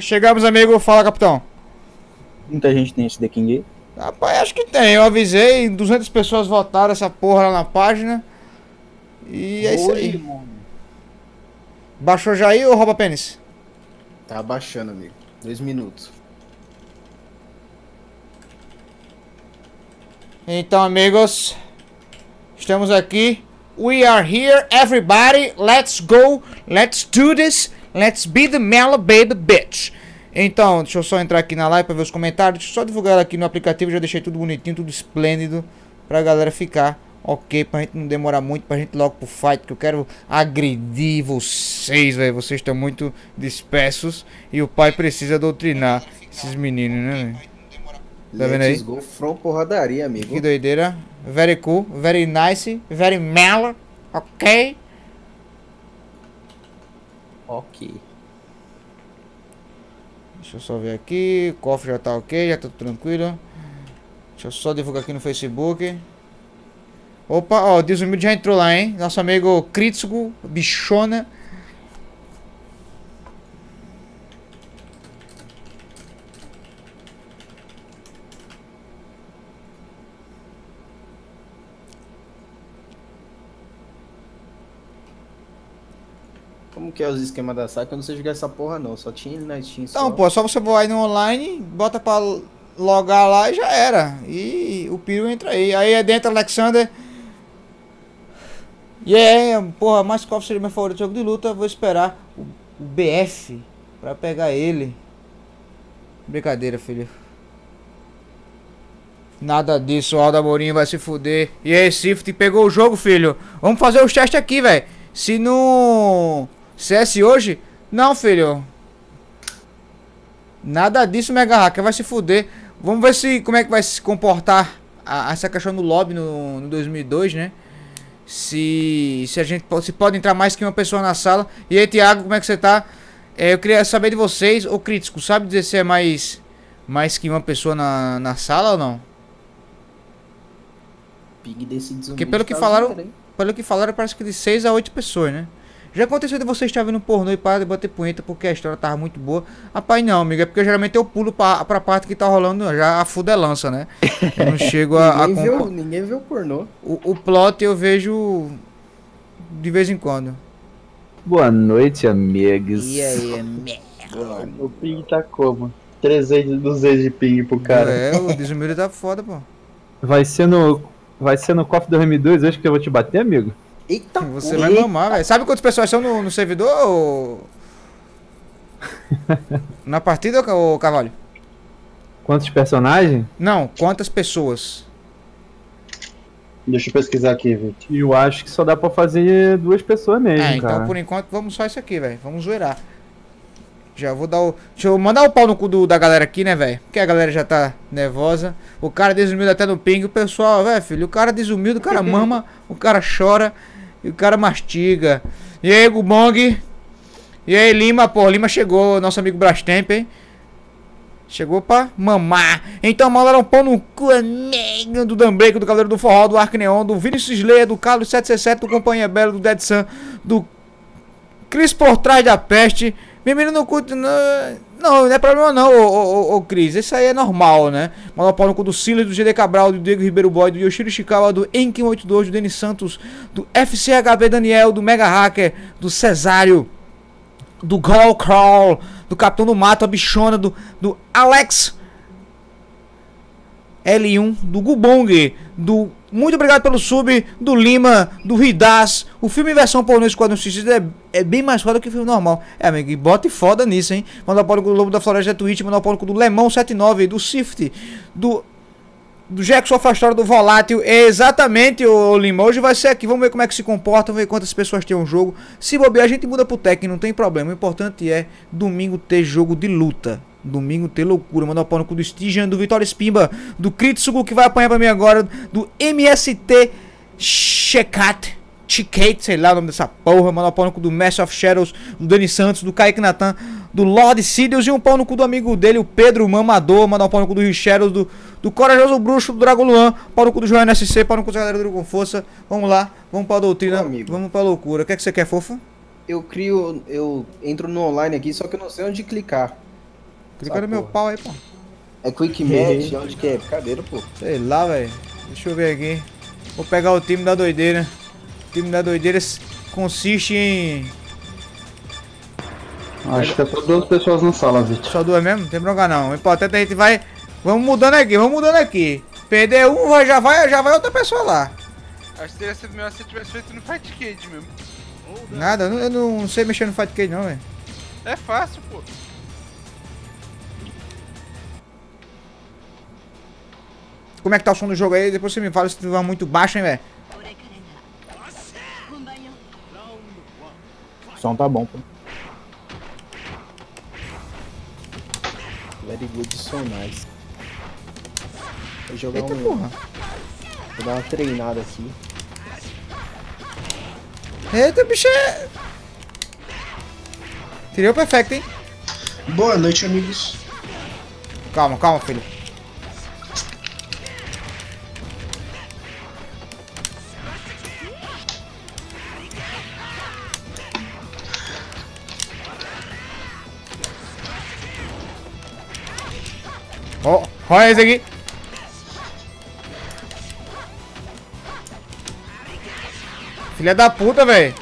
chegamos, amigo. Fala, capitão. Muita gente tem esse The King aí. Rapaz, acho que tem. Eu avisei, 200 pessoas votaram essa porra lá na página. E é isso aí. mano. Baixou já aí ou rouba pênis? Tá abaixando, amigo. Dois minutos. Então, amigos, estamos aqui. We are here, everybody. Let's go. Let's do this. Let's be the mellow baby bitch. Então, deixa eu só entrar aqui na live pra ver os comentários. Deixa eu só divulgar aqui no aplicativo. Já deixei tudo bonitinho, tudo esplêndido. Pra galera ficar ok. Pra gente não demorar muito. Pra gente ir logo pro fight. Que eu quero agredir vocês, velho. Vocês estão muito dispersos. E o pai precisa doutrinar esses meninos, né, velho? Tá vendo aí? Go from porradaria, amigo. Que doideira. Very cool, very nice, very mellow. Ok. Ok. Deixa eu só ver aqui. O cofre já tá ok, já tá tranquilo. Deixa eu só divulgar aqui no Facebook. Opa, ó, o Desumilde já entrou lá, hein? Nosso amigo Crítico, bichona. Como que é os esquemas da saca? Eu não sei jogar essa porra não. Só tinha ele na Steam. Então, só. pô, só você voar aí no online, bota pra logar lá e já era. E o Piro entra aí. Aí é dentro, Alexander. E yeah, é, porra, mais qual seria meu favorito jogo de luta? Vou esperar o, o BF pra pegar ele. Brincadeira, filho. Nada disso, o Aldo Amorim vai se fuder. E aí, Sifty pegou o jogo, filho. Vamos fazer os testes aqui, velho. Se no CS hoje, não, filho. Nada disso, Mega Hacker, vai se fuder. Vamos ver se como é que vai se comportar a- essa questão no lobby no, no 2002, né? Se, se a gente se pode entrar mais que uma pessoa na sala. E aí, Thiago, como é que você tá? É, eu queria saber de vocês, o crítico, sabe dizer se é mais mais que uma pessoa na, na sala ou não? Pig desse Porque pelo que tá falaram- hein? Pelo que falaram, parece que de 6 a 8 pessoas, né? Já aconteceu de você estar vendo pornô e parar de bater punheta porque a história tava muito boa. Rapaz, não, amigo, é porque geralmente eu pulo pra, pra parte que tá rolando já a fudelança, né? Eu não chego a. a ninguém, viu, compa- ninguém viu pornô. o, o plot eu vejo de vez em quando. Boa noite, amigos. E aí, O ping tá como? 300, 200 de ping pro cara. É, o desumilde tá foda, pô. Vai ser no. Vai ser no KOF 2002 hoje que eu vou te bater, amigo? Eita Você porra. vai mamar, velho. Sabe quantas pessoas são no, no servidor? ô? Na partida, ô Carvalho? Quantos personagens? Não, quantas pessoas? Deixa eu pesquisar aqui, Vitor. Eu acho que só dá pra fazer duas pessoas mesmo, É, então cara. por enquanto vamos só isso aqui, velho. Vamos zoeirar. Já vou dar o. Deixa eu mandar o pau no cu do- da galera aqui, né, velho? Porque a galera já tá nervosa. O cara desumilde até no ping. O pessoal, velho, filho, o cara desumilde, o cara mama, o cara chora e o cara mastiga. E aí, Gubong? E aí, Lima, pô, Lima chegou, nosso amigo Brastemp, hein? Chegou pra mamar. Então mandaram um pau no cu, amigo, do Dambreak, do Cavaleiro do Forró, do Arc Neon, do Vinicius Leia, do Carlos 767, do Companhia Bela, do Dead Sun, do Cris por trás da peste. Menino no cu. Não, não, é problema não, ô, ô, ô, Cris. Isso aí é normal, né? Mandar o pau no cu do Silas, do GD Cabral, do Diego Ribeiro Boy, do Yoshiro Ishikawa, do Enkin 82, do Denis Santos, do FCHB Daniel, do Mega Hacker, do Cesário, do Gol Crawl, do Capitão do Mato, a bichona, do, do Alex L1, do Gubong, do Muito Obrigado pelo sub, do Lima, do Ridas. O filme em versão pornô Esquadrão Suicida é, é bem mais foda que o filme normal. É, amigo, e bota foda nisso, hein? Manda o pau no cu do Lobo da Floresta da Twitch, manda o pau no cu do Lemão 79, do Sift, do do Jackson Afastório do Volátil. É exatamente, o Lima. Hoje vai ser aqui. Vamos ver como é que se comporta. Vamos ver quantas pessoas tem um jogo. Se bobear, a gente muda pro Tekken, não tem problema. O importante é domingo ter jogo de luta. Domingo ter loucura. Mandar o pau no cu do Stygian, do Vitória Spimba, do Kritsugo que vai apanhar pra mim agora, do MST Checat. Chicate, sei lá o nome dessa porra, mandar o pau no cu do Master of Shadows, do Denis Santos, do Kaique Natan, do Lord Sidious e um pau no cu do amigo dele, o Pedro Mamador, mandar um pau no cu do Rio Shadows, do, do Corajoso Bruxo, do Dragon Luan, pau no cu do João NSC, pau no cu da galera do com força. Vamos lá, vamos pra doutrina, Ô, amigo. vamos pra loucura. O que é que você quer, fofo? Eu crio, eu entro no online aqui, só que eu não sei onde clicar. Clica no meu porra. pau aí, pô. É Quick Match? Onde que é? Brincadeira, pô. Sei lá, velho. Deixa eu ver aqui. Vou pegar o time da doideira. O time da doideira consiste em. Acho que é só duas pessoas na sala, Vitor. Só duas mesmo? Não tem bronca não. O importante é a gente vai. Vamos mudando aqui, vamos mudando aqui. Perder um, vai- já vai, já vai outra pessoa lá. Acho que teria sido melhor se você tivesse feito no Fight Cage mesmo. Nada, eu não, eu não sei mexer no Fight Cage não, velho. É fácil, pô. Como é que tá o som do jogo aí? Depois você me fala se tiver muito baixo, hein, velho? O som tá bom, pô. Very good, so nice. Vou jogar Eita, um... porra. Vou dar uma treinada aqui. Eita, bicho é... Tirei o perfeito, hein? Boa noite, amigos. Calma, calma, filho. Olha esse aqui. Filha da puta, velho.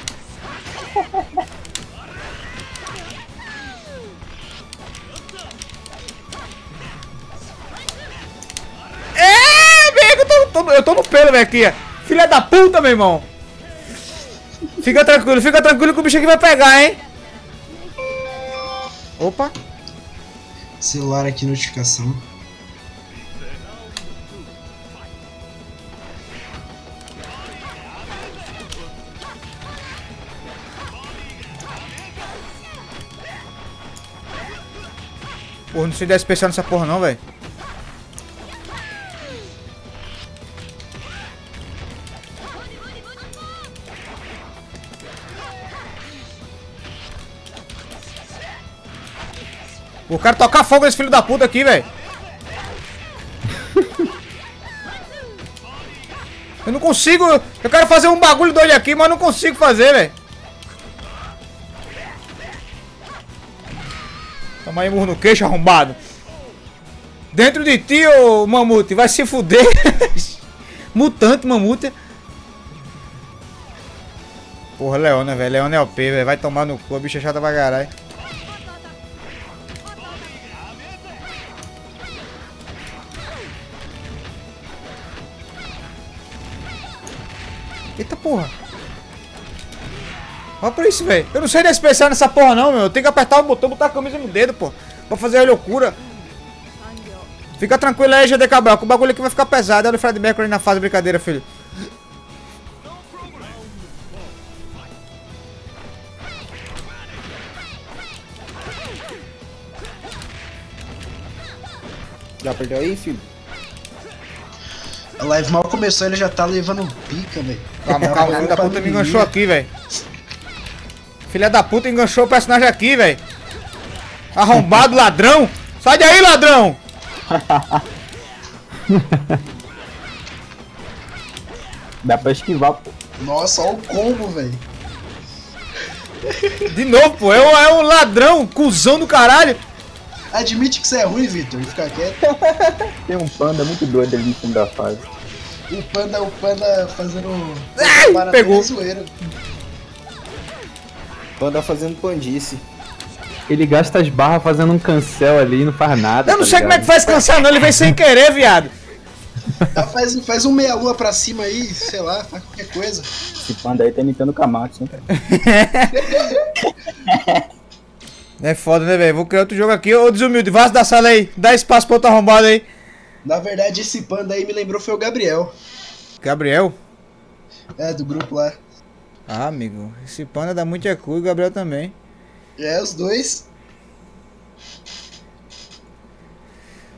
É, amigo, eu tô, eu tô no pelo, velho, aqui. Filha da puta, meu irmão. Fica tranquilo, fica tranquilo que o bicho aqui vai pegar, hein. Opa. Celular aqui, notificação. Porra, não sei dar especial nessa porra não, velho. O cara tocar fogo nesse filho da puta aqui, velho. Eu não consigo. Eu quero fazer um bagulho doido aqui, mas não consigo fazer, velho. Toma aí, murro no queixo, arrombado. Dentro de ti, ô mamute, vai se fuder. Mutante, mamute. Porra, Leona, velho. Leona é OP, velho. Vai tomar no cu, a bicha é chata pra caralho. Olha pra isso, velho. Eu não sei especial nessa porra não, meu. Eu tenho que apertar o botão, botar a camisa no dedo, pô. Pra fazer a loucura. Fica tranquilo aí, GD Cabral, que o bagulho aqui vai ficar pesado. Olha o Fred Mercury na fase brincadeira, filho. Já perdeu aí, filho? A live mal começou, ele já tá levando pica, velho. Calma, calma, filho da puta me enganchou aqui, velho. Filha da puta enganchou o personagem aqui, velho. Arrombado, ladrão. Sai daí, ladrão. Dá pra esquivar, pô. Nossa, olha o combo, velho. De novo, pô. É um, é um ladrão, cuzão do caralho. Admite que você é ruim, Vitor, e fica quieto. Tem um panda muito doido ali em cima da fase. O panda, o panda fazendo. Ai, pegou. zoeira. Panda fazendo pandice. Ele gasta as barras fazendo um cancel ali e não faz nada. Eu não tá sei como é que ligado? faz cansar, não. Ele vem sem querer, viado. Ah, Faz, faz um meia-lua pra cima aí, sei lá, faz qualquer coisa. Esse panda aí tá imitando o Kamatsu, hein, cara. É foda, né, velho? Vou criar outro jogo aqui. Ô, desumilde, vaza da sala aí. Dá espaço pro outro arrombado aí. Na verdade, esse panda aí me lembrou foi o Gabriel. Gabriel? É, do grupo lá. Ah, amigo. Esse panda dá muito é cu e o Gabriel também. É, os dois.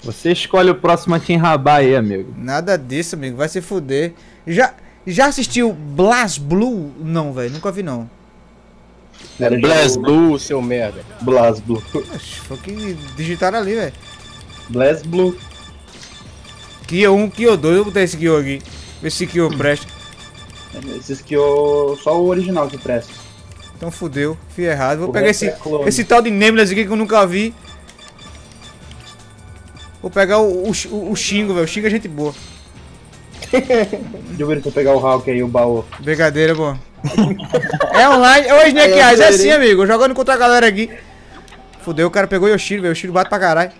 Você escolhe o próximo Team Rabá aí, amigo. Nada disso, amigo. Vai se fuder. Já, já assistiu Blast Blue? Não, velho. Nunca vi, não. Era Blast Blue, seu merda. Blast Blue. Oxe, foi que digitaram ali, velho. Blast Blue. Kyo 1, Kyo 2. Eu vou botar esse Kyo aqui. Ver se Kyo presta. Esses que eu... Só o original que presta. Então fudeu. Fui errado. Vou O pegar esse, é esse tal de Nameless aqui que eu nunca vi. Vou pegar o, o, o, o Xingo, velho. O Xingo é gente boa. Deixa eu ver se eu pegar o Hulk aí, o baú. Brincadeira, pô. é online. Snake É, eu Eyes, é assim, amigo. Jogando contra a galera aqui. Fudeu, o cara pegou o Yoshiro, velho. O Yoshiro bate pra caralho.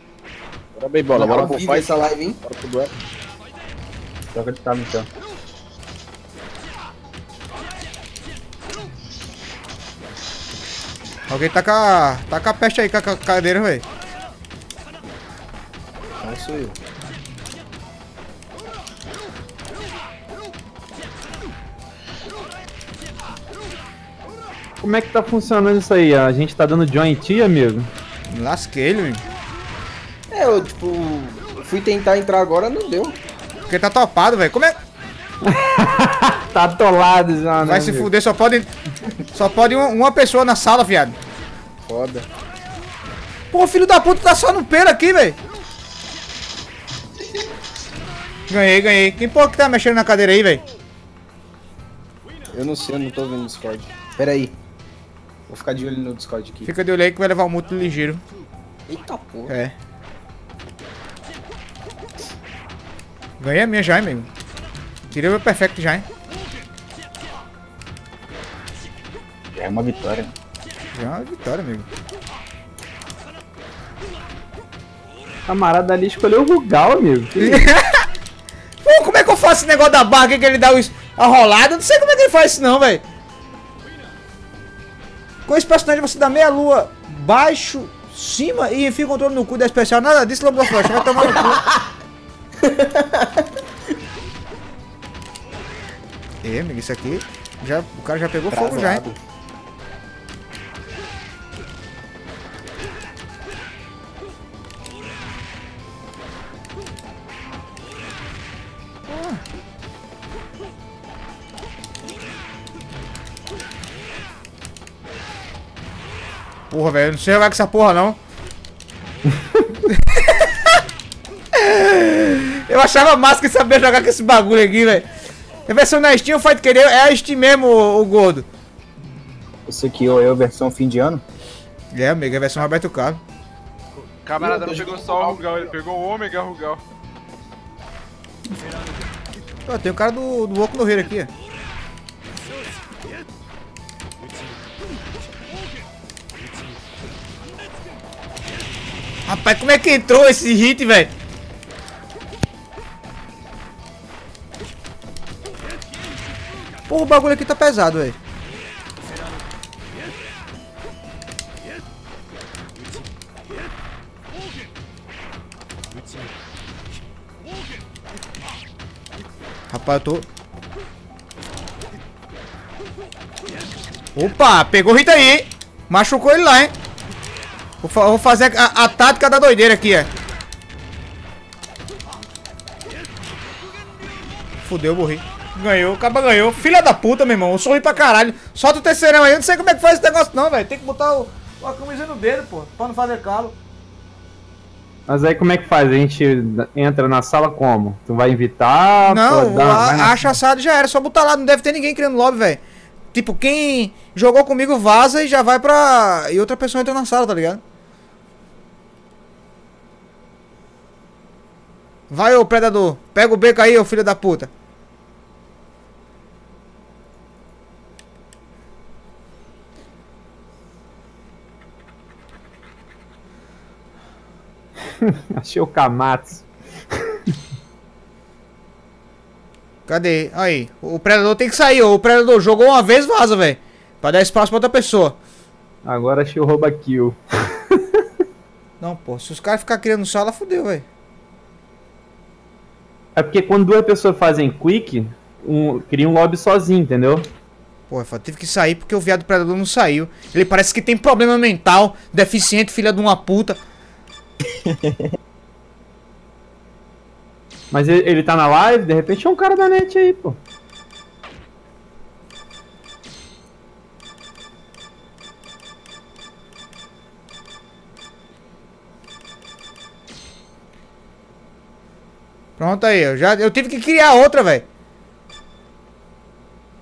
Bora bem, bola, bora pro fight. essa live, hein? Bora pro duelo. Joga de tá então. Alguém tá com a, tá com a peste aí, com a, cadeira, velho. Não sou eu. Como é que tá funcionando isso aí? A gente tá dando joint, amigo? Lasquei ele, amigo. É, eu, tipo, fui tentar entrar agora, não deu. Porque tá topado, velho. Como é? Tá atolado já, né? Vai se amigo? fuder, só pode. Só pode uma, uma pessoa na sala, viado. Foda. Pô, filho da puta tá só no pelo aqui, velho. Ganhei, ganhei. Quem porra que tá mexendo na cadeira aí, velho? Eu não sei, eu não tô vendo o Discord. Pera aí. Vou ficar de olho no Discord aqui. Fica de olho aí que vai levar um muito ligeiro. Eita porra. É. Ganhei a minha já, hein, amigo. Tirei o meu perfect já, hein. Já é uma vitória. Já é uma vitória, amigo. O camarada ali escolheu o Rugal, amigo. Pô, como é que eu faço esse negócio da barra aqui que ele dá os, a rolada? Eu não sei como é que ele faz isso não, velho. Com esse personagem você dá meia lua baixo, cima e enfia o controle no cu da especial. Nada disso, Lobo da Flecha. Vai tomar no cu. E, amigo, isso aqui... Já, o cara já pegou fogo já, hein? Porra, velho, não sei jogar com essa porra, não. Eu achava massa que sabia jogar com esse bagulho aqui, velho. A versão na Steam, o Fight Querer é a Steam mesmo, o, o Gordo. Esse aqui ó, é a versão fim de ano. É, amigo, é a versão Roberto Carlos. Camarada não pegou só o Rugal, ele pegou o Ômega Rugal. Ó, tem o cara do, do Oco no Rio aqui, ó. Rapaz, como é que entrou esse hit, velho? Porra, o bagulho aqui tá pesado, velho. Rapaz, eu tô... Opa, pegou o hit aí, hein? Machucou ele lá, hein? Vou, fa- vou fazer a, a tática da doideira aqui, é. Fudeu, morri. Ganhou, acaba ganhou. Filha da puta, meu irmão. Eu sorri pra caralho. Solta o terceirão aí. Eu não sei como é que faz esse negócio, não, velho. Tem que botar o, a camisa no dedo, pô. Pra não fazer calo. Mas aí como é que faz? A gente entra na sala como? Tu vai invitar? Não, pô, a, vai na- acha assado já era. Só botar lá. Não deve ter ninguém criando lobby, velho. Tipo, quem jogou comigo vaza e já vai pra. E outra pessoa entra na sala, tá ligado? Vai, ô predador. Pega o beco aí, ô filho da puta. Achei o Kamatsu. Cadê? Aí. O predador tem que sair, ô. O predador jogou uma vez, vaza, velho. Pra dar espaço pra outra pessoa. Agora achei o rouba kill. Não, pô. Se os caras ficarem criando sala, fudeu, velho. É porque quando duas pessoas fazem quick, um, cria um lobby sozinho, entendeu? Pô, eu tive que sair porque o viado predador não saiu. Ele parece que tem problema mental, deficiente, filha de uma puta. Mas ele, ele tá na live, de repente é um cara da net aí, pô. Pronto aí, eu já eu tive que criar outra, velho.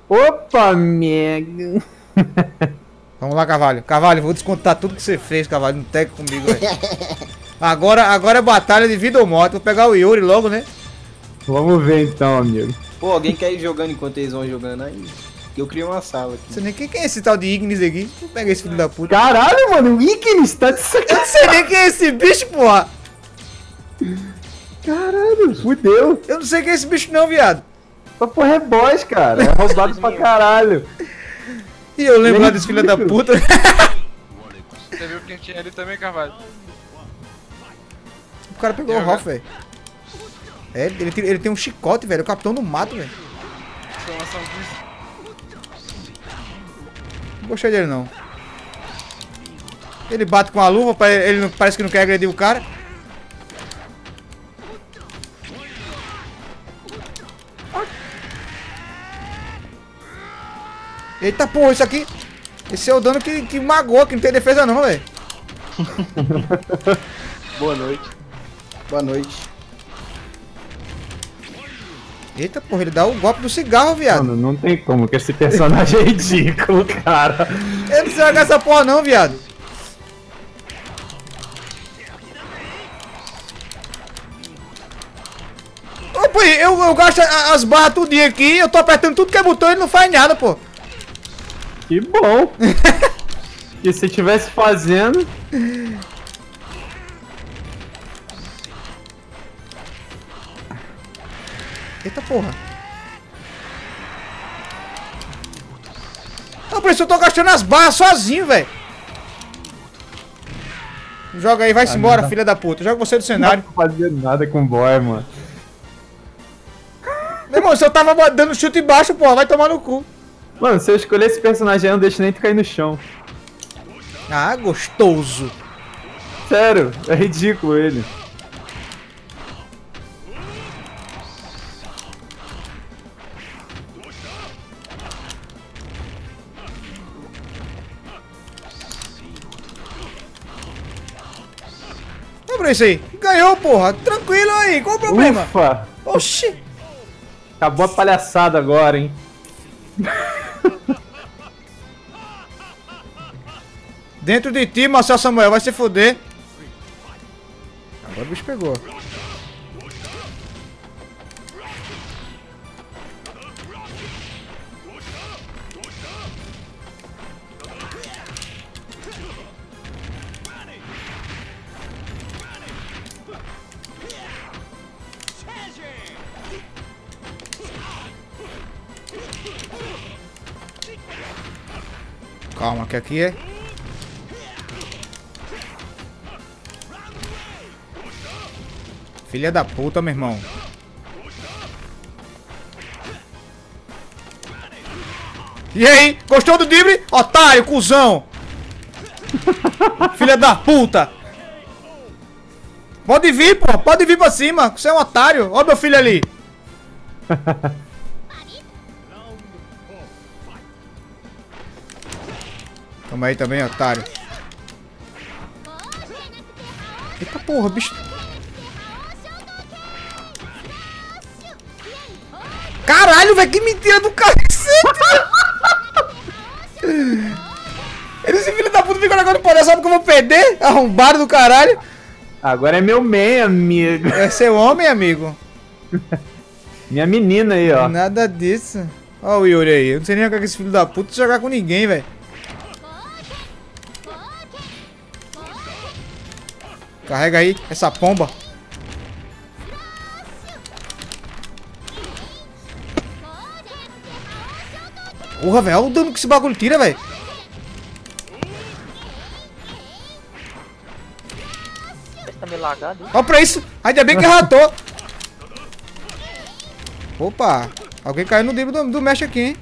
Opa, amigo. Vamos lá, Cavalho. Cavalho, vou descontar tudo que você fez, Cavalho. Não teca comigo, velho. Agora, agora é batalha de vida ou morte. Vou pegar o Yuri logo, né? Vamos ver então, amigo. Pô, alguém quer ir jogando enquanto eles vão jogando aí? Eu criei uma sala Não aqui. sei nem quem, é esse tal de Ignis aqui. Vou pegar esse filho da puta. Caralho, mano, o Ignis tá de Eu sacanagem. não sei nem quem é esse bicho, porra. Caralho, fudeu. Eu não sei quem é esse bicho não, viado. Essa porra é boss, cara. É roubado pra caralho. E eu lembro desse filho da puta. Você viu quem tinha ali também, Carvalho? O cara pegou o Ralph, velho. É, ele, tem- ele tem um chicote, velho. O capitão do mato, velho. Não gostei dele, não. Ele bate com a luva, ele não- parece que não quer agredir o cara. Eita porra, isso aqui. Esse é o dano que, que magoa, que não tem defesa não, velho. Boa noite. Boa noite. Eita porra, ele dá o golpe do cigarro, viado. Mano, não tem como, que esse personagem é ridículo, cara. Eu não sei jogar essa porra não, viado. Ô, pô, eu, eu gasto as barras tudinho aqui, eu tô apertando tudo que é botão e ele não faz nada, pô. Que bom. e se tivesse fazendo. Eita porra. Não, por isso eu tô gastando as barras sozinho, velho. Joga aí, vai-se embora, filha da puta. Joga você do cenário. Não fazer nada com o boy, mano. Meu irmão, se eu tava dando chute baixo, porra, vai tomar no cu. Mano, se eu escolher esse personagem, eu não deixo nem tu cair no chão. Ah, gostoso. Sério, é ridículo ele. Compra isso aí. Ganhou, porra. Tranquilo aí. Qual o problema? Ufa! Oxi. Acabou a palhaçada agora, hein? Dentro de ti, Marcel Samuel. Vai se foder. Agora o bicho pegou. Calma, que aqui é. Filha da puta, meu irmão. E aí, gostou do drible? Otário, cuzão! Filha da puta! Pode vir, pô, pode vir pra cima, você é um otário. Ó meu filho ali. Toma aí também, otário. Eita porra, bicho. Caralho, velho, que mentira do cacete! Esse filho da puta fica jogando poder, sabe que eu vou perder? Arrombado do caralho. Agora é meu man, amigo. É seu homem, amigo. Minha menina aí, ó. Nada disso. Ó o Yuri aí. Eu não sei nem jogar com esse filho da puta jogar com ninguém, velho. Carrega aí essa pomba. Porra, velho. Olha o dano que esse bagulho tira, velho. Tá meio lagado. Olha pra isso. Ainda bem que ratou. Opa. Alguém caiu no drible do, do mesh aqui, hein.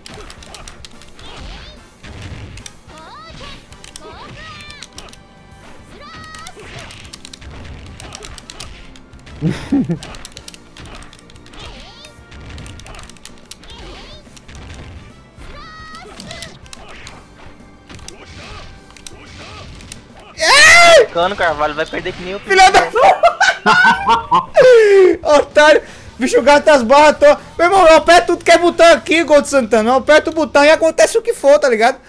Cano, Carvalho, vai perder que nem o Filha da... Otário. Bicho gasta as barras todas. Meu irmão, eu aperto tudo que é botão aqui, Gold Santana. Eu aperto o botão e acontece o que for, tá ligado?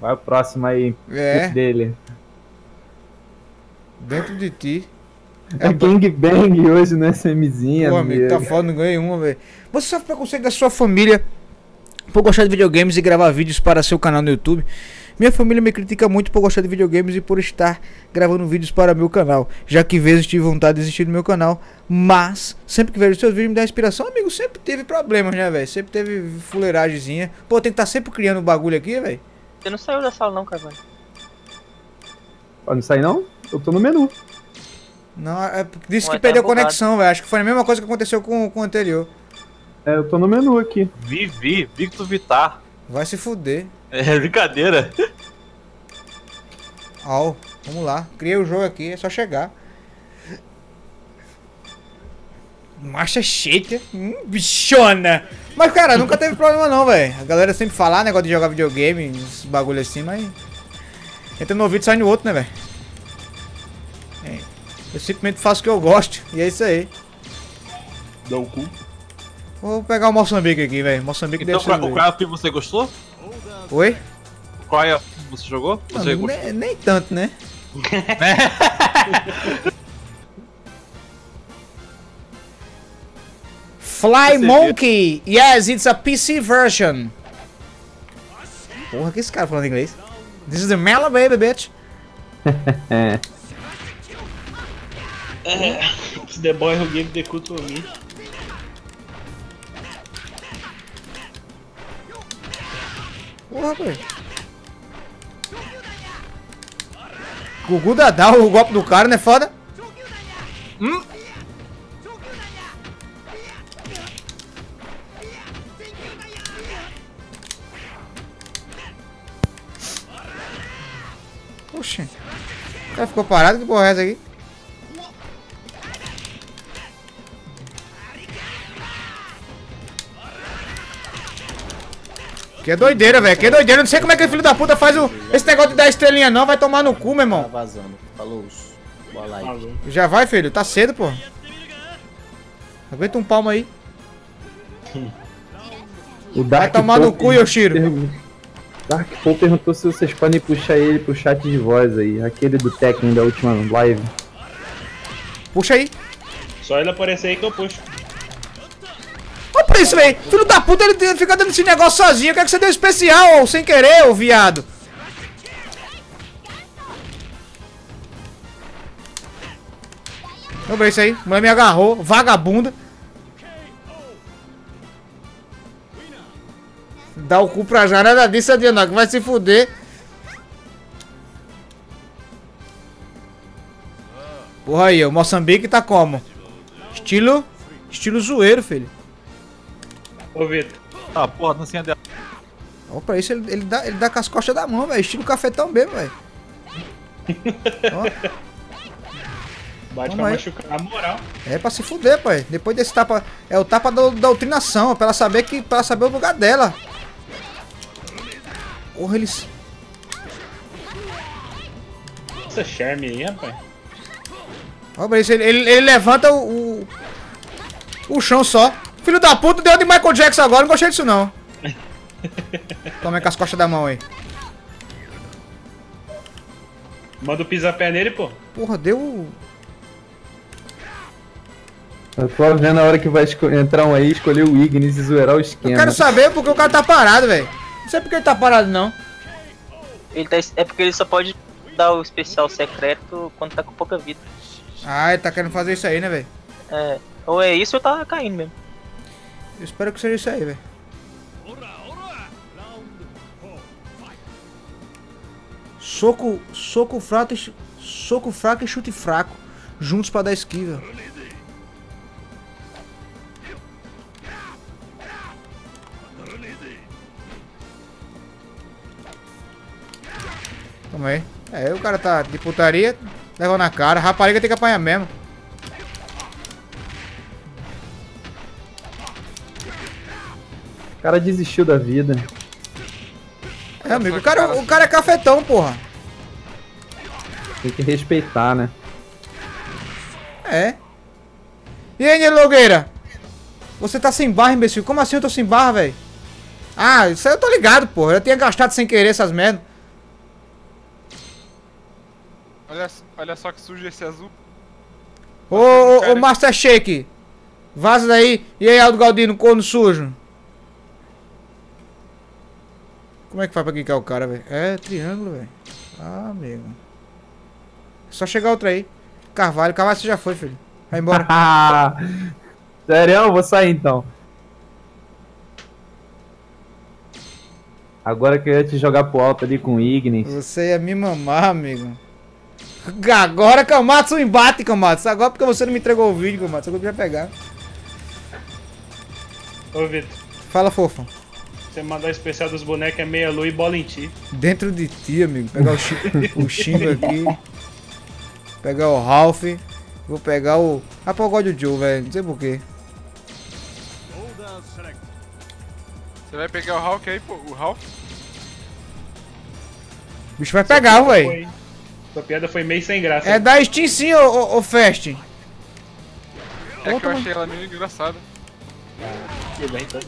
Vai o próximo aí É, dele. Dentro de ti. É gangbang hoje no SMzinha, Pô, amigo, tá foda, não ganhei uma, velho. Você sofre preconceito da sua família por gostar de videogames e gravar vídeos para seu canal no YouTube. Minha família me critica muito por gostar de videogames e por estar gravando vídeos para meu canal, já que vezes tive vontade de desistir do meu canal, mas sempre que vejo seus vídeos me dá inspiração, amigo, sempre teve problemas, né, velho? Sempre teve fuleiragemzinha. Pô, tem que estar sempre criando bagulho aqui, velho. Você não saiu da sala não, Carvalho. Pode não sair não? Eu tô no menu. Não, é, porque disse Ué, que tá perdeu bugado. conexão, velho. Acho que foi a mesma coisa que aconteceu com, com o anterior. É, eu tô no menu aqui. Vivi, Victor Vitar. Vai se fuder. É brincadeira. Ó, vamos lá. Criei o jogo aqui, é só chegar. Marcha cheia. Hum, bichona. Mas, cara, nunca teve problema não, velho. A galera sempre fala negócio de jogar videogame, uns bagulho assim, mas... Entra no ouvido e sai no outro, né, velho? É, Eu simplesmente faço o que eu gosto. E é isso aí. Dá o cu. Vou pegar o Moçambique aqui, velho. Moçambique Então, deve ser... é o filme você gostou? Oi? Qual é você jogou? Você Não, gostou? nem, nem tanto, né? Fly. Monkey! Yes, it's a PC version. Porra, que esse cara falando inglês? This is the mellow baby, bitch. É. It's the boy who gave the cu to me. Porra, velho. Gugu Dadá, o golpe do cara, não é foda? Hum? Oxi. O cara ficou parado, que porra é essa aqui? Que é doideira, velho. Que é doideira. Eu não sei como é que o filho da puta faz o... esse negócio de dar estrelinha, não. Vai tomar no cu, meu Tá irmão. vazando. Falou. Boa live. Já vai, filho. Tá cedo, pô. Aguenta um palmo aí. O Dark Vai tomar no cu, Yoshiro. pergun- Dark Paul perguntou se vocês podem puxar ele pro chat de voz aí. Aquele do Tekken da última live. Puxa aí. Só ele aparecer aí que eu puxo. Olha isso, velho. Filho da puta, ele fica dando esse negócio sozinho. Eu quero que você dê um especial, ou sem querer, ô viado. Vamos ver isso aí. A mulher me agarrou. Vagabunda. Dá o cu pra já, nada disso, Adriano, que vai se fuder. Porra aí, o Moçambique tá como? Estilo. Estilo zoeiro, filho. Ô, Vitor. Ah, porra, dancinha dela. Ó, pra isso ele, ele dá, ele dá com as costas da mão, velho. Estilo cafetão mesmo, velho. Bate Vamos pra aí. machucar na moral. é pra se fuder, pai. Depois desse tapa. É o tapa da doutrinação, pra ela saber que. Pra ela saber o lugar dela. Porra, eles. Essa charme aí, rapaz. Ó, pra isso, ele, ele, ele levanta o, o. o chão só. Filho da puta, deu de Michael Jackson agora, não gostei disso não. Toma aí com as costas da mão aí. Manda o pisapé nele, pô. Porra, deu. Eu tô vendo a hora que vai entrar um aí, escolher o Ignis e zoerar o Eu esquema. quero saber porque o cara tá parado, velho. Não sei porque ele tá parado, não. Ele tá, é porque ele só pode dar o especial secreto quando tá com pouca vida. Ah, ele tá querendo fazer isso aí, né, velho? É, ou é isso ou tá caindo mesmo. Eu espero que seja isso aí, velho. Soco, soco fraco, e soco fraco e chute fraco, juntos pra dar esquiva. Toma aí. É, o cara tá de putaria, leva na cara. Rapariga tem que apanhar mesmo. Cara desistiu da vida. É, amigo, o cara, o cara é cafetão, porra. Tem que respeitar, né? É. E aí, Nilo Nogueira? Você tá sem barra, imbecil? Como assim eu tô sem barra, velho? Ah, isso aí eu tô ligado, porra. Eu tinha gastado sem querer essas merdas. Olha, olha só que sujo esse azul. Ô, ô, ô, Master Shake. Vaza daí. E aí, Aldo Galdino, corno sujo. Como é que faz pra quicar o cara, velho? É triângulo, velho. Ah, amigo. É só chegar outra aí. Carvalho. Carvalho você já foi, filho. Vai embora. Sério, vou sair então. Agora que eu ia te jogar pro alto ali com o Ignis. Você ia me mamar, amigo. Agora, Kamatsu, embate, Kamatsu. Agora porque você não me entregou o vídeo, Kamatsu. Agora eu já pegar. Ô, Vitor, Fala, fofa. Você mandar o especial dos bonecos é meia lua e bola em ti. Dentro de ti, amigo. Pegar o, chi o Shingo aqui. Pegar o Ralph. Vou pegar o. Ah, pô, eu gosto do Joe, velho. Não sei porquê. Você vai pegar o Hulk aí, pô? O Ralph? O bicho vai pegar, velho. Foi- Sua piada foi meio sem graça. É da Steam sim, ô, ô, ô Fest. É que eu achei ela meio engraçada. Tudo bem, então.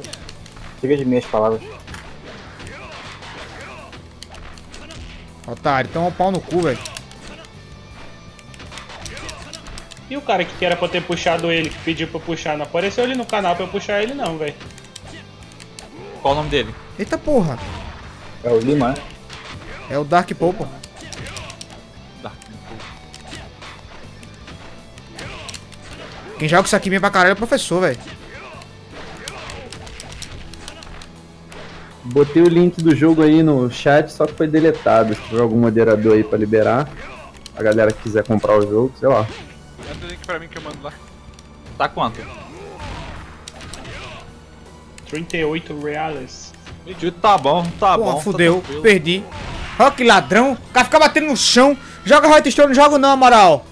Chega de minhas palavras. Otário, toma um pau no cu, velho. E o cara que era pra ter puxado ele, que pediu pra puxar, não apareceu ali no canal pra eu puxar ele não, velho. Qual o nome dele? Eita porra. É o Lima, né? É o Dark Paul, pô. Quem joga isso aqui bem pra caralho é o professor, velho. Botei o link do jogo aí no chat, só que foi deletado. Se tiver algum moderador aí pra liberar, a galera que quiser comprar o jogo, sei lá. Manda o link pra mim que eu mando lá. Tá quanto? 38 reais. Tá bom, tá Pô, bom. fudeu, tá perdi. Ó que ladrão. O cara fica batendo no chão. Joga Hearthstone, não joga não, moral.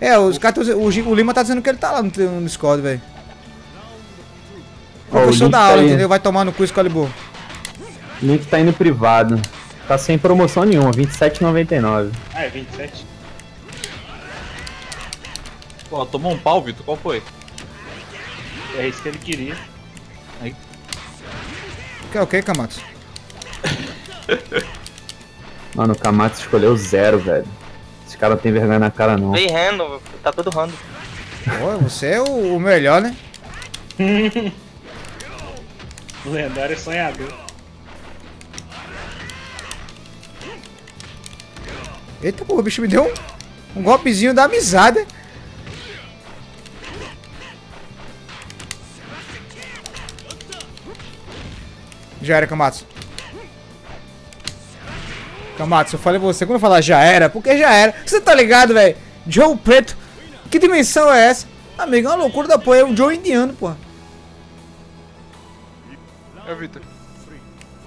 É, os caras tão- o, o Lima tá dizendo que ele tá lá no, no Discord, velho. Professor da tá aula, aí. entendeu? Vai tomar no cu Excalibur. O link tá indo privado. Tá sem promoção nenhuma, R$ 27,99. Ah, é 27. Pô, tomou um pau, Vitor? Qual foi? É isso que ele queria. Quer o que, Kamatsu? Mano, o Kamatsu escolheu zero, velho. Esse cara não tem vergonha na cara, não. Vem random, tá tudo random. Pô, você é o, o melhor, né? Lendário sonhador. Eita, porra, o bicho me deu um, um golpezinho da amizade. Já era, Kamatsu. Kamatsu, eu falei pra você, quando eu falar já era, porque já era. Você tá ligado, velho? Joe Preto. Que dimensão é essa? Amigo, é uma loucura da porra. É o Joe indiano, pô. É o Victor.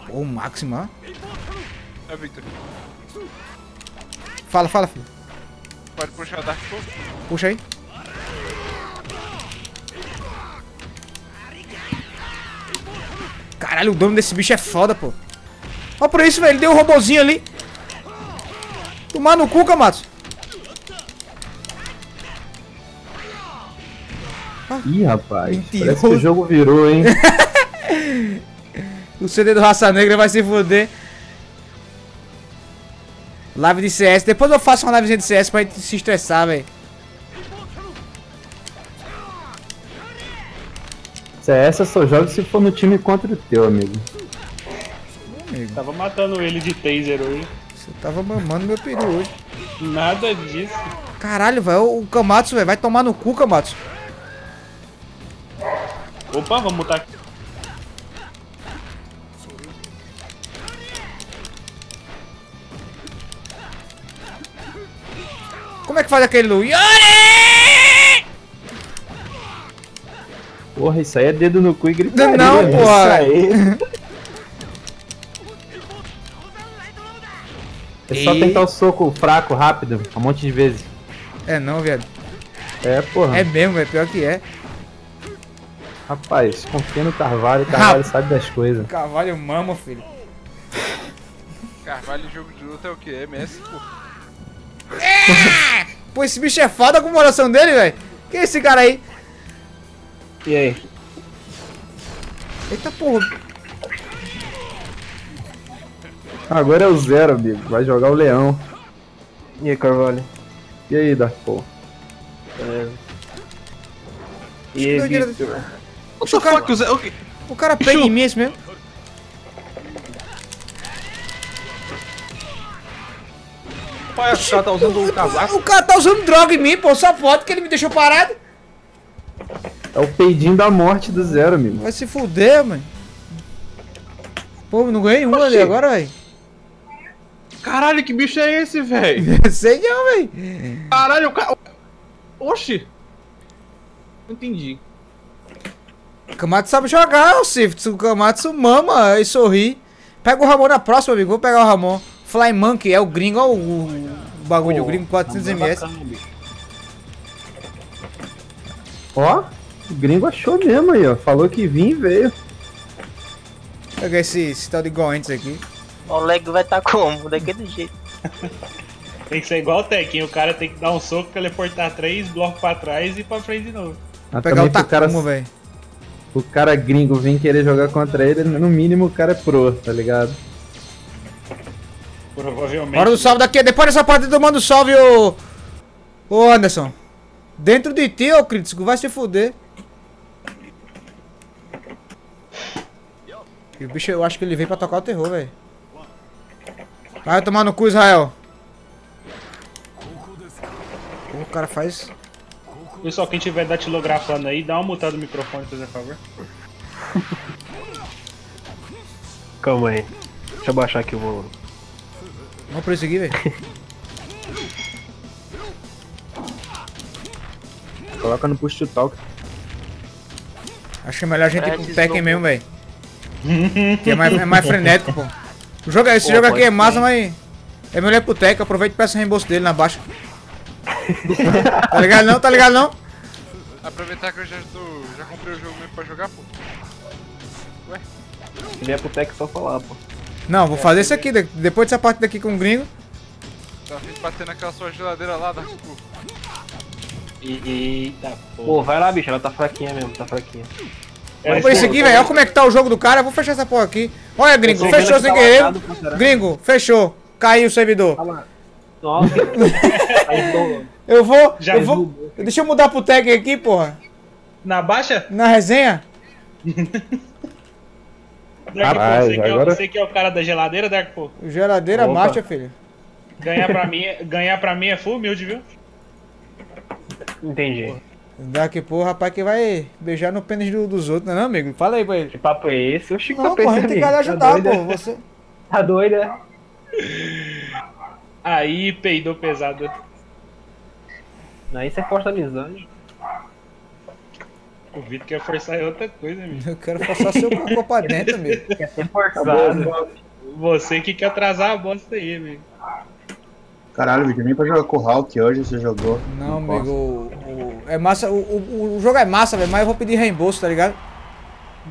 Pô, o Máximo, ó. É o Victor. Fala, fala, filho. Pode puxar o Dark Pô? Puxa aí. Caralho, o dono desse bicho é foda, pô. Ó por isso, velho. Ele deu o robozinho ali. Tomar no cu, Kamatsu. Ih, rapaz. Mentiroso. Parece que o jogo virou, hein? O CD do Raça Negra vai se foder. Live de CS. Depois eu faço uma livezinha de CS pra gente se estressar, velho. CS eu só jogo se for no time contra o teu, amigo. Tava matando ele de taser hoje. Você tava mamando meu peru hoje. Nada disso. Caralho, velho. O Kamatsu, velho. Vai tomar no cu, Kamatsu. Opa, vamos mutar aqui. Como é que faz aquele Lu? Yori! Porra, isso aí é dedo no cu e gritaria. Não, né? porra. Isso aí. É só E- tentar o soco fraco, rápido, um monte de vezes. É não, viado. É, porra. É mesmo, velho. Pior que é. Rapaz, confia no Carvalho, o Carvalho sabe das coisas. Carvalho mama, filho. Carvalho jogo de luta é o que? É MS, pô. Pô, esse bicho é foda com a coração dele, velho. Quem é esse cara aí? E aí? Eita porra. Agora é o zero, amigo. Vai jogar o leão. E aí, Carvalho? E aí, Dark Paul? Beleza. E aí, Victor? What the fuck? O cara pega em mim esse mesmo. Pai, o cara tá usando o casaco. O cara tá usando droga em mim, pô. Só foto que ele me deixou parado. É o peidinho da morte do zero, amigo. Vai se fuder, mano. Pô, não ganhei um ali agora, velho. Caralho, que bicho é esse, velho? Sei não, velho. Caralho, o cara. Oxi! Não entendi. O Kamatsu sabe jogar, o Sifts. O Kamatsu mama e sorri. Pega o Ramon na próxima, amigo. Vou pegar o Ramon. Fly Monkey é o gringo, ó, o, o bagulho, o gringo 400ms. Ó, o gringo achou mesmo aí, ó. Falou que vinha e veio. Pegar esse, esse tal de Goentes aqui. O leg vai estar como? Daquele jeito. Tem que ser igual o Tekken, o cara tem que dar um soco, teleportar três blocos pra trás e ir pra frente de novo. Mas Pegar o Takuma, velho. o cara gringo vir querer jogar contra ele, no mínimo o cara é pro, tá ligado? Provavelmente. Hora do salve daqui. Depois dessa partida eu mando salve, ô. Ô Anderson. Dentro de ti, ô crítico, vai se fuder. E o bicho, eu acho que ele veio pra tocar o terror, velho. Vai tomar no cu, Israel. O cara faz. Pessoal, quem tiver datilografando aí, dá uma mutada no microfone, por favor. Calma aí. Deixa eu baixar aqui o volume. Vamos pra isso aqui, velho. Coloca no push to talk. Acho que é melhor a gente ir É, pro deslocou. Tekken mesmo, velho. Que é mais, é mais frenético, pô. O jogo, esse Pô, jogo aqui é massa, mas. É melhor ir pro Tekken, aproveita e peça o reembolso dele na baixa. tá ligado não? Tá ligado não? Aproveitar que eu já tô. já comprei o jogo mesmo pra jogar, pô. Se vier pro tech, é só falar, pô. Não, vou fazer isso aqui, de- depois dessa parte daqui com o gringo. Tá vindo bater naquela sua geladeira lá, Dark Pô. Eita, Pô, vai lá, bicho. Ela tá fraquinha mesmo, tá fraquinha. Vamos pra isso aqui, velho. Olha como é que tá o jogo do cara. Eu vou fechar essa porra aqui. Olha, gringo, fechou sem tá querer. lagado caralho. Gringo, fechou. Caiu o servidor. Aí, tô- Eu vou. Já eu vou. Deixa eu mudar pro Tekken aqui, porra. Na baixa? Na resenha. Dark Pô, você, que é, o- agora- você que é o cara da geladeira, Dark Pô? Geladeira Opa. marcha, filho. Ganhar pra mim, é- ganhar pra mim é full humilde, viu? Entendi. Daqui porra, rapaz que vai beijar no pênis do- dos outros, não é não, amigo? Fala aí pra ele. Que papo é esse? O Chico Não, tá pô, pensando tem que nisso. ajudar, tá pô. é? Você... Tá doido, é? Aí peidou pesado. Aí você a amizade. O Vitor quer forçar é outra coisa, amigo. Eu quero forçar seu cocô pra dentro, amigo. Quer ser forçado. Você que quer atrasar a bosta aí, amigo. Caralho, Vitor, nem pra jogar com o Hulk hoje você jogou. Não, amigo. O, o- é massa. O, o, o jogo é massa, velho, mas eu vou pedir reembolso, tá ligado?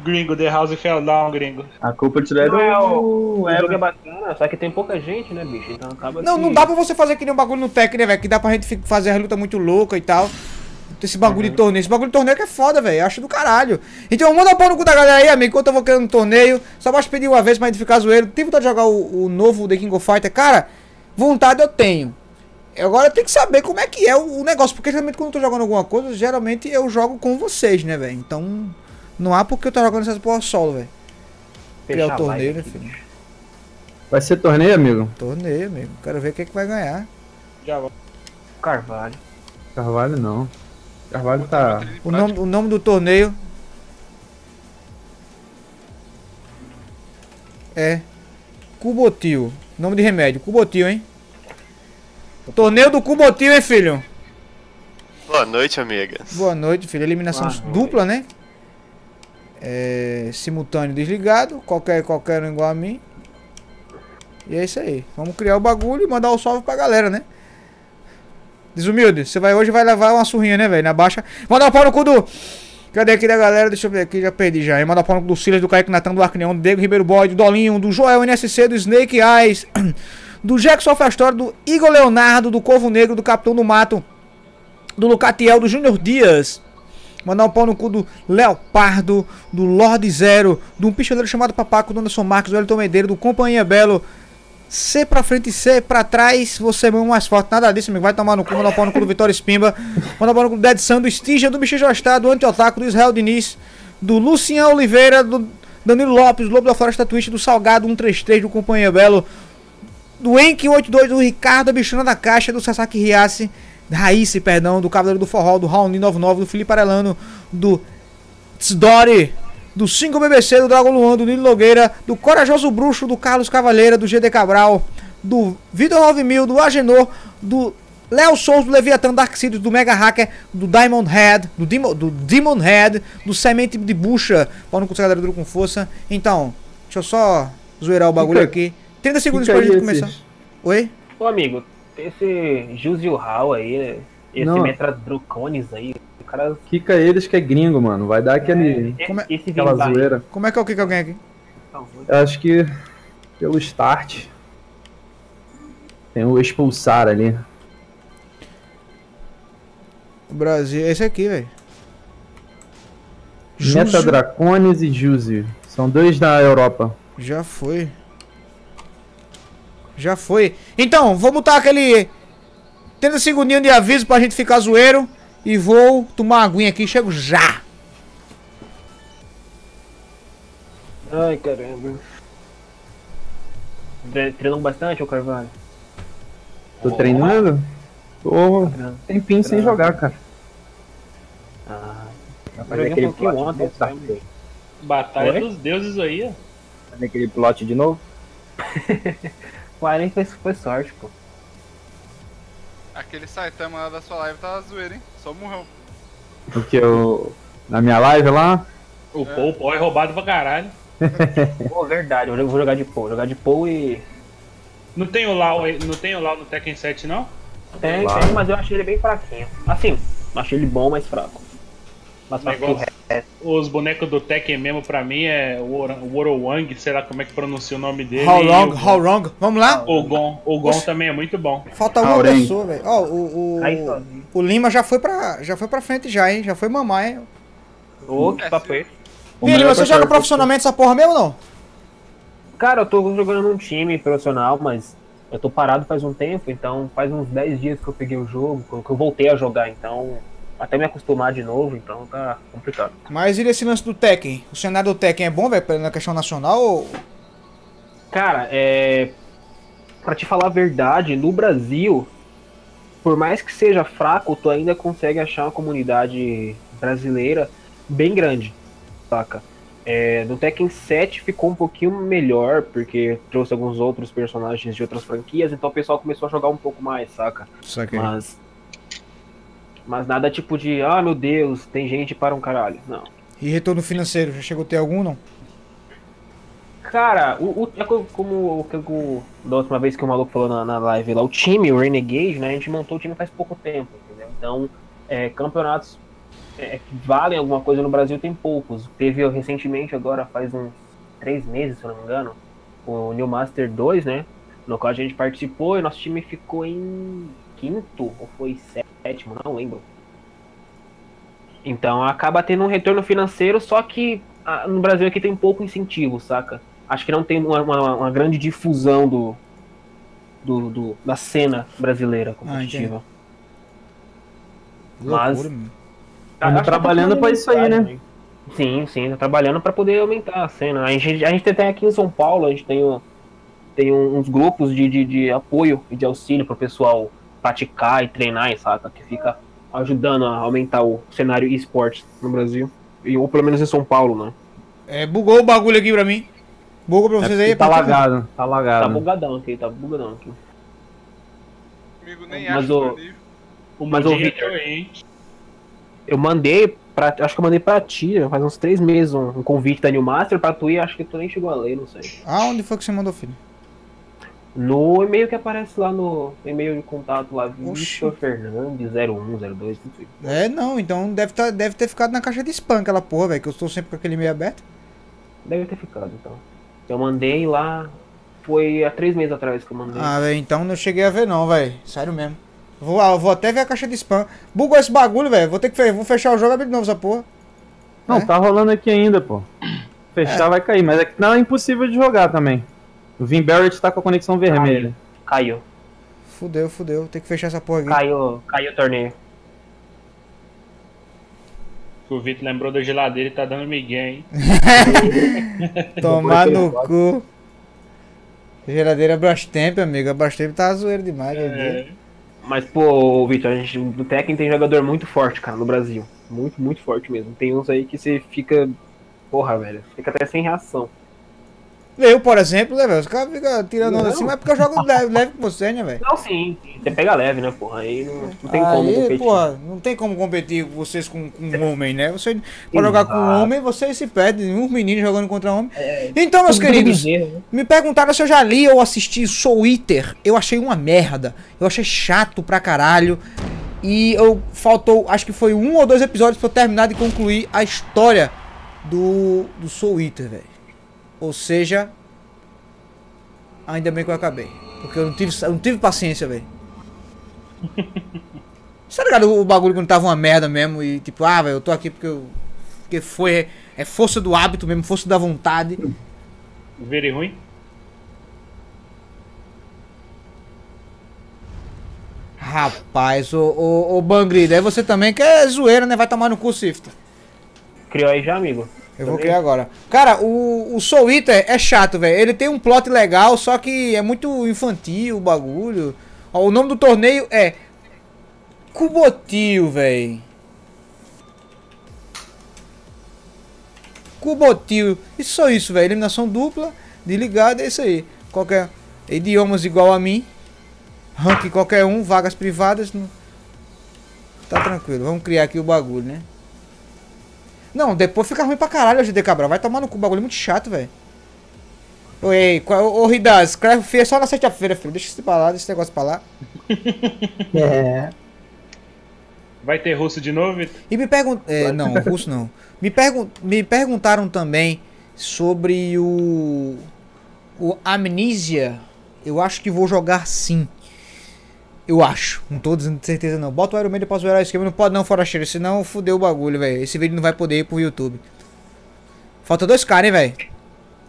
Gringo, The House fell down, gringo. A culpa disso é Não, é, o, do o jogo é bacana, só que tem pouca gente, né, bicho? Então acaba Não, que... não dá pra você fazer que nem um bagulho no Tekken, né, velho? Que dá pra gente fazer a luta muito louca e tal. Esse bagulho de torneio. Esse bagulho de torneio que é foda, velho. Eu Acho do caralho. Então manda o pau no cu da galera aí, amigo. Enquanto eu vou querendo um torneio. Só basta pedir uma vez pra gente ficar zoeiro. Tem vontade de jogar o, o novo The King of Fighter. Cara, vontade eu tenho. Agora tem que saber como é que é o, o negócio. Porque geralmente quando eu tô jogando alguma coisa, geralmente eu jogo com vocês, né, velho? Então. Não há porque eu tô jogando essas porra solo, velho. Criar o torneio, né, filho? Vai ser torneio, amigo? Torneio, amigo. Quero ver quem é que vai ganhar. Já vou. Carvalho. Carvalho não. Carvalho tá. O nome, o nome do torneio é Cubotil. Nome de remédio, Cubotil, hein? Torneio do Cubotil, hein, filho? Boa noite, amigas. Boa noite, filho. Eliminação dupla, né? É, simultâneo desligado. Qualquer, qualquer um igual a mim. E é isso aí. Vamos criar o bagulho e mandar o salve pra galera, né? Desumilde, você vai hoje vai levar uma surrinha, né, velho? Na baixa. Mandar o pau no cu do. Cadê aqui da galera? Deixa eu ver aqui, já perdi já. o pau no cu do Silas, do Kaique Natan, do Arcneon, do Diego Ribeiro Boy, do Dolinho, do Joel NSC, do Snake Eyes, do Jackson Fastor, do Igor Leonardo, do Corvo Negro, do Capitão do Mato, do Lucatiel, do Júnior Dias. Mandar um pau no cu do Leopardo, do Lorde Zero, de um pistoleiro chamado Papaco, do Anderson Marques, do Elton Medeiro, do Companhia Belo, C pra frente e C pra trás, você é o mais forte. Nada disso, amigo. Vai tomar no cu, mandar o pau no cu do Vitória Espimba. Mandar o pau no cu do Dead Sun, do Stygian, do Michel Jostar, do Anti-Otaku, do Israel Diniz, do Luciano Oliveira, do Danilo Lopes, do Lobo da Floresta Twitch, do Salgado 133, do Companhia Belo, do Enk 82, do Ricardo, da Bichona da Caixa, do Sasaki Riassi, Raísse, perdão, do Cavaleiro do Forró, do Raoni 99, do Felipe Arelano, do Tsdori, do 5 BBC, do Dragon Luan, do Nilo Nogueira, do Corajoso Bruxo, do Carlos Cavaleira, do GD Cabral, do Vitor 9000, do Agenor, do Léo Souza, do Leviathan Dark Seed, do Mega Hacker, do Diamond Head, do, Demo, do Demon Head, do Semente de Bucha, para não conseguir galera com força. Então, deixa eu só zoeirar o bagulho Fica- aqui. 30 segundos pra gente começar. Oi? Ô amigo, esse Juzil Hall aí, né? esse Não. Metradrocones aí, cara. Kika eles que é gringo, mano. Vai dar aquele. Como é- esse aquela Vimbai, zoeira. Como é que é o que alguém aqui? Eu acho que pelo start. Tem o expulsar ali. O Brasil, esse aqui, velho. Júzio. Metadracones e Juzi. São dois da Europa. Já foi. Já foi. Então, vou botar aquele 30 segundinhos de aviso pra gente ficar zoeiro. E vou tomar uma aguinha aqui, chego já. Ai caramba. Tre- Treinam bastante, ô Carvalho? Tô treinando? Tô Treinando. tempinho sem jogar, cara. Ah, eu fazer joguei aquele um pouquinho plot ontem, sabe? Batalha Oi? dos deuses aí, ó. Fazer aquele plot de novo? O Aren foi, foi sorte, pô. Aquele Saitama lá da sua live tava zoeiro, hein? Só morreu. Porque eu. Na minha live lá. O Paul, o Paul é roubado pra caralho. Pô, verdade, eu vou jogar de Paul. Jogar de Paul e. Não tem o Lau, aí- não tem o Lau no Tekken 7 não? Tem, tem, mas eu achei ele bem fraquinho. Assim, achei ele bom, mas fraco. Mas Negócio. Os bonecos do Tekken mesmo pra mim é o Orowang, sei lá como é que pronuncia o nome dele. How long, o- how long? Vamos lá? O Gon, o Gon Oxe. também é muito bom. Falta uma Auren. pessoa, velho. Ó, o, o, Aí, o Lima já foi pra, já foi pra frente já, hein? Já foi mamar, hein? Ô, que É, papo é aí, melhor você batalha joga profissionalmente essa porra mesmo ou não? Cara, eu tô jogando num time profissional, mas eu tô parado faz um tempo, então faz uns 10 dias que eu peguei o jogo, que eu voltei a jogar, então até me acostumar de novo, então tá complicado. Mas e esse lance do Tekken? O cenário do Tekken é bom, velho, na questão nacional ou... Cara, é. Pra te falar a verdade, no Brasil, por mais que seja fraco, tu ainda consegue achar uma comunidade brasileira bem grande, saca? É, no Tekken 7 ficou um pouquinho melhor, porque trouxe alguns outros personagens de outras franquias, então o pessoal começou a jogar um pouco mais, saca? Saquei. Mas. Mas nada tipo de, ah meu Deus, tem gente para um caralho. Não. E retorno financeiro, já chegou a ter algum, não? Cara, o, o- é co- como o que eu- da última vez que o maluco falou na, na live lá, o time, o Renegade, né? A gente montou o time faz pouco tempo, entendeu? Então, é, campeonatos é, que valem alguma coisa no Brasil tem poucos. Teve recentemente, agora faz uns três meses, se eu não me engano, o New Master 2, né? No qual a gente participou e nosso time ficou em quinto ou foi sétimo, não lembro. Então acaba tendo um retorno financeiro, só que ah, no Brasil aqui tem pouco incentivo, saca? Acho que não tem uma, uma- uma grande difusão do, do, do- da cena brasileira competitiva. Mas- Loucura, Acho que trabalhando tá tudo pra isso aí, né? necessário, Sim, sim, tá trabalhando pra poder aumentar a cena. A gente, a gente tem aqui em São Paulo, a gente tem, o- tem uns grupos de, de, de apoio e de auxílio pro pessoal praticar e treinar, saca? Que fica ajudando a aumentar o cenário esportes no Brasil. E, ou pelo menos em São Paulo, né? É, bugou o bagulho aqui pra mim. Bugou pra vocês aí. tá lagado, tá Tá lagado. bugadão aqui, tá bugadão aqui. Comigo nem Mas acho o-. O Mas, é Victor, hein? Eu mandei pra. Acho que eu mandei pra ti, faz uns três meses, um, um convite da New Master pra tu ir, acho que tu nem chegou a ler, não sei. Aonde foi que você mandou, filho? No e-mail que aparece lá no e-mail de contato lá, Oxi. Victor Fernandes 0102, não sei. É, não, então deve, tá, deve ter ficado na caixa de spam aquela porra, velho, que eu estou sempre com aquele e-mail aberto. Deve ter ficado, então. Eu mandei lá, foi há três meses atrás que eu mandei. Ah, velho, então não cheguei a ver não, velho. Sério mesmo. Vou, ah, vou até ver a caixa de spam. Bugou esse bagulho, velho. Vou ter que fe- vou fechar o jogo e abrir de novo essa porra. Não, É? tá rolando aqui ainda, pô. Fechar vai cair, mas é que não é impossível de jogar também. O Vin Barrett tá com a conexão vermelha. Caiu. Fudeu, fudeu. Tem que fechar essa porra aqui. Caiu, caiu o torneio. O Vitor lembrou da geladeira e tá dando migué, hein? Tomar no cu. Geladeira Brastemp, amigo. A Brastemp tá zoeira demais. É. Mas, pô, Vitor, a gente do Tekken tem jogador muito forte, cara, no Brasil. Muito, muito forte mesmo. Tem uns aí que você fica. Porra, velho. Fica até sem reação. Eu, por exemplo, né, velho? Os caras ficam tirando onda assim, mas é porque eu jogo leve, leve com você, né, velho? Não, sim. Você pega leve, né, porra? Aí não, não tem como Aí, competir. porra, não tem como competir vocês com, com um homem, né? Você pode jogar com um homem, vocês se perdem. Um menino jogando contra um homem. Então, meus queridos, bezerro, né? me perguntaram se eu já li ou assisti Soul Eater. Eu achei uma merda. Eu achei chato pra caralho. E eu faltou, acho que foi um ou dois episódios pra eu terminar de concluir a história do, do Soul Eater, velho. Ou seja, ainda bem que eu acabei. Porque eu não tive, eu não tive paciência, velho. Tá ligado o bagulho quando tava uma merda mesmo e tipo, ah, velho, eu tô aqui porque eu. Porque foi. É força do hábito mesmo, força da vontade. Ver e ruim? Rapaz, ô, ô, ô Bangri, daí você também quer zoeira, né? Vai tomar no cu, Sifta. Criou aí já, amigo. Eu vou criar agora. Cara, o, o Soul Eater é chato, velho. Ele tem um plot legal, só que é muito infantil o bagulho. Ó, o nome do torneio é. Cubotil, velho. Cubotil. E só isso, velho. Eliminação dupla, de ligada, é isso aí. Qualquer. Idiomas igual a mim. Rank qualquer um, vagas privadas. Tá tranquilo. Vamos criar aqui o bagulho, né? Não, depois fica ruim pra caralho o GD Cabral. Vai tomar no cu, bagulho muito chato, velho. Oi, qual- ô Ridaz, escreve feio só na sexta-feira, filho. Deixa esse pra lá, deixa esse negócio pra lá. É. Vai ter russo de novo, Vitor? E me perguntam. É, não, russo não. Me, pergun me perguntaram também sobre o. O Amnesia. Eu acho que vou jogar sim. Eu acho. Não tô dizendo de certeza não. Bota o Iron e posso virar o esquema. Não pode não, fora cheiro. Senão fudeu o bagulho, velho. Esse vídeo não vai poder ir pro YouTube. Falta dois caras, hein, velho.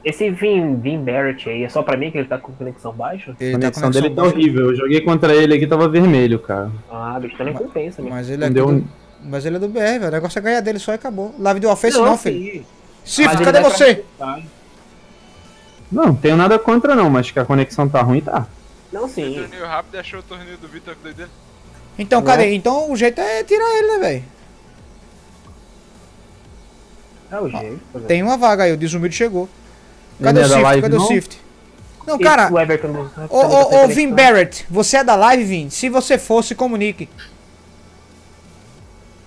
Esse Vin, Vin Barrett aí, é só pra mim que ele tá com conexão baixa? Ele A tá conexão dele tá baixa. horrível. Eu joguei contra ele aqui, tava vermelho, cara. Ah, bicho, então nem compensa, né? Mas ele é Não deu do, um- Mas ele é do BR, velho. O negócio é ganhar dele só e acabou. Live de ofensa Não, não, sim. filho. Cif, Mas ele cadê pra você? não tenho nada contra não, mas que a conexão tá ruim, tá. Não, sim. Torneio rápido achou o torneio do Vitor doideira. Então, Né? cadê? Então o jeito é tirar ele, né, velho? É o jeito. velho. Tem uma vaga aí, o Desumido chegou. Ele Cadê não o é da Sift? Cadê o não? Sift? Não, cara. o Everton não- tá Ô, ô, ô. Vin Barrett, você é da live, Vin? Se você for, se comunique.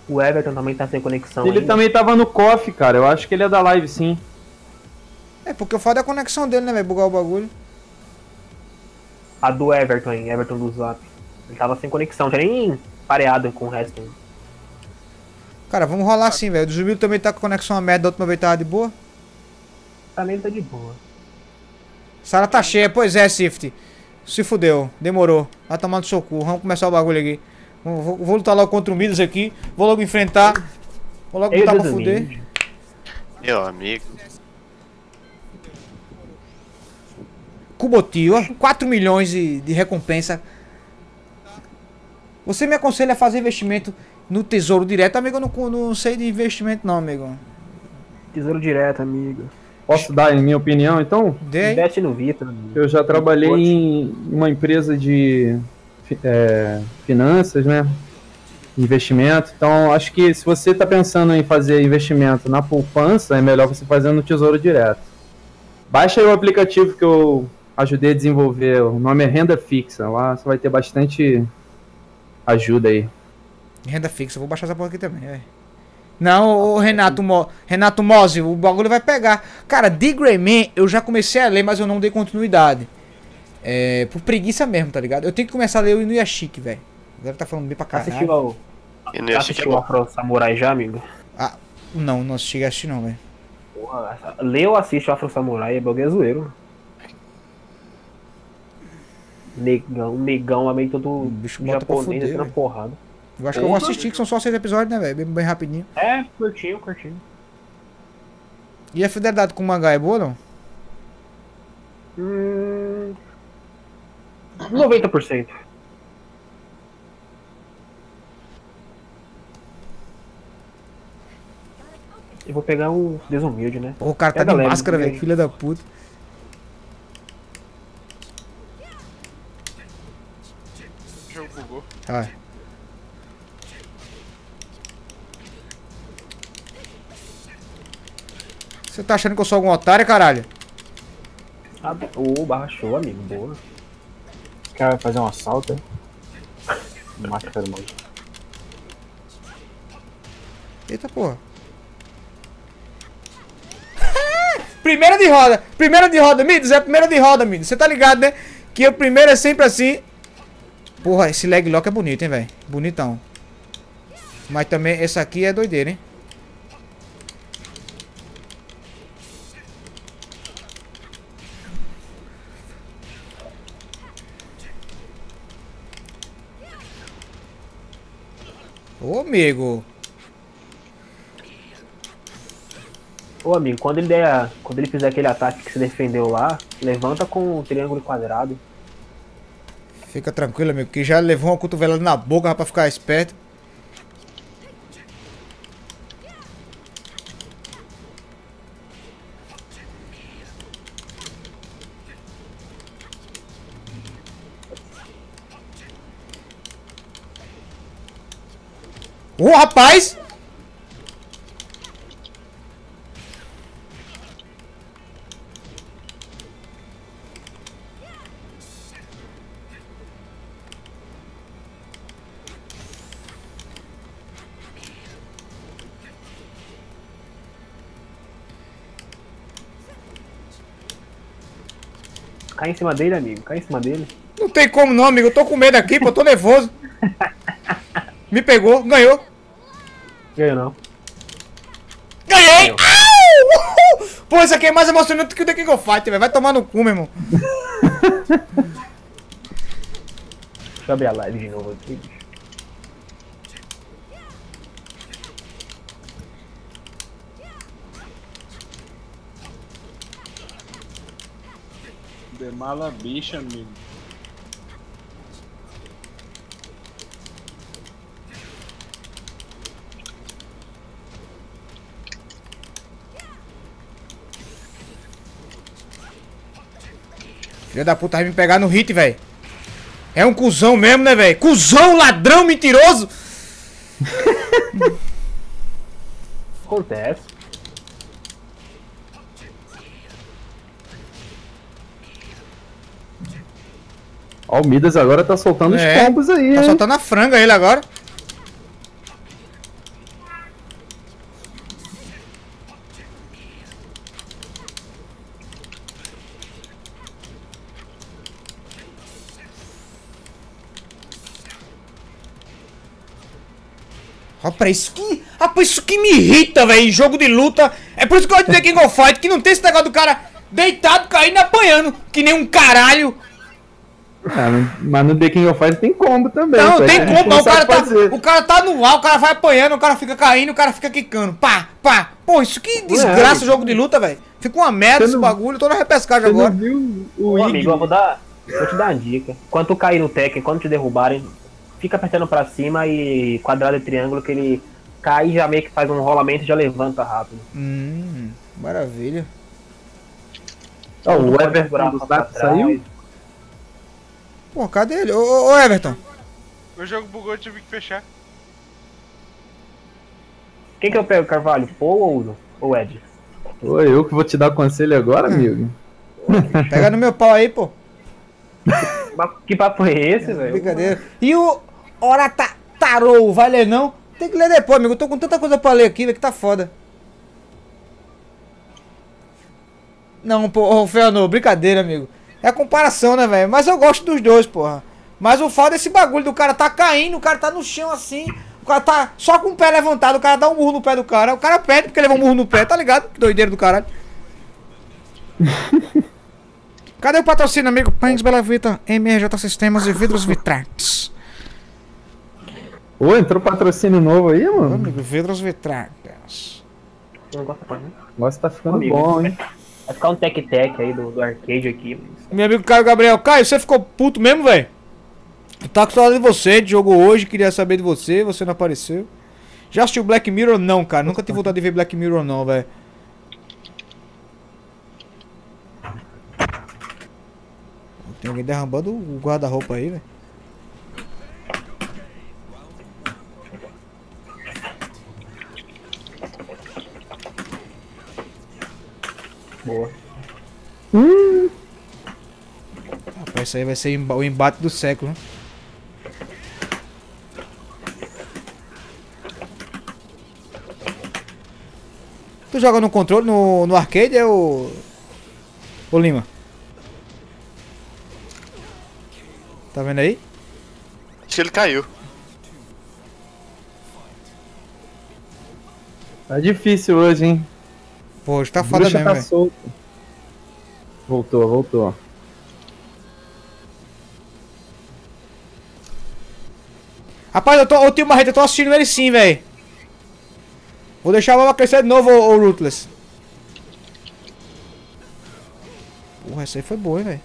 O Everton também tá sem conexão Ele ainda. também tava no coffee, cara. Eu acho que ele é da live, sim. É, porque eu falo da conexão dele, né, velho? Bugar o bagulho. A do Everton aí, Everton do Zap. Ele tava sem conexão, tinha nem pareado com o resto. Cara, vamos rolar assim, velho. O Desumido também tá com conexão a merda, da última vez tava de boa. Ele tá de boa. Sala tá cheia, pois é, Sift. Se fudeu, demorou. Vai tomar no seu cu. Vamos começar o bagulho aqui. Vou, vou- vou lutar logo contra o Midas aqui. Vou logo enfrentar. Vou logo botar pra fuder. Meu amigo. Cubotil, ó. 4 milhões de, de recompensa. Você me aconselha a fazer investimento no tesouro direto, amigo? Eu não, não sei de investimento, não, amigo. Tesouro direto, amigo. Posso dar em minha opinião, então? Investe no Vitor. Eu já trabalhei em uma empresa de é, finanças, né? Investimento. Então, acho que se você está pensando em fazer investimento na poupança, é melhor você fazer no Tesouro Direto. Baixa aí o aplicativo que eu ajudei a desenvolver. O nome é Renda Fixa. Lá você vai ter bastante ajuda aí. Renda fixa, vou baixar essa porra aqui também, velho. Não, ô Renato, Mo, Renato Mose, o bagulho vai pegar. Cara, The Grey Man eu já comecei a ler, mas eu não dei continuidade. É, por preguiça mesmo, tá ligado? Eu tenho que começar a ler o Inuyashiki, velho. Agora tá falando bem pra caralho. Assistiu ao. Ao Afro Samurai já, amigo? Ah, não, não assisti a assistir não, velho. Porra, lê ou assiste o Afro Samurai, é bagulho é zoeiro. Negão, negão meio todo O bicho japonês assim na porrada. Eu acho que eu vou assistir, que são só seis episódios, né, velho? Bem, bem rapidinho. É, curtinho, curtinho. E a fidelidade com o mangá é boa, não? Hum, 90%. Eu vou pegar o desumilde, né? Pô, o cara tá Pega de leve, máscara, né? velho. Filha da puta. O jogo Vai. Você tá achando que eu sou algum otário, caralho? Ah, Ô, barra show, amigo. Boa. Esse cara vai fazer um assalto, hein? Máscara, mano. Eita porra. primeira de roda, primeira de roda, Midos, é a primeira de roda, Midos. Você tá ligado, né? Que o primeiro é sempre assim. Porra, esse leg lock é bonito, hein, velho. Bonitão. Mas também, esse aqui é doideira, hein? Ô, amigo. Ô, amigo, quando ele, der, quando ele fizer aquele ataque que você defendeu lá, levanta com o triângulo quadrado. Fica tranquilo, amigo, que já levou uma cotovelada na boca pra ficar esperto. Ô, rapaz! Cai em cima dele, amigo. Cai em cima dele. Não tem como não, amigo. Eu tô com medo aqui, pô. Eu tô nervoso. Me pegou, ganhou. Ganhou não. Ganhei! Uhul! Pô, isso aqui é mais emocionante que o The King of Fight, velho. Vai tomar no cu, meu irmão. Deixa eu abrir a live de novo aqui, bicho. De mala bicha, amigo. Filha da puta vai me pegar no hit, velho. É um cuzão mesmo, né, velho? Cuzão, ladrão, mentiroso. Acontece. Ó, o Midas agora tá soltando É, os combos aí, Tá hein? soltando a franga ele agora. Rapaz, isso que. Rapaz, isso que me irrita, velho. Jogo de luta. É por isso que eu gosto de The King of Fight, que não tem esse negócio do cara deitado, caindo, apanhando. Que nem um caralho. Ah, mas- no The King of Fighters tem combo também. Não, tem como, mas o cara, tá, fazer. o cara tá no ar, o cara vai apanhando, o cara fica caindo, o cara fica quicando. Pá, pá. Pô, isso que desgraça o jogo de luta, velho. Fica uma merda esse bagulho, tô na repescagem agora. Ô, amigo, eu vou dar. Vou te dar uma dica. Quando tu cair no Tekken, quando te derrubarem, fica apertando pra cima e quadrado e triângulo que ele cai e já meio que faz um rolamento e já levanta rápido. Hum, maravilha. Quando o Everton pra Datos trás. saiu? Pô, cadê ele? Ô, ô, ô, Everton. O jogo bugou, eu tive que fechar. Quem que eu pego, Carvalho? Paul ou Uno? Ou Ed? Ô, eu que vou te dar conselho agora, amigo. Pega no meu pau aí, pô. Que papo é esse, velho? Brincadeira. E o Ora ta, Tarou, vai ler não? Tem que ler depois, amigo. Eu tô com tanta coisa pra ler aqui, velho, que tá foda. Não, pô, ô, Feanor, brincadeira, amigo. É comparação, né, velho? Mas eu gosto dos dois, porra. Mas o foda é esse bagulho do cara tá caindo, o cara tá no chão assim. O cara tá só com o pé levantado, o cara dá um murro no pé do cara. O cara perde porque levou um murro no pé, tá ligado? Que doideira do caralho. Cadê o patrocínio, amigo? Pães Bela Vita, MRJ Sistemas e Vidros Vitrantes. Ô, entrou patrocínio novo aí, mano. Amigo, Vidros Vitrantes. Não gosta pra mim. O negócio tá ficando Amigo, bom, hein? Vai ficar um tec-tec aí do, do arcade aqui. Meu amigo Caio Gabriel. Caio, você ficou puto mesmo, velho? Tá com saudade de você, gente jogou hoje, queria saber de você, você não apareceu. Já assistiu Black Mirror? Não, cara. Nunca tive vontade de ver Black Mirror, não, velho. Tem alguém derrambando o guarda-roupa aí, velho. Boa. Rapaz, isso aí vai ser o embate do século, né? Tu joga no controle, no, no arcade, é o... O Lima? Tá vendo aí? Acho que ele caiu. Tá difícil hoje, hein? Pô, hoje tá foda Bruxa mesmo, tá velho. solto. Voltou, voltou. Rapaz, eu tô, ô tio Marreta, eu tô assistindo ele sim, velho. Vou deixar a baba crescer de novo, ô, ô Ruthless. Porra, essa aí foi boa, velho.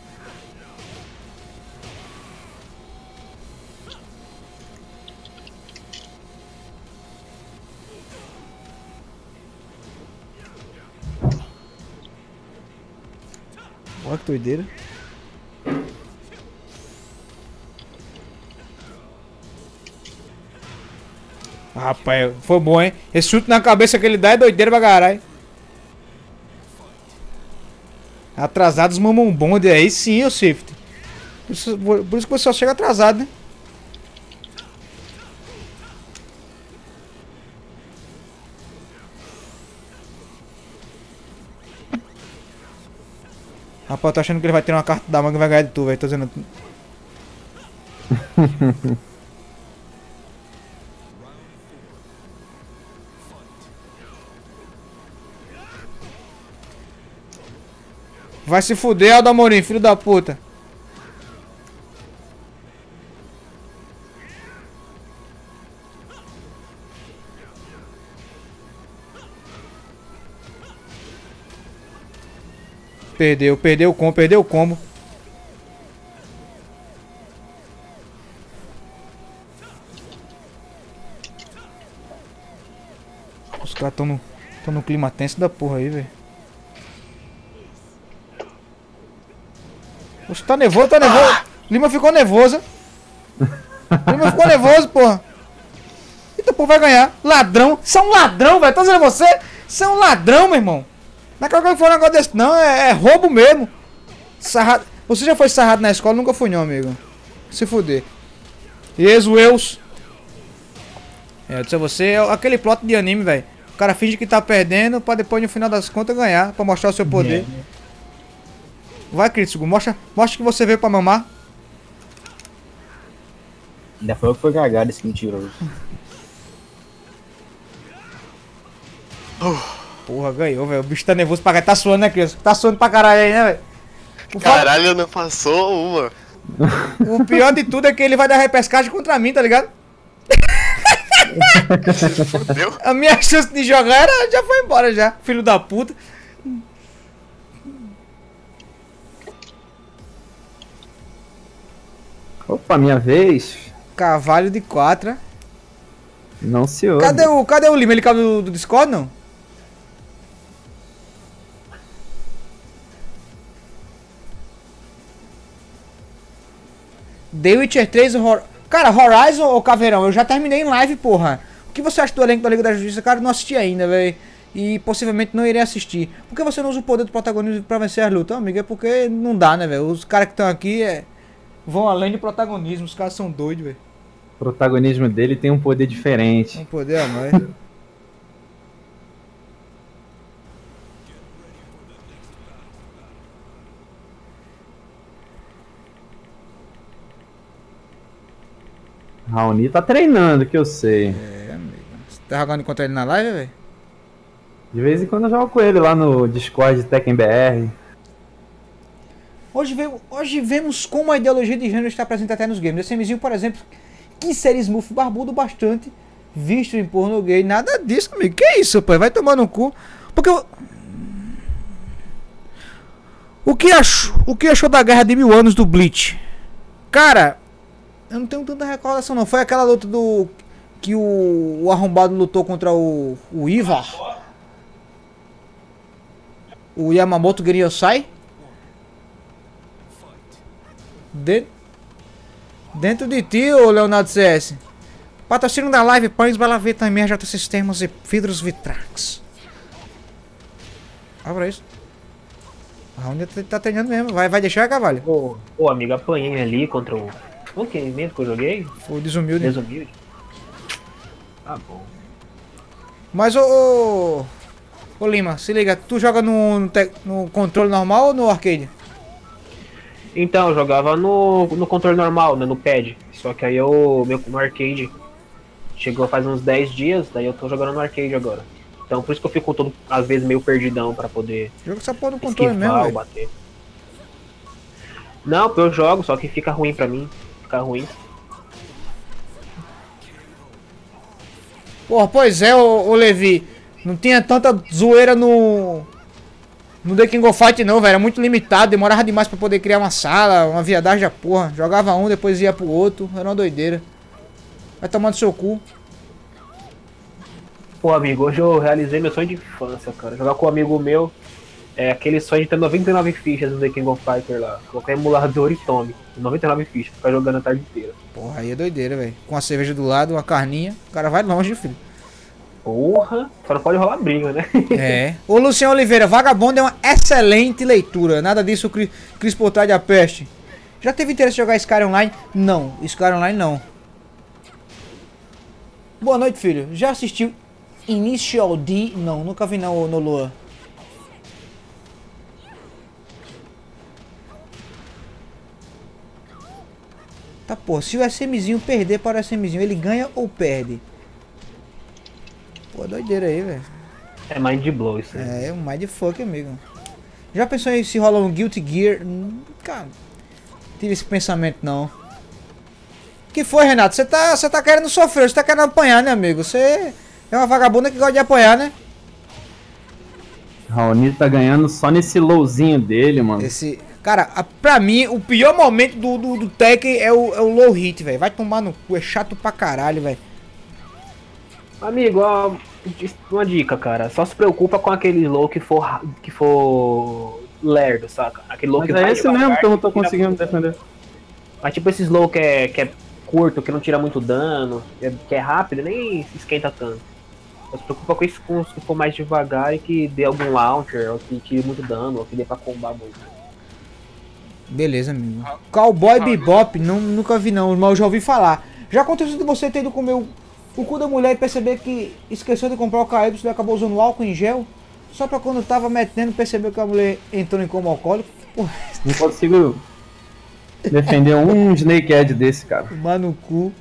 Olha que doideira. Rapaz, foi bom, hein? Esse chute na cabeça que ele dá é doideira pra caralho. Atrasados mamam bonde aí sim, ô Swift. Por isso, por isso que você só chega atrasado, né? Rapaz, eu tô achando que ele vai ter uma carta da manga e vai ganhar de tu, velho. Tô dizendo. Vai se fuder, Aldo Amorim, filho da puta. Perdeu, perdeu o combo, perdeu o combo. Os caras tão no, no clima tenso da porra aí, velho. Você tá nervoso, tá nervoso. Lima ficou nervoso. Lima ficou nervoso, porra. Eita, pô, vai ganhar. Ladrão. Você é um ladrão, velho. Tô dizendo você. Você é um ladrão, meu irmão. Não é qualquer que for um negócio desse, não. É, é roubo mesmo. Sarrado. Você já foi sarrado na escola? Nunca fui, não, amigo. Se fuder. Exueus. É, eu disse a você, é aquele plot de anime, velho. O cara finge que tá perdendo pra depois, no final das contas, ganhar. Pra mostrar o seu poder. Vai, Crítico, mostra, mostra que você veio pra mamar. Ainda foi eu que foi cagado esse mentiroso. Porra, ganhou, velho. O bicho tá nervoso pra caralho. Tá suando, né, criança? Tá suando pra caralho aí, né, velho? Fa- Caralho, não passou uma. O pior de tudo é que ele vai dar repescagem contra mim, tá ligado? Fudeu. A minha chance de jogar era, já foi embora já, filho da puta. Opa, minha vez. Cavalho de 4. Não se ouve. Cadê o, cadê o Lima? Ele caiu do, do Discord, não? The Witcher 3 Hor... Cara, Horizon ou Caveirão? Eu já terminei em live, porra. O que você acha do elenco da Liga da Justiça? Cara, eu não assisti ainda, velho. E possivelmente não irei assistir. Por que você não usa o poder do protagonismo pra vencer as lutas? Amigo, é porque não dá, né, velho? Os caras que estão aqui é... vão além de protagonismo. Os caras são doidos, velho. O protagonismo dele tem um poder diferente. Um poder a mais. Raoni tá treinando, que eu sei. É, amigo. Você tá jogando contra ele na live, velho? De vez em quando eu jogo com ele lá no Discord Tekken BR. Hoje, veio, hoje vemos como a ideologia de gênero está presente até nos games. Esse MZinho, por exemplo, que ser smooth barbudo bastante, visto em porno gay. Nada disso, amigo. Que isso, pai? Vai tomar no cu. Porque eu... O que, achou, o que achou da Guerra de Mil Anos do Bleach? Cara, eu não tenho tanta recordação não. Foi aquela luta do... Que o, o arrombado lutou contra o, o Ivar. O Yamamoto Giriosai. De... Dentro de ti, ô Leonardo CS. Patrocínio da Live Pães, Bela ver também, RJ Sistemas e Vidros Vitrax. Abra isso. A Raoni tá, treinando mesmo. Vai, vai deixar, Cavalho? Ô, ô, amigo, apanhei ali contra o. O que mesmo que eu joguei? O Desumilde. Desumilde. Tá bom. Mas, ô, ô... Lima, se liga. Tu joga no, no, te- no controle normal ou no arcade? Então, eu jogava no, no controle normal, né, no pad. Só que aí eu, meu, no arcade, chegou faz uns 10 dias, daí eu tô jogando no arcade agora. Então por isso que eu fico todo, às vezes, meio perdidão pra poder Joga essa porra no controle mesmo, bater. Não, eu jogo, só que fica ruim pra mim. Fica ruim. Porra, pois é, ô, ô Levi. Não tinha tanta zoeira no. No The King of Fight não, velho. Era muito limitado, demorava demais pra poder criar uma sala, uma viadagem da porra. Jogava um, depois ia pro outro. Era uma doideira. Vai tomando seu cu. Pô, amigo, hoje eu realizei meu sonho de infância, cara. Jogar com um amigo meu. É aquele sonho de ter 99 fichas no The King of Fighter lá. Colocar emulador e tome. 99 fichas, ficar jogando a tarde inteira. Porra, aí é doideira, velho. Com a cerveja do lado, uma carninha. O cara vai longe, filho. Porra, só não pode rolar briga, né? É. Ô Luciano Oliveira, Vagabundo é uma excelente leitura. Nada disso, Cris, Cris Portade a peste. Já teve interesse em jogar Skyrim Online? Não, Skyrim Online não. Boa noite, filho. Já assistiu Initial D? Não, nunca vi não, no Lua. Tá, pô, se o SMzinho perder para o SMzinho, ele ganha ou perde? Pô, doideira aí, velho. É mind blow isso aí. É, um mindfuck, amigo. Já pensou em se rola um Guilty Gear? Cara, tive esse pensamento não. Que foi, Renato? Você tá, você tá querendo sofrer, você tá querendo apanhar, né, amigo? Você é uma vagabunda que gosta de apanhar, né? Raoni tá ganhando só nesse lowzinho dele, mano. Esse. Cara, a- pra mim, o pior momento do, do, do Tekken é o, é o low hit, velho. Vai tomar no cu, é chato pra caralho, velho. Amigo, ó, uma dica, cara. Só se preocupa com aquele low que for, ra- que for lerdo, saca? Aquele low Mas que é esse devagar, mesmo que eu não tô conseguindo defender. Mas tipo esses low que é, que é curto, que não tira muito dano, que é, que é rápido, nem esquenta tanto. Só se preocupa com isso com os que for mais devagar e que dê algum launcher, ou que tire muito dano, ou que dê pra combar muito. Beleza, amigo. Cowboy Bebop, não, nunca vi não, mas eu já ouvi falar. Já aconteceu de você ter ido comer o, o cu da mulher e perceber que esqueceu de comprar o KY e acabou usando álcool em gel? Só pra quando tava metendo perceber que a mulher entrou em coma alcoólico? Porra, Não consigo defender um Snake Edge desse, cara. tomar no cu.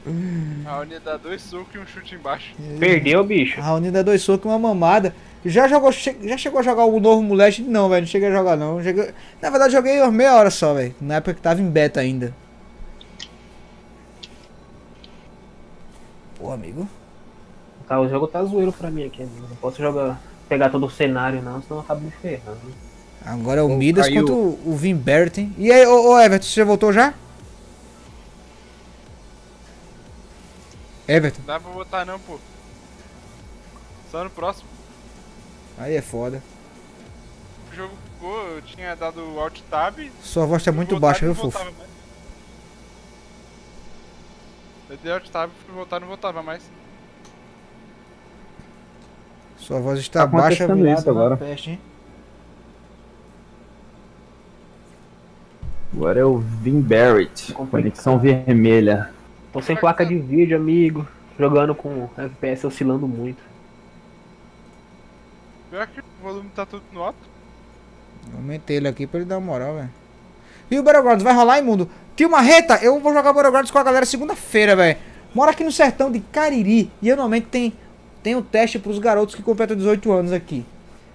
A Uni dá dois socos e um chute embaixo. Perdeu, bicho. A Unida dois socos e uma mamada. Já jogou, che- já chegou a jogar o novo moleque? Não, velho, não cheguei a jogar não. Cheguei- Na verdade joguei umas meia hora só, velho. Na época que tava em beta ainda. Pô, amigo. Tá, o jogo tá zoeiro pra mim aqui, amigo. Não posso jogar, pegar todo o cenário não, senão eu acabo me ferrando. Agora é o Ô, Midas caiu. contra o, o Vin Berten. E aí, ô, ô Everton, você já voltou já? Everton, Dá pra botar não, pô. Só no próximo. Aí é foda. O jogo ficou, eu tinha dado o Alt Tab. Sua voz tá muito baixa, viu, fofo? mais. Eu dei Alt Tab, fui voltar e não voltava mais. Sua voz está Tá baixa virada na agora. peste, hein? Agora é o Vin Barrett. Conexão vermelha. Tô sem placa de vídeo, amigo. Jogando com FPS oscilando muito. Pior que o volume tá tudo no alto. Aumentei ele aqui pra ele dar uma moral, velho. E o Battlegrounds vai rolar, imundo? Tio Marreta, eu vou jogar Battlegrounds com a galera segunda-feira, velho. Moro aqui no sertão de Cariri. E anualmente tem, tem o teste pros garotos que completam 18 anos aqui.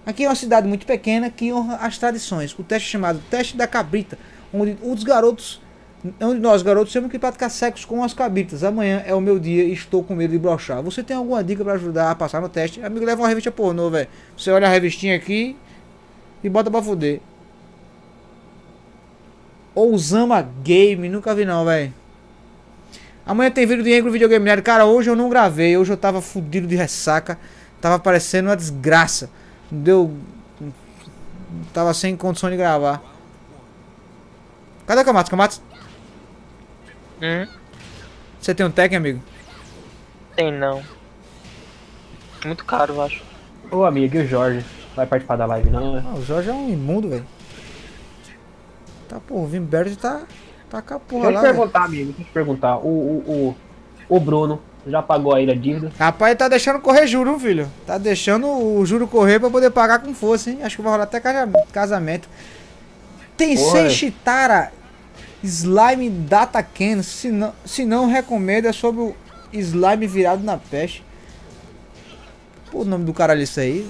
Aqui é uma cidade muito pequena que honra as tradições. O teste é chamado Teste da Cabrita. Onde os garotos. Onde nós, garotos, temos que praticar sexo com as cabritas. Amanhã é o meu dia e estou com medo de brochar. Você tem alguma dica pra ajudar a passar no teste? Amigo, leva uma revista pornô, velho. Você olha a revistinha aqui e bota pra fuder. Ousama Game, nunca vi não, velho. Amanhã tem vídeo de Angry Videogame Nerd. Cara, hoje eu não gravei, hoje eu tava fudido de ressaca. Tava parecendo uma desgraça. Deu. Tava sem condição de gravar. Cadê o Kamatos? Kamatos? Hum, Você tem um tech, amigo? tem não. Muito caro, eu acho. Ô amigo, e o Jorge? Vai participar da live não, né? Ah, o Jorge é um imundo, velho. Tá, pô, o Vimberg tá. Tá com a porra Deixa eu lá. te velho. perguntar, amigo, deixa eu te perguntar. O, o, o, o Bruno já pagou aí a dívida? Rapaz, ele tá deixando correr juro, viu, filho. Tá deixando o juro correr pra poder pagar com força, hein? Acho que vai rolar até casa- casamento. Tem Porra. seis Chitara Slime Data Can. Se não, se não recomenda sobre o slime virado na peste. Pô, o nome do caralho é isso aí.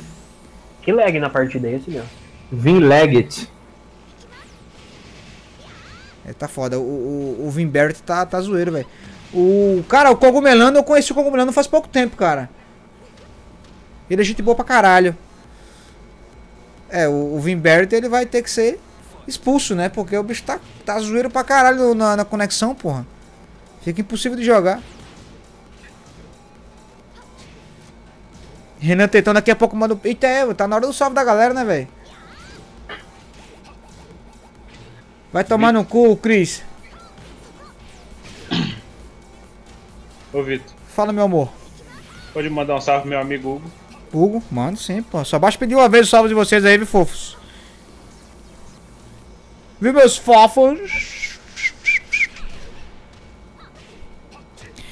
Que lag na partida é esse, meu? Vin Leggett. É, tá foda. O, o, o Vimbert tá, tá zoeiro, velho. O. Cara, o Cogumelano, eu conheci o Cogumelano faz pouco tempo, cara. Ele é gente boa pra caralho. É, o, o Vimbert ele vai ter que ser expulso, né? Porque o bicho tá, tá zoeiro pra caralho na, na conexão, porra. Fica impossível de jogar. Renan Tetão daqui a pouco manda. Eita, é, tá na hora do salve da galera, né, velho? Vai tomar no cu, Cris. Ô, Vitor, Fala, meu amor. pode mandar um salve pro meu amigo Hugo. Hugo, mando sim, pô. Só basta pedir uma vez o salve de vocês aí, viu, fofos? Viu, meus fofos?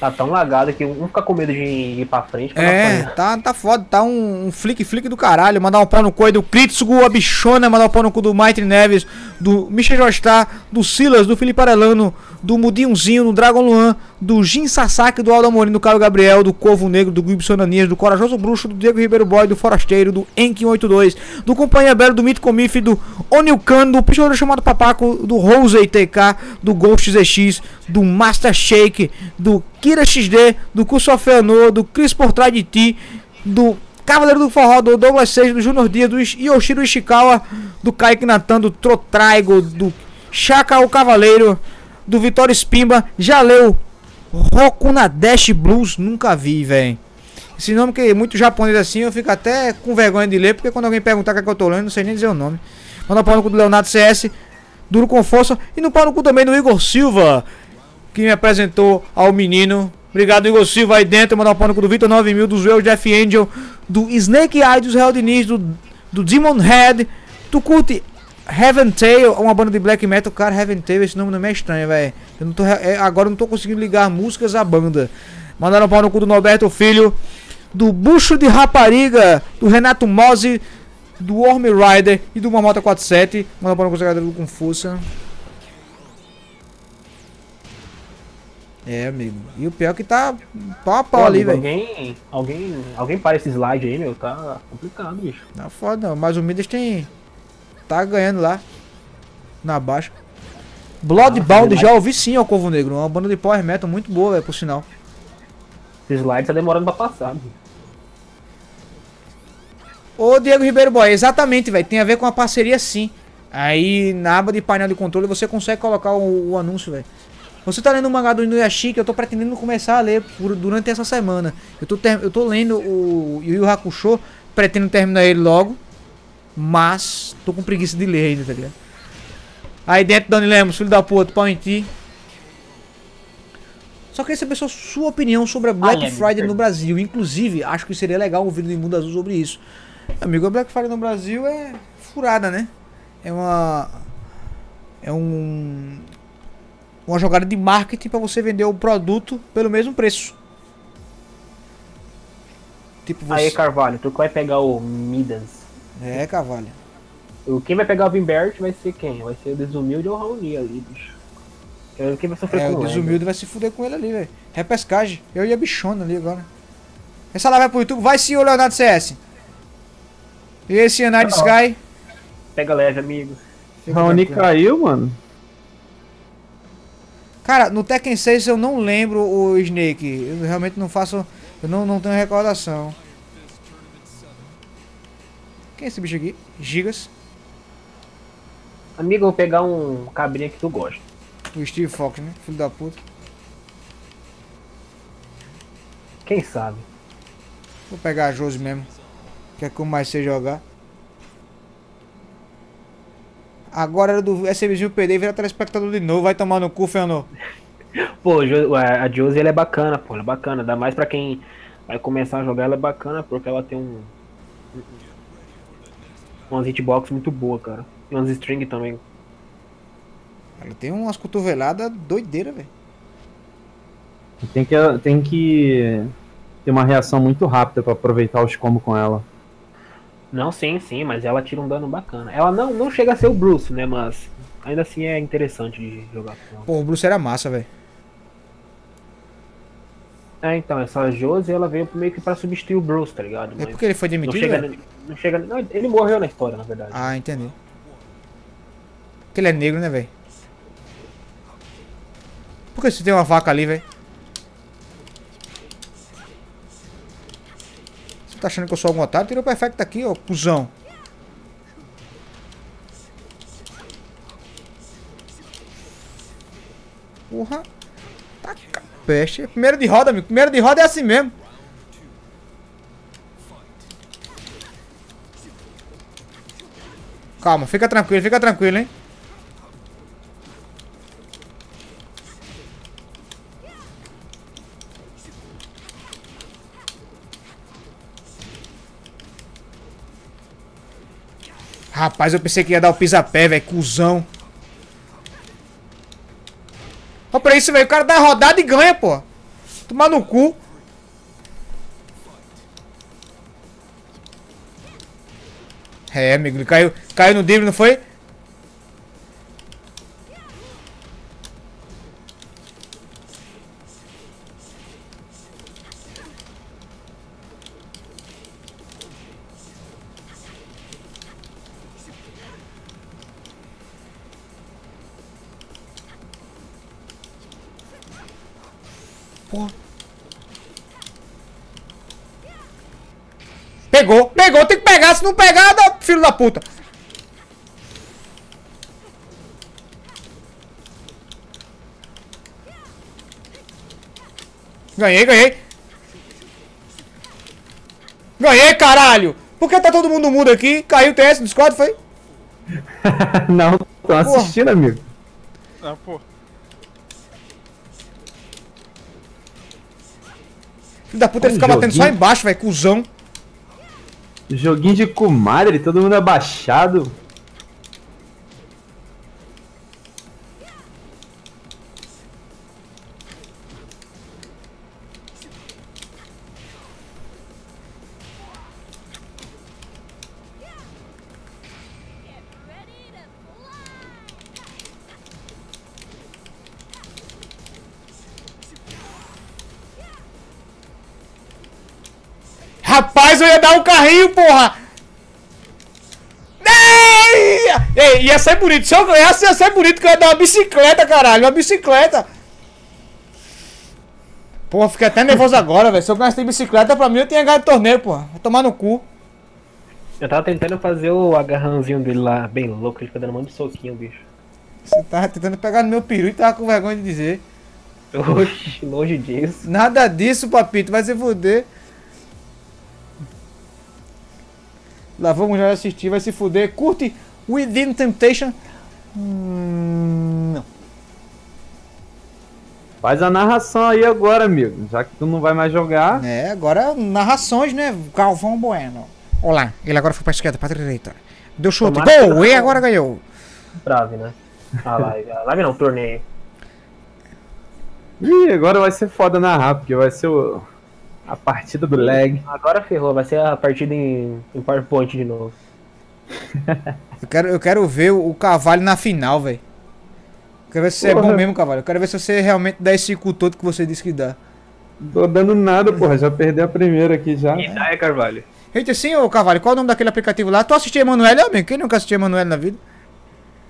Tá tão lagado que um fica com medo de ir pra frente É, tá, tá foda, tá um, um flick flick do caralho. Mandar um pau no cu aí do Kritsugo, a bichona, mandar um pau no cu do Mighty Neves, do Michel Jostar, do Silas, do Felipe Arelano, do Mudinhozinho, do Dragon Luan, do Jin Sasaki, do Aldo Amorim, do Caio Gabriel, do Corvo Negro, do Gibson Ananias, do Corajoso Bruxo, do Diego Ribeiro Boy, do Forasteiro, do Enkin82, do Companhia Belo, do Mito Comif, do Onilcan, do Picholeiro Chamado Papaco, do Rose TK, do Ghost ZX, do Master Shake, do Kira XD, do Kusofeanor, do Cris por trás de ti, do Cavaleiro do Forró, do Douglas Seis, do Junior Dias, do Yoshiro Ishikawa, do Kaique Natan, do Trotraigo, do Chaka o Cavaleiro, do Vitório Spimba, já leu Rokunadesh Blues, nunca vi, velho. Esse nome que é muito japonês assim, eu fico até com vergonha de ler, porque quando alguém perguntar o que, é que eu tô lendo, não sei nem dizer o nome. Manda pau no cu do Leonardo CS, duro com força, e no pau no cu também do Igor Silva, que me apresentou ao menino. Obrigado, Igor Silva, aí dentro. Mandar no cu do Vitor 9000, do Joel Jeff Angel, do Snake Eye, dos Real Diniz, do, do Demon Head. Tu curte Heaven Tail, uma banda de black metal. Cara, Heaven Tail, esse nome não é estranho, velho. Eu não tô, é, agora não tô conseguindo ligar músicas à banda. Mandaram pau no cu do Norberto Filho, do Bucho de Rapariga, do Renato Mose, do Worm Rider e do Mamota 47. Manda um pau no cu do Confusa. É, amigo. E o pior é que tá pau a Pô, pau ali, amigo, velho. alguém, alguém, alguém para esse slide aí, meu, tá complicado, bicho. Tá foda, não. Mas o Midas tem. Tá ganhando lá. Na baixa. Bloodbound Ah, já ouvi sim, ó, Corvo Negro. Uma banda de power metal muito boa, velho, por sinal. Esse slide tá demorando pra passar, bicho. Ô Diego Ribeiro Boy, exatamente, velho. Tem a ver com a parceria sim. Aí na aba de painel de controle você consegue colocar o, o anúncio, velho. Você tá lendo o mangá do Inuyasha que eu tô pretendendo começar a ler por- durante essa semana. Eu tô, ter- eu tô lendo o Yu Yu Hakusho, pretendo terminar ele logo. Mas tô com preguiça de ler ainda, tá ligado? Aí dentro, Dani Lemos, filho da puta, pau em ti. Só queria saber sua, sua opinião sobre a Black Friday no Brasil. Inclusive, acho que seria legal um vídeo do Mundo Azul sobre isso. Amigo, a Black Friday no Brasil é furada, né? É uma. É um. Uma jogada de marketing pra você vender o produto pelo mesmo preço. Tipo você. Aí, Carvalho, tu que vai pegar o Midas. É, Cavalho. O- Quem vai pegar o Vimbert vai ser quem? Vai ser o Desumilde ou o Raoni ali, bicho. Quem quem vai sofrer É, com o desumilde vai se fuder com ele ali, velho. Repescagem. Eu e a bichona ali agora. Essa live vai pro YouTube. Vai sim, ô Leonardo CS. E esse Night Sky. Pega leve, amigo. Raoni caiu, mano. Cara, no Tekken 6 eu não lembro o Snake. Eu realmente não faço. Eu não, não tenho recordação. Quem é esse bicho aqui? Gigas. Amigo, eu vou pegar um cabrinha que tu gosta. O Steve Fox, né? Filho da puta. Quem sabe? Vou pegar a Josi mesmo. Que é como mais sei jogar. Agora era do SMzinho perder e virar telespectador de novo. Vai tomar no cu, Fernando. Pô, a Josie ela é bacana, pô, ela é bacana. Ainda mais pra quem vai começar a jogar, ela é bacana porque ela tem um. Umas hitbox muito boa, cara. E umas string também. Ela tem umas cotoveladas doideiras, velho. Tem que, tem que ter uma reação muito rápida pra aproveitar os combos com ela. Não, sim, sim, mas ela tira um dano bacana. Ela não, não chega a ser o Bruce, né? Mas ainda assim é interessante de jogar com ela. Pô, o Bruce era massa, velho. É, então, essa Josie, ela veio meio que pra substituir o Bruce, tá ligado? É porque ele foi demitido, Não chega, velho? não chega. Não, ele morreu na história, na verdade. Ah, entendi. Porque ele é negro, né, velho? Por que você tem uma vaca ali, velho? Tá achando que eu sou algum otário? Tirou o perfect aqui, ó, cuzão. Porra. Taca peste. Primeiro de roda, amigo. Primeiro de roda é assim mesmo. Calma, fica tranquilo, fica tranquilo, hein? Rapaz, eu pensei que ia dar o pisapé, velho. Cusão. Olha pra isso, velho. O cara dá rodada e ganha, pô. Tomar no cu. É, amigo, ele caiu, caiu no drible, não foi? Porra. Pegou, pegou, tem que pegar, se não pegar, dá filho da puta. Ganhei, ganhei. Ganhei, caralho. Por que tá todo mundo mudo aqui? Caiu o TS do Discord, foi? Não, tô assistindo, amigo. Ah, pô. Da puta, ele fica batendo só embaixo, velho, cuzão. Joguinho de comadre, todo mundo abaixado. Rapaz, eu ia dar um carrinho, porra! Ei! Ia ser bonito. Se eu ganhasse, ia ser bonito, que eu ia dar uma bicicleta, caralho. Uma bicicleta. Porra, fiquei até nervoso agora, velho. Se eu ganhasse bicicleta, pra mim eu tinha ganhado o torneio, porra. Vai tomar no cu. Eu tava tentando fazer o agarrãozinho dele lá, bem louco, ele fica dando um monte de soquinho, bicho. Você tava tentando pegar no meu peru e tava com vergonha de dizer. Oxi, longe disso. Nada disso, papito. Vai se fuder. Lá vamos já assistir, vai se fuder. Curte Within Temptation. Hum, não. Faz a narração aí agora, amigo. Já que tu não vai mais jogar. É, agora narrações, né? Galvão Bueno. Olá, ele agora foi pra esquerda, pra direita. Deu chute, Tomara gol! E agora ganhou. Brave, né? A live. A live não, torneio. Ih, agora vai ser foda narrar, porque vai ser o- a partida do lag. Agora ferrou, vai ser a partida em, em PowerPoint de novo. Eu quero, eu quero ver o, o cavalo na final, velho. Quero ver se você é bom Porra. mesmo, cavalo. Eu quero ver se você realmente dá esse cu todo que você disse que dá. Tô dando nada, porra. Já perdeu a primeira aqui já. é, Carvalho. Eita, sim, ô Cavalo, qual é o nome daquele aplicativo lá? Tu assistiu Emanuele, amigo? Quem nunca assistiu Emanuele na vida?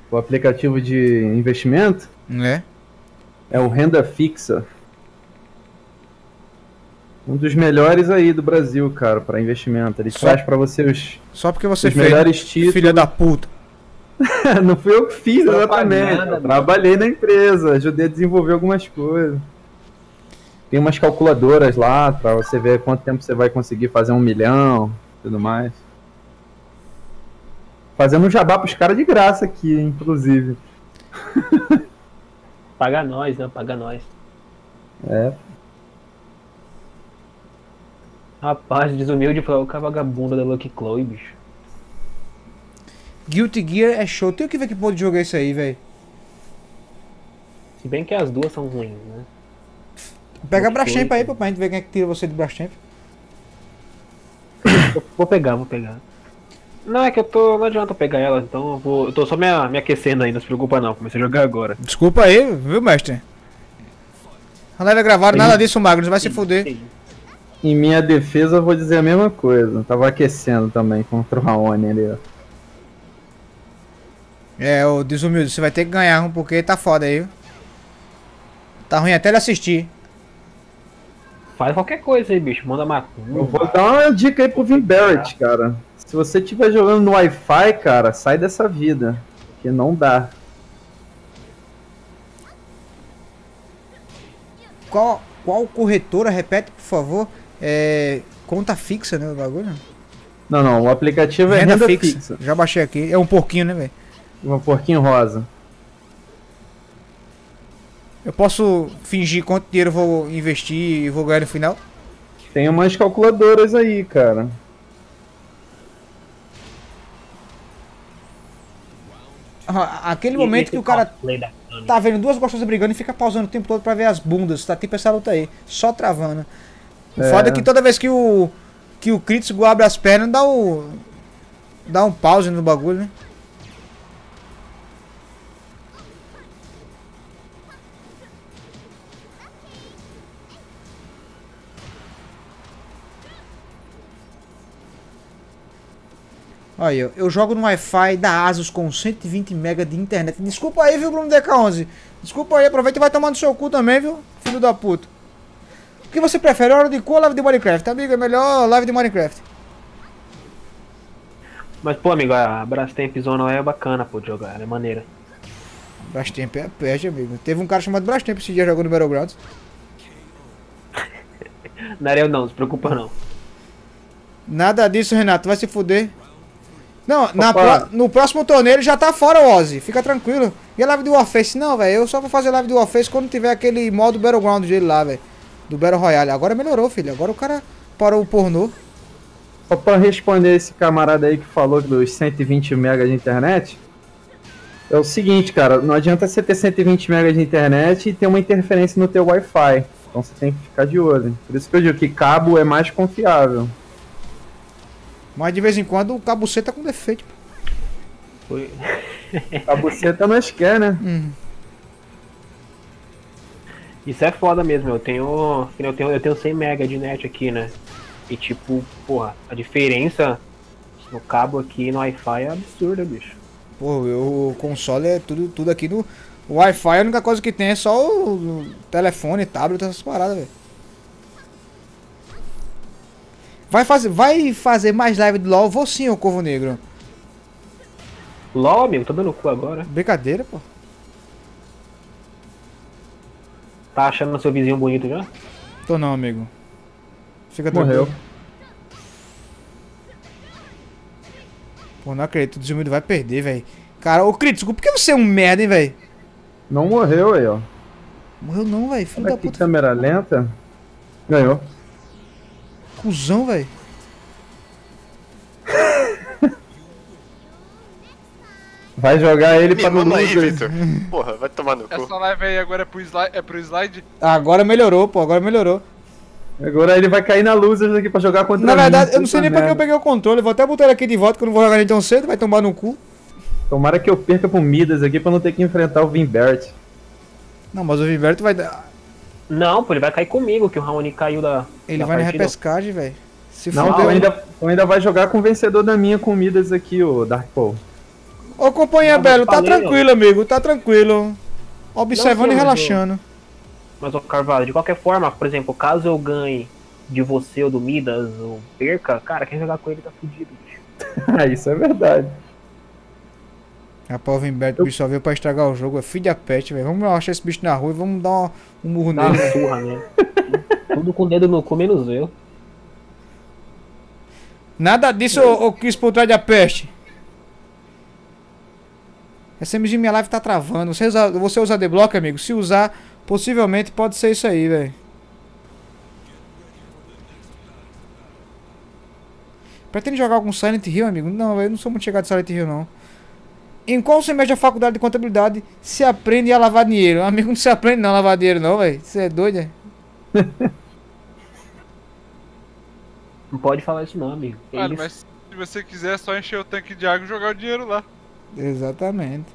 O aplicativo de investimento é? é o Renda Fixa. Um dos melhores aí do Brasil, cara, pra investimento. Ele Só- traz pra você os, Só porque você os fez. melhores títulos. Filha da puta. não fui eu que fiz, exatamente. Propaganda, Eu trabalhei na empresa, ajudei a desenvolver algumas coisas. Tem umas calculadoras lá pra você ver quanto tempo você vai conseguir fazer um milhão tudo mais. Fazendo um jabá pros caras de graça aqui, inclusive. Paga nós, né? Paga nós. É. Rapaz, desumilde falou que a vagabunda da Lucky Chloe, bicho. Guilty Gear é show. Tem que ver que pode jogar isso aí, velho. Se bem que as duas são ruins, né? Pega a Brastemp aí, pô, pra gente ver quem é que tira você do Brastemp. Vou- Vou pegar, vou pegar. Não, é que eu tô. Não adianta pegar ela, então eu vou. Eu tô só me, me aquecendo aí, não se preocupa não. Comecei a jogar agora. Desculpa aí, viu, mestre? A live é gravada, nada disso, Magnus. Vai se fuder. Em minha defesa, eu vou dizer a mesma coisa. Tava aquecendo também contra o Raoni ali, ó. É, ô desumilde, você vai ter que ganhar um, porque tá foda aí. viu? Tá ruim até de assistir. Faz qualquer coisa aí, bicho. Manda Eu macumba. vou dar uma dica aí pro Vin Barrett, cara. Se você estiver jogando no Wi-Fi, cara, sai dessa vida. Porque não dá. Qual, qual corretora, repete, por favor? É. Conta fixa, né? O bagulho? Não, não, o aplicativo é renda, fixa. Já baixei aqui. É um porquinho, né, velho? Um porquinho rosa. Eu posso fingir quanto dinheiro eu vou investir e vou ganhar no final? Tem umas calculadoras aí, cara. Aquele momento que o cara tá vendo duas gostosas brigando e fica pausando o tempo todo pra ver as bundas. Tá tipo essa luta aí. Só travando. O É. foda é que toda vez que o. que o Crítico abre as pernas, dá o. dá um pause no bagulho, né? Aí, eu, eu jogo no Wi-Fi da Asus com 120 MB de internet. Desculpa aí, viu, Bruno DK11? Desculpa aí, aproveita e vai tomar no seu cu também, viu, filho da puta. O que você prefere, hora de cu ou live de Minecraft? Amigo, é melhor live de Minecraft. Mas, pô, amigo, a Brastemp Zona é bacana, pô, de jogar. Ela é maneira. Brastemp é peste, amigo. Teve um cara chamado Brastemp esse dia jogando Battlegrounds. Não era eu não, se preocupa não. Nada disso, Renato, vai se fuder. Não, pro- no próximo torneio ele já tá fora, Ozzy. Fica tranquilo. E a live do Warface? Não, velho. Eu só vou fazer live do Warface quando tiver aquele modo Battleground dele lá, velho. Do Battle Royale. Agora melhorou, filho. Agora o cara parou o pornô. Só pra responder esse camarada aí que falou dos 120 MB de internet. É o seguinte, cara, não adianta você ter 120 MB de internet e ter uma interferência no teu Wi-Fi. Então você tem que ficar de olho. Por isso que eu digo que cabo é mais confiável. Mas de vez em quando o cabo C tá com defeito. Foi. A buceta nós quer, né? Hum. Isso é foda mesmo, eu tenho. Eu tenho, eu tenho 100 mega de net aqui, né? E tipo, porra, a diferença no cabo aqui no Wi-Fi é absurda, bicho. Pô, o console é tudo, tudo aqui no. O Wi-Fi, a única coisa que tem é só o, o telefone, tablet, essas paradas, velho. Vai fazer, vai fazer mais live de LOL? Vou sim, ô Corvo Negro. LOL, amigo, tô dando cu agora. Brincadeira, pô. Tá achando seu vizinho bonito já? Tô não, amigo. Fica Morreu. tranquilo. Pô, não acredito, o Desumilde vai perder, velho. Cara, ô Crítico, por que você é um merda, hein, velho? Não morreu aí, ó. Morreu não, velho. Filho Olha da puta. câmera lenta. Ganhou. Cusão, velho. Vai jogar ele Me no manda aí. Victor. Porra, vai tomar no cu. Essa live aí agora é pro slide? É pro slide? Agora melhorou, pô. Agora melhorou. Agora ele vai cair na losers aqui pra jogar contra Na mim, verdade, eu não sei nem pra que eu merda. peguei o controle. Vou até botar ele aqui de volta, que eu não vou jogar ele tão cedo. Vai tomar no cu. Tomara que eu perca pro Midas aqui pra não ter que enfrentar o Vimbert. Não, mas o Viverto vai dar. Não, pô, ele vai cair comigo, que o Raoni caiu da. Ele da vai na partida. repescagem, velho. Se Não, fudeu. tu ainda, tu ainda vai jogar com o vencedor da minha com o Midas aqui, o Dark Paul. Ô, companheiro Não, Belo, tá falei, tranquilo, amigo. Tá tranquilo. Observando Não, e relaxando. Mas, ô Carvalho, de qualquer forma, por exemplo, caso eu ganhe de você ou do Midas ou perca, cara, quem jogar com ele tá fudido, bicho. Ah, isso é verdade. Rapaz, o Vimberto, o bicho só veio pra estragar o jogo. É filho da peste, velho. Vamos achar esse bicho na rua e vamos dar uma- um murro Dá uma nele. surra, né? Tudo com o dedo no cu, menos eu. Nada disso, ô, ô Cris, por trás da peste. Essa MG minha live tá travando. Você usa, você usa adblock, amigo? Se usar, possivelmente pode ser isso aí, velho. Pretende jogar algum Silent Hill, amigo? Não, eu não sou muito chegado em Silent Hill, não. Em qual semestre da faculdade de contabilidade se aprende a lavar dinheiro? Amigo, não se aprende não a lavar dinheiro, não, velho. Você é doido, é? Não pode falar isso não, amigo. Isso? mas se você quiser é só encher o tanque de água e jogar o dinheiro lá. Exatamente.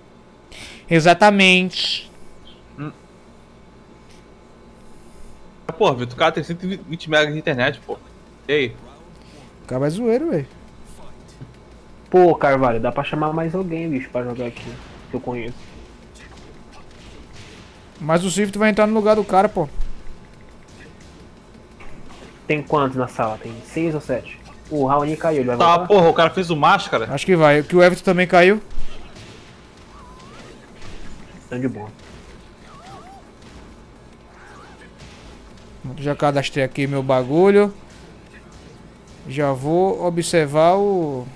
Exatamente. Pô, Vitor, o cara tem 120 megas de internet, pô. E aí? O cara é zoeiro, velho. Pô, Carvalho, dá pra chamar mais alguém, bicho, pra jogar aqui. Que eu conheço. Mas o Swift vai entrar no lugar do cara, pô. Tem quantos na sala? Tem seis ou sete? O Raoni caiu, ele vai Tá, voltar? porra, o cara fez o máscara. Acho que vai. Que o Everton também caiu. Tá de boa. Já cadastrei aqui meu bagulho. Já vou observar o.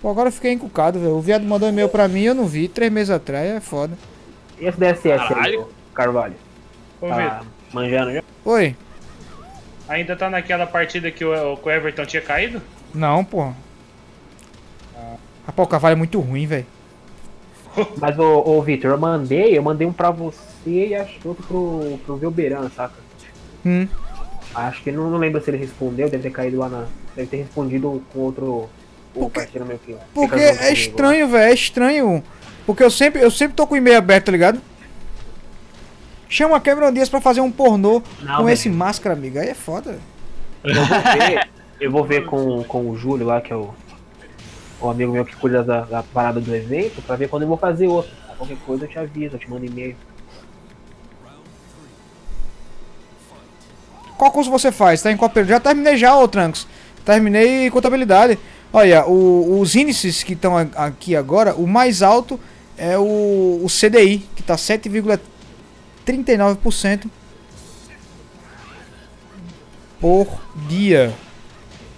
Pô, agora eu fiquei encucado, velho. O viado mandou um e-mail pra mim e eu não vi. Três meses atrás, é foda. E esse DSS aí, Caralho. ô, Carvalho? Ô, Tá manjando já? Oi. ainda tá naquela partida que o, que o Everton tinha caído? Não, pô. Rapaz, o cavalo é muito ruim, velho. Mas, ô, ô Vitor, eu mandei, eu mandei um pra você e acho que outro pro, pro Velberan, saca? Hum. Acho que não, não lembro se ele respondeu, deve ter caído lá na. Deve ter respondido com outro. O parceiro meu que. Porque é comigo estranho, velho. É estranho. Porque eu sempre, eu sempre tô com o e-mail aberto, tá ligado? Chama a Cameron Diaz pra fazer um pornô Não, com velho. esse máscara, amigo. Aí é foda. Eu vou ver, eu vou ver com, com o Júlio lá, que é o, o amigo meu que cuida da, da parada do evento, pra ver quando eu vou fazer outro. Qualquer coisa eu te aviso, eu te mando e-mail. Qual curso você faz? Tá em qual período? Já terminei já, ô Trancos. Terminei contabilidade. Olha, o- os índices que estão aqui agora, o mais alto é o, o CDI, que tá 7,39% por dia.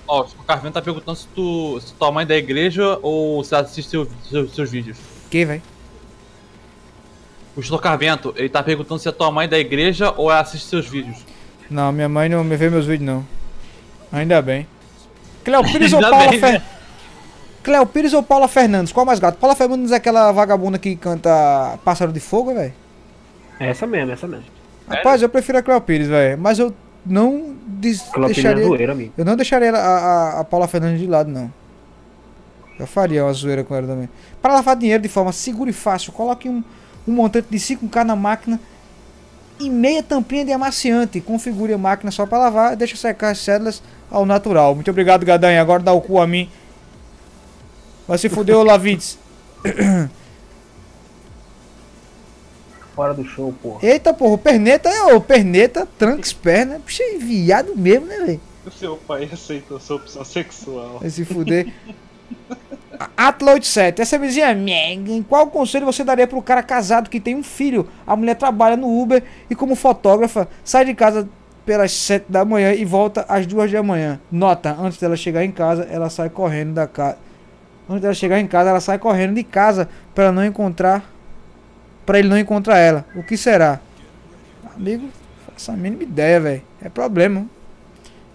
Ó, o Carvento tá perguntando se tu, se tu é mãe da igreja ou se assiste seu, seu- seus vídeos. Que, velho? O Estou Carvento, ele tá perguntando se é tua mãe da igreja ou ela assiste seus vídeos. Não, minha mãe não me vê meus vídeos, não. Ainda bem. Cleo Pires ou Paula bem, Fer... né? Cleo Pires ou Paula Fernandes? Qual mais gato? Paula Fernandes é aquela vagabunda que canta Pássaro de Fogo, velho? É essa mesmo, essa mesmo. Rapaz, eu prefiro a Cleo Pires, velho. Mas eu não des... É deixaria. zoeira, amigo. eu não deixaria a, a, a Paula Fernandes de lado, não. Eu faria uma zoeira com ela também. Para lavar dinheiro de forma segura e fácil, coloque um, um montante de 5K na máquina e meia tampinha de amaciante. Configure a máquina só para lavar e deixa secar as células ao natural. Muito obrigado, Gadanha. Agora dá o cu a mim. Vai se fuder, Lavides. Fora do show, porra. Eita, porra, o Perneta é o Perneta, Trunks Perna. Puxa, é viado mesmo, né, velho? O seu pai aceitou sua opção sexual. Vai se fuder. Atloid 7, essa vizinha Meng, qual conselho você daria pro cara casado que tem um filho? A mulher trabalha no Uber e como fotógrafa sai de casa pelas 7 da manhã e volta às 2 da manhã. Nota, antes dela chegar em casa, ela sai correndo da casa. Antes dela chegar em casa, ela sai correndo de casa para não encontrar para ele não encontrar ela. O que será? Amigo, faça a mínima ideia, velho. É problema.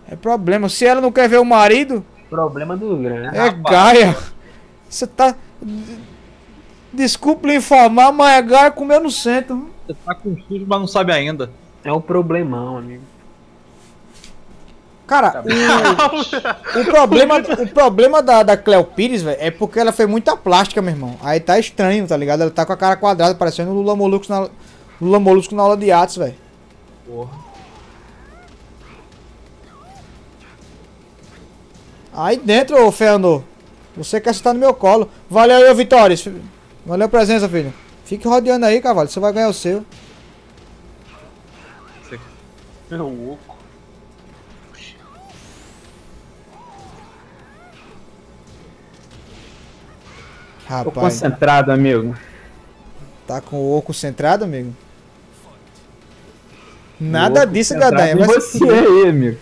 É problema. Se ela não quer ver o marido, Problema do grande. é Gaia. Você tá. Desculpa lhe informar, mas é Gaia comeu no centro. Você tá com sujo, mas não sabe ainda. É um problemão, amigo. Cara, o, o problema, o problema da, da Cleo Pires, velho, é porque ela fez muita plástica, meu irmão. Aí tá estranho, tá ligado? Ela tá com a cara quadrada, parecendo o Lula Molusco na, Lula Molusco na aula de artes, velho. Porra. Aí dentro, ô Fernando, você quer estar no meu colo. Valeu aí, ô Vitórias. Valeu a presença, filho. Fique rodeando aí, cavalo, você vai ganhar o seu. É louco. Tô Rapaz, concentrado, amigo. tá com o oco centrado, amigo? Nada disso, concentrado Gadanha. Vai você aí, amigo.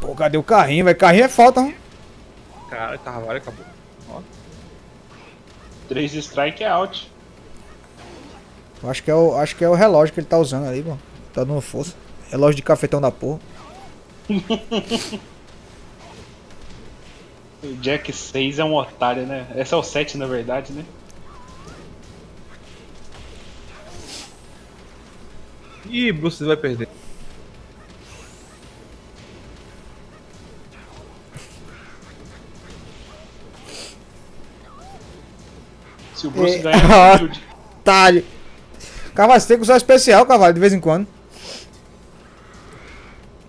Pô, cadê o carrinho, velho? Carrinho é falta, hein? Cara, Carvalho acabou. Ó. 3 strike é out. Eu Acho que, é o, acho que é o relógio que ele tá usando ali, mano. Tá dando força. Relógio de cafetão da porra. O Jack 6 é um otário, né? Esse é o 7 na verdade, né? Ih, Bruce vai perder. Se o Bruce É. ganhar. Otário. Cavalo, você tem que usar o especial, cavalo, de vez em quando.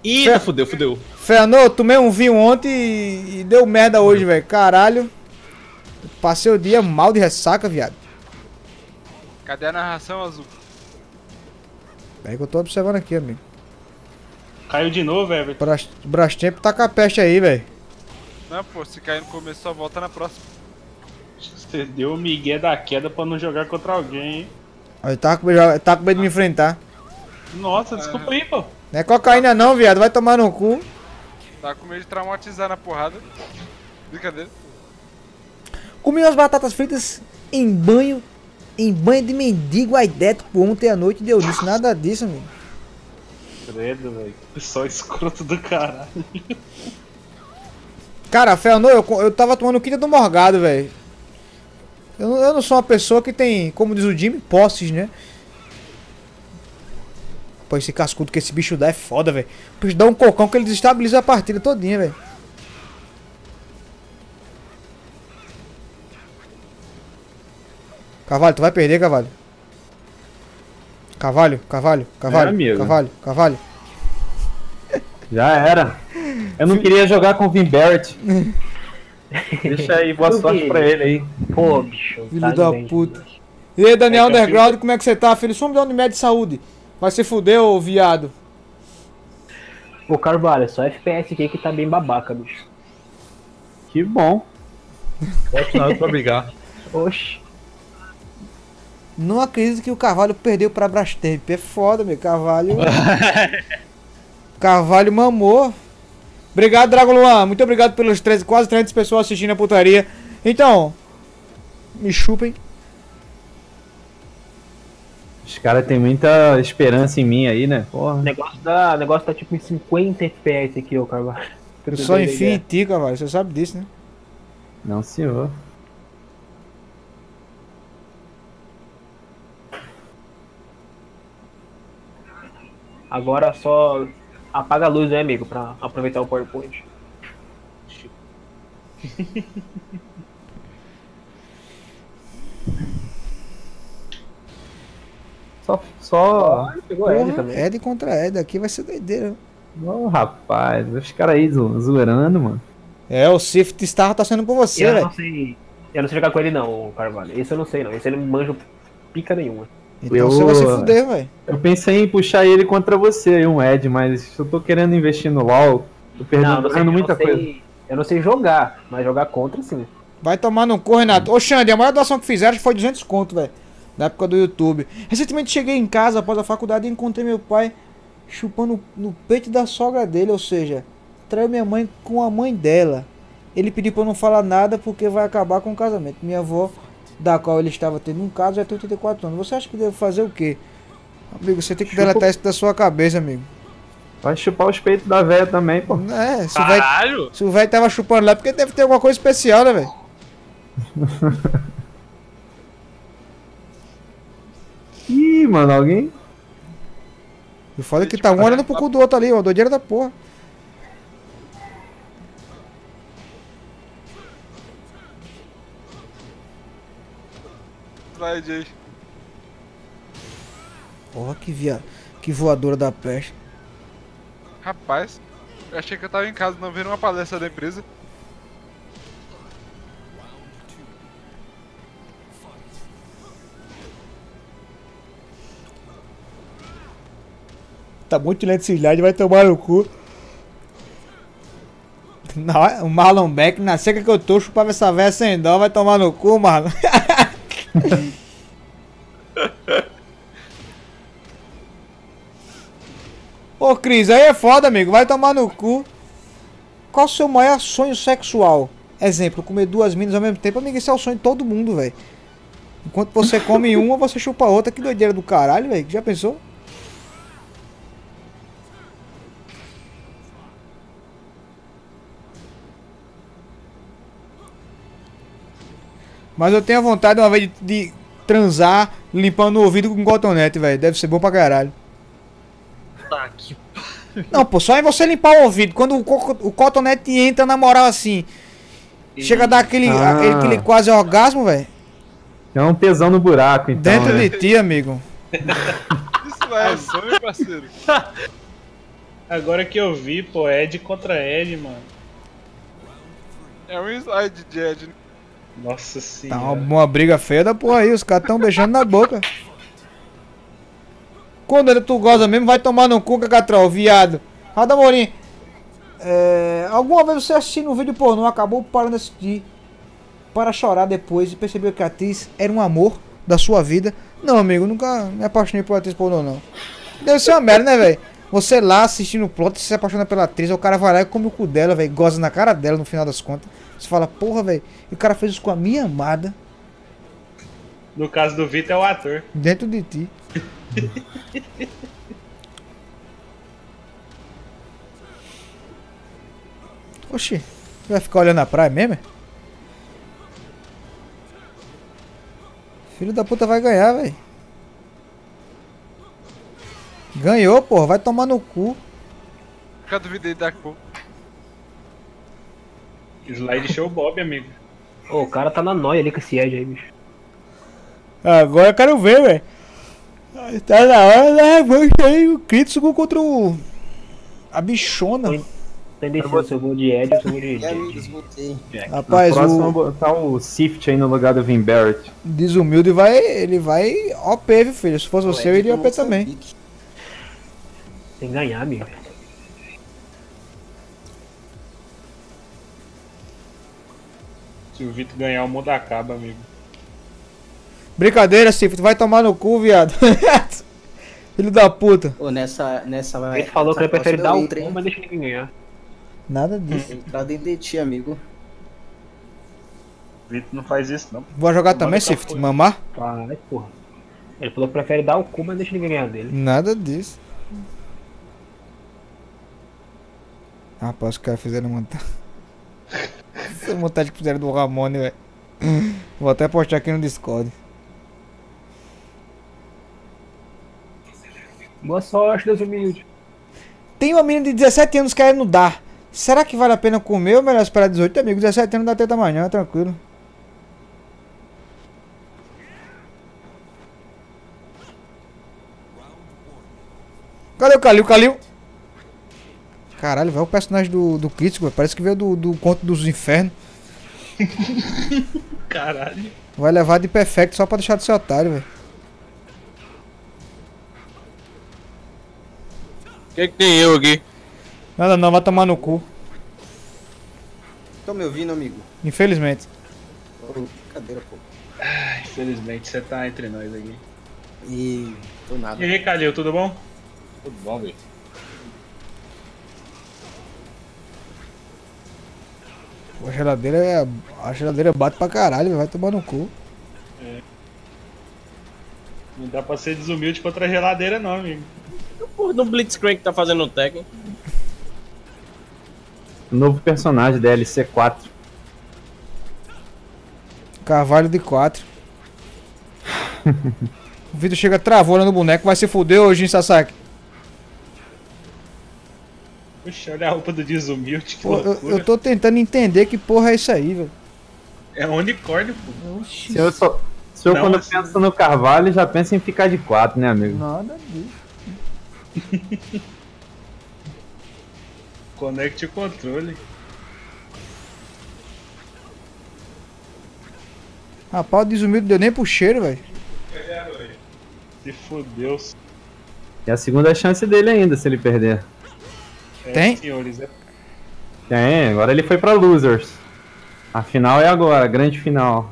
Ih, fudeu, fudeu. Fernando, eu tomei um vinho ontem e, e deu merda hoje, velho. Caralho. Passei o dia mal de ressaca, viado. Cadê a narração azul? É que eu tô observando aqui, amigo. Caiu de novo, Everton. Bras- Brastemp tá com a peste aí, velho. Não, pô, se cair no começo só volta na próxima. Você deu o migué da queda pra não jogar contra alguém, hein? Ele tá com, ele tá com medo de me enfrentar. Nossa, desculpa aí, pô. Não é cocaína não, viado. Vai tomar no cu. Tá com medo de traumatizar na porrada. Brincadeira. Comi umas batatas fritas em banho. Em banho de mendigo aidético ontem à noite. Deu nisso. Nada disso, amigo. Credo, velho. Pessoal escroto do caralho. Cara, Fernando, eu, eu tava tomando quinta do morgado, velho. Eu, não- eu não sou uma pessoa que tem, como diz o Jimmy, posses, né? Pô, esse cascudo que esse bicho dá é foda, velho. O bicho dá um cocão que ele desestabiliza a partida todinha, velho. Cavalho, tu vai perder, Cavalho. Cavalho, Cavalho, Cavalho, amigo. Cavalho, Cavalho. Já era. Eu não queria jogar com o Vin Barrett. Deixa aí, boa sorte pra ele aí. Pô, bicho. Filho tá da doente. puta. E aí, Daniel É Underground, como é que você tá, filho? Some da Unimed de Saúde. Vai se fuder, ô viado. Pô, Carvalho, é só FPS aqui que tá bem babaca, bicho. Que bom. Bote nada pra brigar. Oxi. Não acredito que o Carvalho perdeu pra Brastemp. É foda, meu. Carvalho. Carvalho mamou. Obrigado, Drago Luan. Muito obrigado pelos 13, quase 300 pessoas assistindo a putaria. Então, me chupem. Os caras têm muita esperança em mim aí, né? O Porra. negócio tá, o negócio tá tipo em 50 FPS aqui, ô Carvalho. Eu só enfio em ti, Carvalho. Você sabe disso, né? Não, senhor. Agora só apaga a luz, né, amigo, pra aproveitar o PowerPoint. Só. só... Pegou Ed também. Ed contra Ed. Aqui vai ser doideira. Ô, rapaz, os caras aí zo- zoando, mano. É, o Swift Star tá sendo por você, eu velho. não sei. Eu não sei jogar com ele não, Carvalho. Esse eu não sei não. Esse eu não manjo pica nenhuma. Então Eu- você vai se fuder, velho. Eu pensei em puxar ele contra você, um Ed, mas eu tô querendo investir no LoL. Tô Não, eu perdendo não sei, eu muita não sei- coisa. Eu não sei jogar, mas jogar contra sim. Vai tomar no cu, Renato. Ô, Xande, a maior doação que fizeram foi 200 conto, velho. Na época do YouTube. Recentemente cheguei em casa após a faculdade e encontrei meu pai chupando no peito da sogra dele, ou seja, traiu minha mãe com a mãe dela. Ele pediu pra eu não falar nada porque vai acabar com o casamento. Minha avó, da qual ele estava tendo um caso, já tem 84 anos. Você acha que deve fazer o quê? Amigo, você tem que Chupa- deletar isso da sua cabeça, amigo. Vai chupar os peitos da velha também, pô. É, se Caralho! se o velho tava chupando lá, é porque deve ter alguma coisa especial, né, velho? Ih, mano, alguém. E foda que tá um olhando pro cu do outro ali, ó. Doideira da porra. Vai, Jay. Porra, que via... Que voadora da peste. Rapaz, eu achei que eu tava em casa não vendo uma palestra da empresa. Tá muito lento slide, vai tomar no cu. Na- o Marlon Beck, na seca que eu tô, chupava essa véia sem dó, vai tomar no cu, Marlon. Ô Cris, aí é foda, amigo, vai tomar no cu. Qual o seu maior sonho sexual? Exemplo, comer duas minas ao mesmo tempo, amigo, esse é o sonho de todo mundo, velho. Enquanto você come uma, você chupa outra, que doideira do caralho, velho. Já pensou? Mas eu tenho a vontade uma vez de, de transar limpando o ouvido com cotonete, velho. Deve ser bom pra caralho. Tá que Não, pô, só em você limpar o ouvido. Quando o, co- o cotonete entra na moral assim. Chega a dar aquele, Ah. aquele, aquele quase orgasmo, velho. É um tesão no buraco, então. Dentro né? de ti, amigo. Isso não é sonho, parceiro. Agora que eu vi, pô, Ed contra Ed, mano. É um slide de Ed. Nossa Tá senhora. uma, uma briga feia da porra aí. Os caras tão beijando na boca. Quando ele tu goza mesmo, vai tomar no cu, Cacatrol, viado. Rada Morim. É, alguma vez você assistindo um vídeo pornô, acabou parando de assistir para chorar depois e percebeu que a atriz era um amor da sua vida? Não, amigo, nunca me apaixonei por atriz pornô, não. Deve ser uma merda, né, velho? Você lá assistindo o plot, se apaixona pela atriz, o cara vai lá e come o cu dela, velho, goza na cara dela no final das contas. Você fala, porra, velho, e o cara fez isso com a minha amada No caso do Vitor é o ator. dentro de ti. Oxi, vai ficar olhando a praia mesmo? é? Filho da puta vai ganhar, velho. Ganhou, porra, vai tomar no cu. Nunca duvidei da cor. Slide show Bob, amigo. Ô, o cara tá na noia ali com esse Ed aí, bicho. Agora eu quero ver, velho. Tá na hora da revanche aí, o Crítico contra o. A bichona. Tem decidido se eu vou de Ed ou se eu vou de E voltei. Rapaz, o botar o Sift aí no lugar do Vin Barrett. desumilde vai. Ele vai OP, viu, filho? Se fosse você, eu iria OP também. Tem que ganhar, amigo. Se o Vitor ganhar, o mundo acaba, amigo. Brincadeira, Sif, tu vai tomar no cu, viado. Filho da puta. Ô, nessa, nessa. Ele falou que ele essa prefere dar hein? cu, mas deixa ninguém ganhar. Nada disso. Entrar dentro de ti, amigo. Vitor não faz isso, não. Vou jogar também, capoeira. Mamar? Vai, porra. Ele falou que prefere dar o cu, mas deixa ninguém ganhar dele. Nada disso. Rapaz, os caras fizeram montagem. Essa montagem que fizeram do Ramone, velho. Vou até postar aqui no Discord. Boa sorte, Deus humilde. Tem uma menina de 17 anos querendo dar. Será que vale a pena comer ou melhor esperar 18, amigo? 17 anos dá teta amanhã, tranquilo. Cadê o Kalil? Kalil? Caralho, velho, o personagem do, do Crítico, parece que veio do, do Conto dos Infernos. Caralho. Vai levar de perfect só pra deixar de ser otário, velho. O que, que tem eu aqui? Nada não, vai tomar no cu. Tô me ouvindo, amigo? Infelizmente. Ô, Cadeira, pô. Ah, infelizmente, você tá entre nós aqui. E. Tô nada. E aí, Calil, tudo bom? Tudo bom, velho. A geladeira é. A geladeira bate pra caralho, vai tomar no cu. Não dá pra ser desumilde contra a geladeira, não, amigo. Porra do Blitzcrank que tá fazendo o tag, hein? Novo personagem DLC 4. Carvalho de 4. o Vitor chega travou no boneco, vai se fuder hoje, hein, Sasaki? Puxa, olha a roupa do desumilde, que Pô, eu, loucura. eu tô tentando entender que porra é isso aí, velho. É um unicórnio, pô. Se eu, só, se eu Não, quando assim- penso no Carvalho, já penso em ficar de 4, né, amigo? Nada disso. Conecte o controle. Rapaz, o desumido deu nem pro cheiro, velho. Se fudeu. É a segunda chance dele ainda, se ele perder. É, Tem? Senhores, é... Tem, agora ele foi pra Losers. A final é agora, a grande final.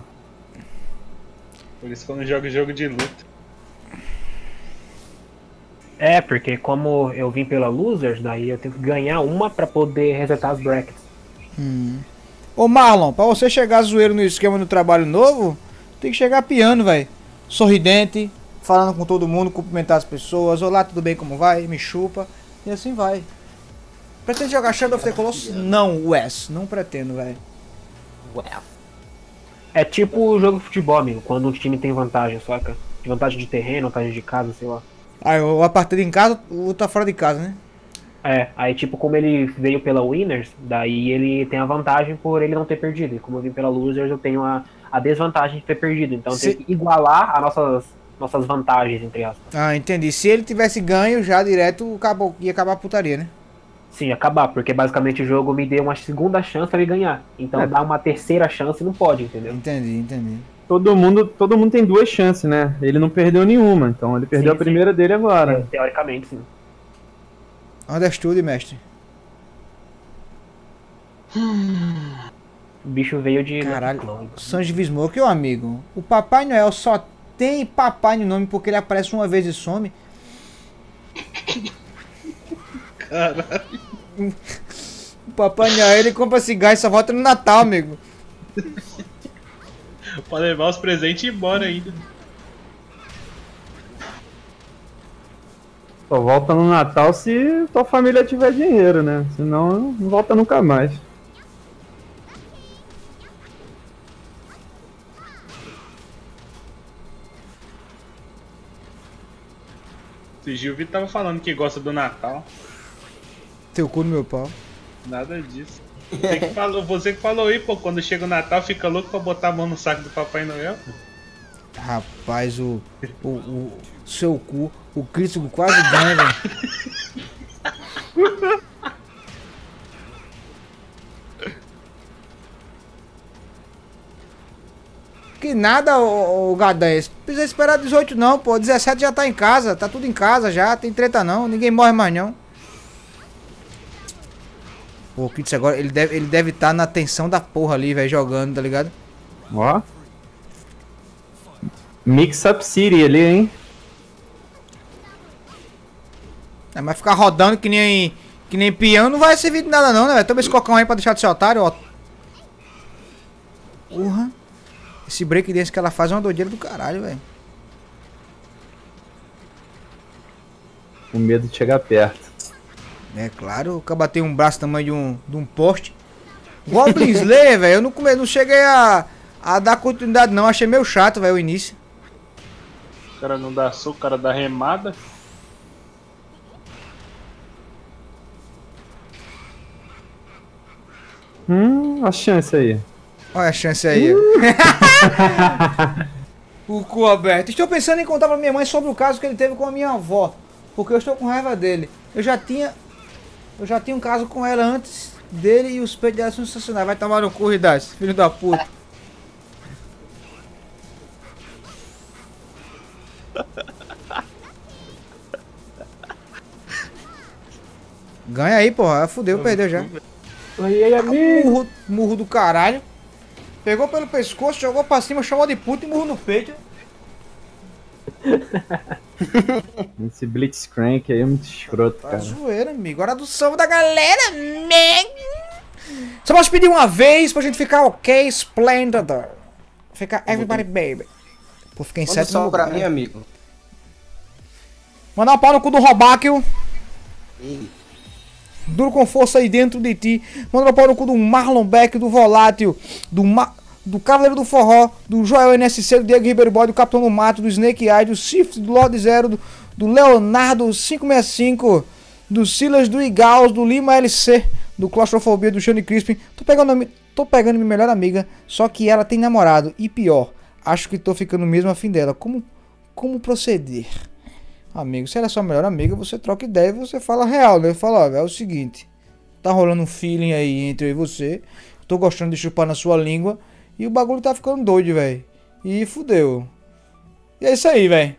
Por isso que eu não jogo jogo de luta. É, porque como eu vim pela Losers, daí eu tenho que ganhar uma pra poder resetar as brackets. Hum. Ô Marlon, pra você chegar zoeiro no esquema no trabalho novo, tem que chegar piano, velho. Sorridente, falando com todo mundo, cumprimentar as pessoas. Olá, tudo bem, como vai? Me chupa. E assim vai. Pretende jogar Shadow of the Colossus? Não, Wes. Não pretendo, velho. É tipo o jogo de futebol, amigo, quando um time tem vantagem, saca? De vantagem de terreno, vantagem de casa, sei lá. Aí, ou a partida em casa, ou tá fora de casa, né? É, aí tipo, como ele veio pela Winners, daí ele tem a vantagem por ele não ter perdido. E como eu vim pela Losers, eu tenho a, a desvantagem de ter perdido. Então eu Se- tenho que igualar as nossas, nossas vantagens, entre aspas. Ah, entendi. Se ele tivesse ganho já direto, acabou, ia acabar a putaria, né? Sim, acabar, porque basicamente o jogo me deu uma segunda chance pra ele ganhar. Então É. dar uma terceira chance não pode, entendeu? Entendi, entendi. Todo mundo, todo mundo tem duas chances, né? Ele não perdeu nenhuma, então ele perdeu Sim, a primeira dele agora. Teoricamente, sim. Understood, mestre. O bicho veio de. Caralho, Sanji Vismoke, ô amigo. O Papai Noel só tem papai no nome porque ele aparece uma vez e some. Caralho. O Papai Noel ele compra cigarro e só volta no Natal, amigo. Pra levar os presentes e ir embora ainda. Só volta no Natal se tua família tiver dinheiro, né? Senão não volta nunca mais. Esse Gil Vitor tava falando que gosta do Natal. Teu cu no meu pau. Nada disso. Você que falou, você que falou aí, pô, quando chega o Natal fica louco pra botar a mão no saco do Papai Noel. Rapaz, o, o, o seu cu, o Cristo quase ganha, velho. Que nada, ô, ô Gadães. Precisa esperar 18 não, pô. 17 já tá em casa, tá tudo em casa já, tem treta não, ninguém morre mais não. O Kitts agora, ele deve ele deve estar na tensão da porra ali, velho, jogando, tá ligado? Ó. Mix Up City ali, hein? É, mas ficar rodando que nem, que nem peão não vai servir de nada não, né, velho? Toma esse cocão aí pra deixar de ser otário, ó. Porra. Esse break desse que ela faz é uma doideira do caralho, velho. Com medo de chegar perto. É claro, o cara tem um braço tamanho de um, de um poste. Goblin Slayer, velho, eu não, come, não cheguei a, a dar continuidade não, achei meio chato, velho, o início. O cara não dá soco, o cara dá remada. Hum, a chance aí. Olha a chance aí. ó. o cu aberto. Estou pensando em contar pra minha mãe sobre o caso que ele teve com a minha avó. Porque eu estou com raiva dele. Eu já tinha. Eu já tinha um caso com ela antes dele e os peitos dela são sensacionais. Vai tomar no cu, Ridas, filho da puta. Ganha aí, porra. Fudeu, perdeu já. Aí, Murro, murro do caralho. Pegou pelo pescoço, jogou pra cima, chamou de puta e murro no peito. Esse Blitzcrank aí é muito escroto, Tá cara. zoeira, amigo. Hora do salve da galera, man. Só posso pedir uma vez pra gente ficar ok, Splendor. Ficar everybody baby. Pô, fiquei em Manda sétimo só pra mim, amigo. Mandar um pau no cu do Robáquio. Duro com força aí dentro de ti. Manda um pau no cu do Marlon Beck, do Volátil, do, Ma do Cavaleiro do Forró, do Joel NSC, do Diego Ribeiro Boy, do Capitão do Mato, do Snake Eye, do Shift, do Lord Zero, do, do Leonardo 565, do Silas, do Igaus, do Lima LC, do Claustrofobia, do Shane Crispin. Tô pegando, tô pegando minha melhor amiga, só que ela tem namorado. E pior, acho que tô ficando mesmo afim dela. Como, como proceder? Amigo, se ela é sua melhor amiga, você troca ideia e você fala real, né? Fala, ó, é o seguinte, tá rolando um feeling aí entre eu e você, tô gostando de chupar na sua língua e o bagulho tá ficando doido, velho. E fudeu. E é isso aí, velho.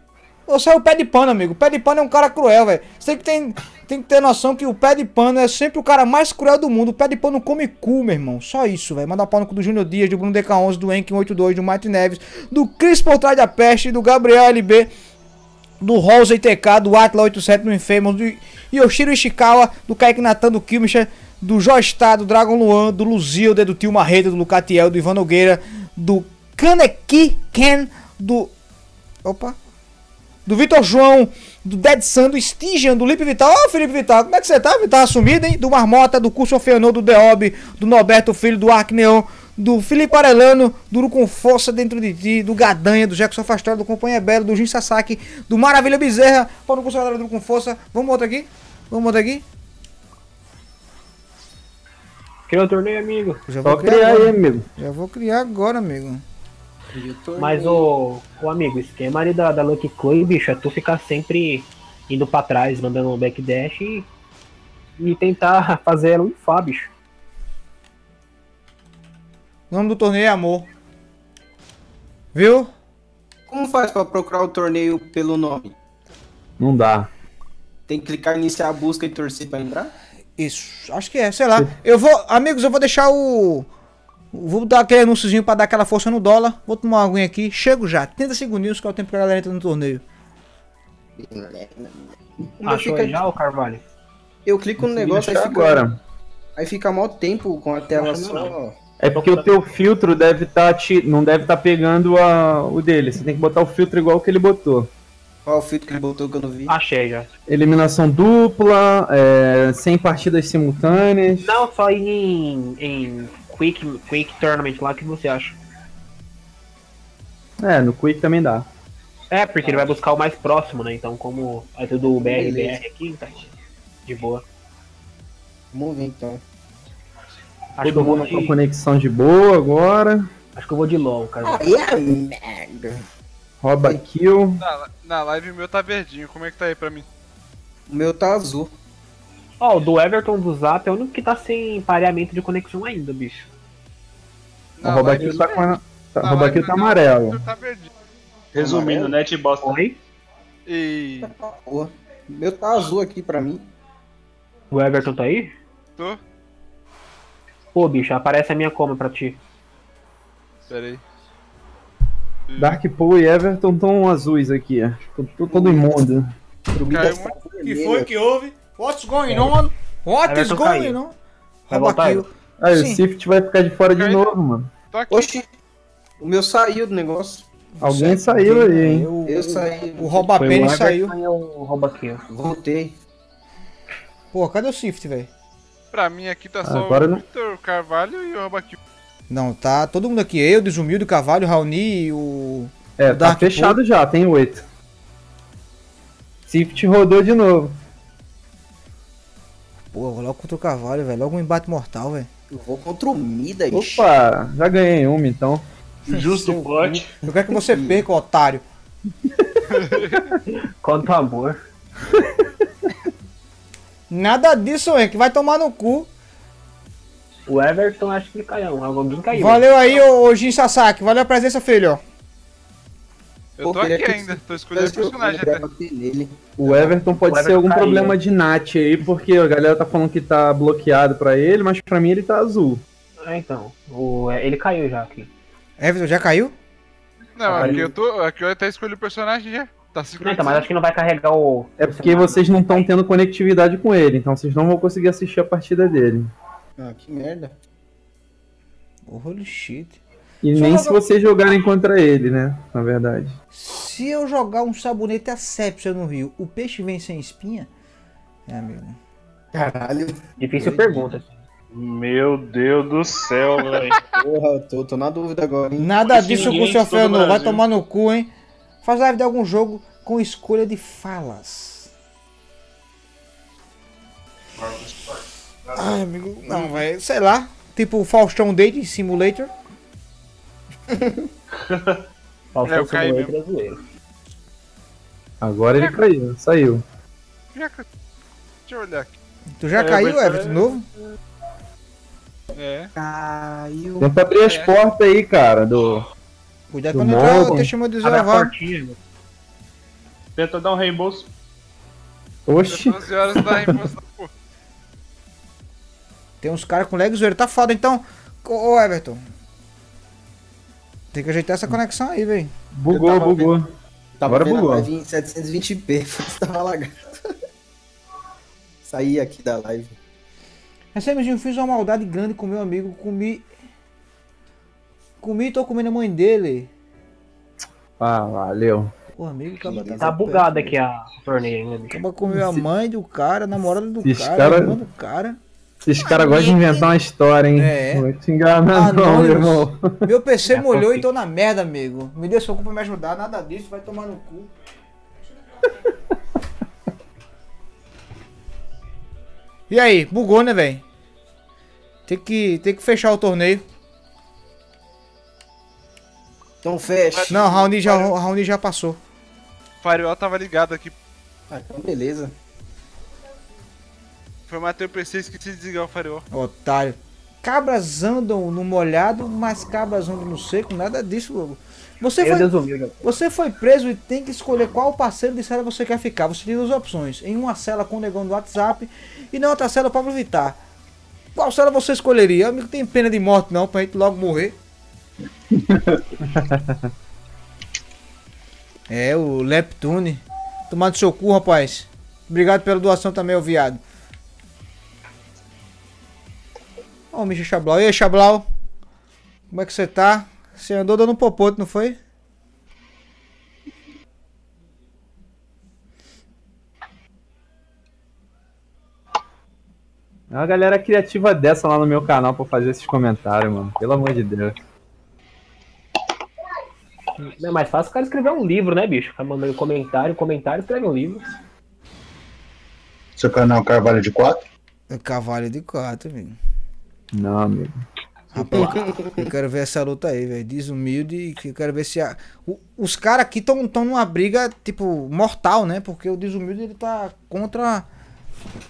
Você é o pé de pano, amigo. O pé de pano é um cara cruel, velho. Você tem que, tem, tem que ter noção que o pé de pano é sempre o cara mais cruel do mundo. O pé de pano come cu, meu irmão. Só isso, velho. Manda pau no cu do Júnior Dias, do Bruno DK11, do Enk 82, do Mike Neves, do Cris por trás da peste, do Gabriel LB, do Rosa ITK, do Atla 87 no Infamous, do Yoshiro Ishikawa, do Kaique Natan, do Kilmisha, do Joestar, do Dragon Luan, do Luzilde, do Tio Marreta, do Lucatiel, do Ivan Nogueira, do Kaneki Ken, do. Opa! Do Vitor João, do Dead Sun, do Stygian, do Lipe Vital. Ô Felipe Vital, como é que você tá? Tá sumido, hein? Do Marmota, do Curso Feanor, do Deob, do Norberto Filho, do Arcneon, do Felipe Arelano, do Uru com Força Dentro de Ti, do Gadanha, do Jackson Fastório, do Companhia Belo, do Jin Sasaki, do Maravilha Bezerra, curso galera do Uru com Força. Vamos outro aqui? Vamos outro aqui? Criou o torneio, amigo. Já Só vou criar criar aí, agora. amigo. Já vou criar agora, amigo. Mas o, o amigo, o esquema ali da, da Lucky Chloe, bicho, é tu ficar sempre indo pra trás, mandando um backdash e, e tentar fazer ela um Fá, bicho. O nome do torneio é Amor. Viu? Como faz pra procurar o torneio pelo nome? Não dá. Tem que clicar em iniciar a busca e torcer pra entrar? Isso, acho que é, sei lá. Eu vou, amigos, eu vou deixar o. Vou dar aquele anúnciozinho pra dar aquela força no dólar. Vou tomar uma aguinha aqui. Chego já. 30 segundinhos que é o tempo que a galera entra no torneio. Achou fica- aí já, o Carvalho? Eu clico no negócio aí fica. agora. Aí fica mal tempo com a tela só. É porque o teu filtro deve tá te, não deve estar pegando a, o dele. Você tem que botar o filtro igual que ele botou. Qual o filtro que ele botou que eu não vi? Achei já. Eliminação dupla, é, 100 partidas simultâneas. Não, só em, em Quick, Quick Tournament lá, o que você acha? É, no Quick também dá. É, porque ele vai buscar o mais próximo, né? Então, como é tudo BR, Beleza. BR aqui, tá de boa. Vamos ver então. Acho que eu Todo vou mundo com de, conexão de boa agora. acho que eu vou de LOL, cara. Aí é merda. Rouba kill. Na, na live o meu tá verdinho, como é que tá aí pra mim? O meu tá azul. Ó, o do Everton do Zap é o único que tá sem pareamento de conexão ainda, bicho. O Na rouba live kill tá com a, tá, rouba live kill tá meu amarelo. Tá verdinho. Resumindo, net bosta. Oi? E. O meu tá azul aqui pra mim. O Everton tá aí? Tô? Pô, bicho, aparece a minha coma pra ti. Pera aí. Dark Pool e Everton estão azuis aqui. ó. Tô, tô todo imundo. Caiu tá que foi que houve? What's going on? What is going caiu. on? Vai Rouba kill. Aí o. Sift vai ficar de fora de Caiu. novo, mano. Tô aqui. Oxi. O meu saiu do negócio. Alguém saiu aí, hein? O, Eu saí. o rouba Foi o pênis Everton saiu. e o rouba aqui, ó. Voltei. Pô, cadê o Swift, velho? Pra mim aqui tá só Agora o não- Victor Carvalho e o Robakill. Não, tá todo mundo aqui. Eu, Desumildo, Cavalho, Raoni e o. É, tá Dark fechado já, tem oito. Sift rodou de novo. Pô, vou logo contra o Cavalho, velho. Logo um embate mortal, velho. Eu vou contra o Midas. Opa, já ganhei uma então. Justo pote. Eu quero que você perca, otário. Quanto amor. Nada disso, hein? Que vai tomar no cu. O Everton acho que ele caiu. Alguém caiu. Valeu aí, ô, ô Jin Sasaki. Valeu a presença, filho. Eu Pô, tô aqui que- ainda, tô escolhendo o personagem até. O Everton pode O ser Everton algum caiu. problema de NAT aí, porque a galera tá falando que tá bloqueado pra ele, mas pra mim ele tá azul. É, então. O, ele caiu já aqui. Everton já caiu? Não, Aí. aqui eu tô. Aqui eu até escolhi o personagem já. Tá Não, então, mas acho que não vai carregar o. É porque vocês não estão tendo conectividade com ele, então vocês não vão conseguir assistir a partida dele. Ah, que merda. Holy shit. E Só nem jogar- se vocês jogarem contra ele, né? Na verdade. Se eu jogar um sabonete asépsia no rio, o peixe vem sem espinha? É, amigo. Caralho. Difícil pergunta. Meu Deus do céu, velho. Porra, eu tô, tô na dúvida agora, hein? Nada Esse disso com o seu Fernando. Vai Brasil. tomar no cu, hein? Faz live de algum jogo com escolha de falas. Ai, amigo. Não, velho. Sei lá. Tipo Faustão Dating Simulator. Faustão É, eu caí Simulator é zoeira. Agora ele caiu, saiu. Já que- Deixa eu olhar aqui. Tu já É, caiu, Everton, de novo? É. Caiu. Tenta abrir as É. portas aí, cara, do. Cuidado Do quando entrar o modo. testemunho de meu. Tenta dar um reembolso. Oxi. 12 horas dá reembolso. Tem uns caras com lag zoeiro. Tá foda, então. Ô, Everton. Tem que ajeitar essa conexão aí, velho. Bugou, tava bugou. Tava Agora vendo a bugou. live em 720p, tava lagado. Saí aqui da live. Recebidinho, fiz uma maldade grande com meu amigo. Comi. Comi e tô comendo a mãe dele. Ah, valeu. Pô, amigo, acaba, Tá bugado aqui a o ainda, bicho. acaba comeu a mãe do cara, a namorada do cara, cara- a irmã do cara. Esses caras gostam de inventar uma história, hein? É. Não vai te enganar, não, meu irmão. Meu PC É, molhou e tô na merda, amigo. Me dê soco pra me ajudar, nada disso, vai tomar no cu. E aí, bugou, né, velho? Tem que, tem que fechar o torneio. Então fecha. Não, o Raoni já, Raoni já passou. O Fariol tava ligado aqui. Ah, então beleza. Foi o PC e esqueci de desligar o Fariol. Otário. Cabras andam no molhado, mas cabras andam no seco, nada disso, Lobo. Você foi, você foi preso e tem que escolher qual parceiro de cela você quer ficar. Você tem duas opções. Em uma cela com o negão do WhatsApp e na outra cela o Pablo Vittar. Qual cela você escolheria? Amigo, tem pena de morte não, pra gente logo morrer. é, o Leptune. Tomando seu cu, rapaz. Obrigado pela doação também, ô viado. Ó o Misha Chablau. E aí, Chablau? Como é que você tá? Você andou dando popote, não foi? É uma galera criativa dessa lá no meu canal pra fazer esses comentários, mano. Pelo amor de Deus. É mais fácil o cara escrever um livro, né, bicho? Ficar mandando comentário, comentário, escreve um livro. Seu canal Carvalho de 4? É Cavalo de 4, amigo. Não, amigo. Rapaz, eu quero ver essa luta aí, velho. Desumilde que eu quero ver se a... o- os caras aqui estão tão numa briga, tipo, mortal, né? Porque o desumilde ele tá contra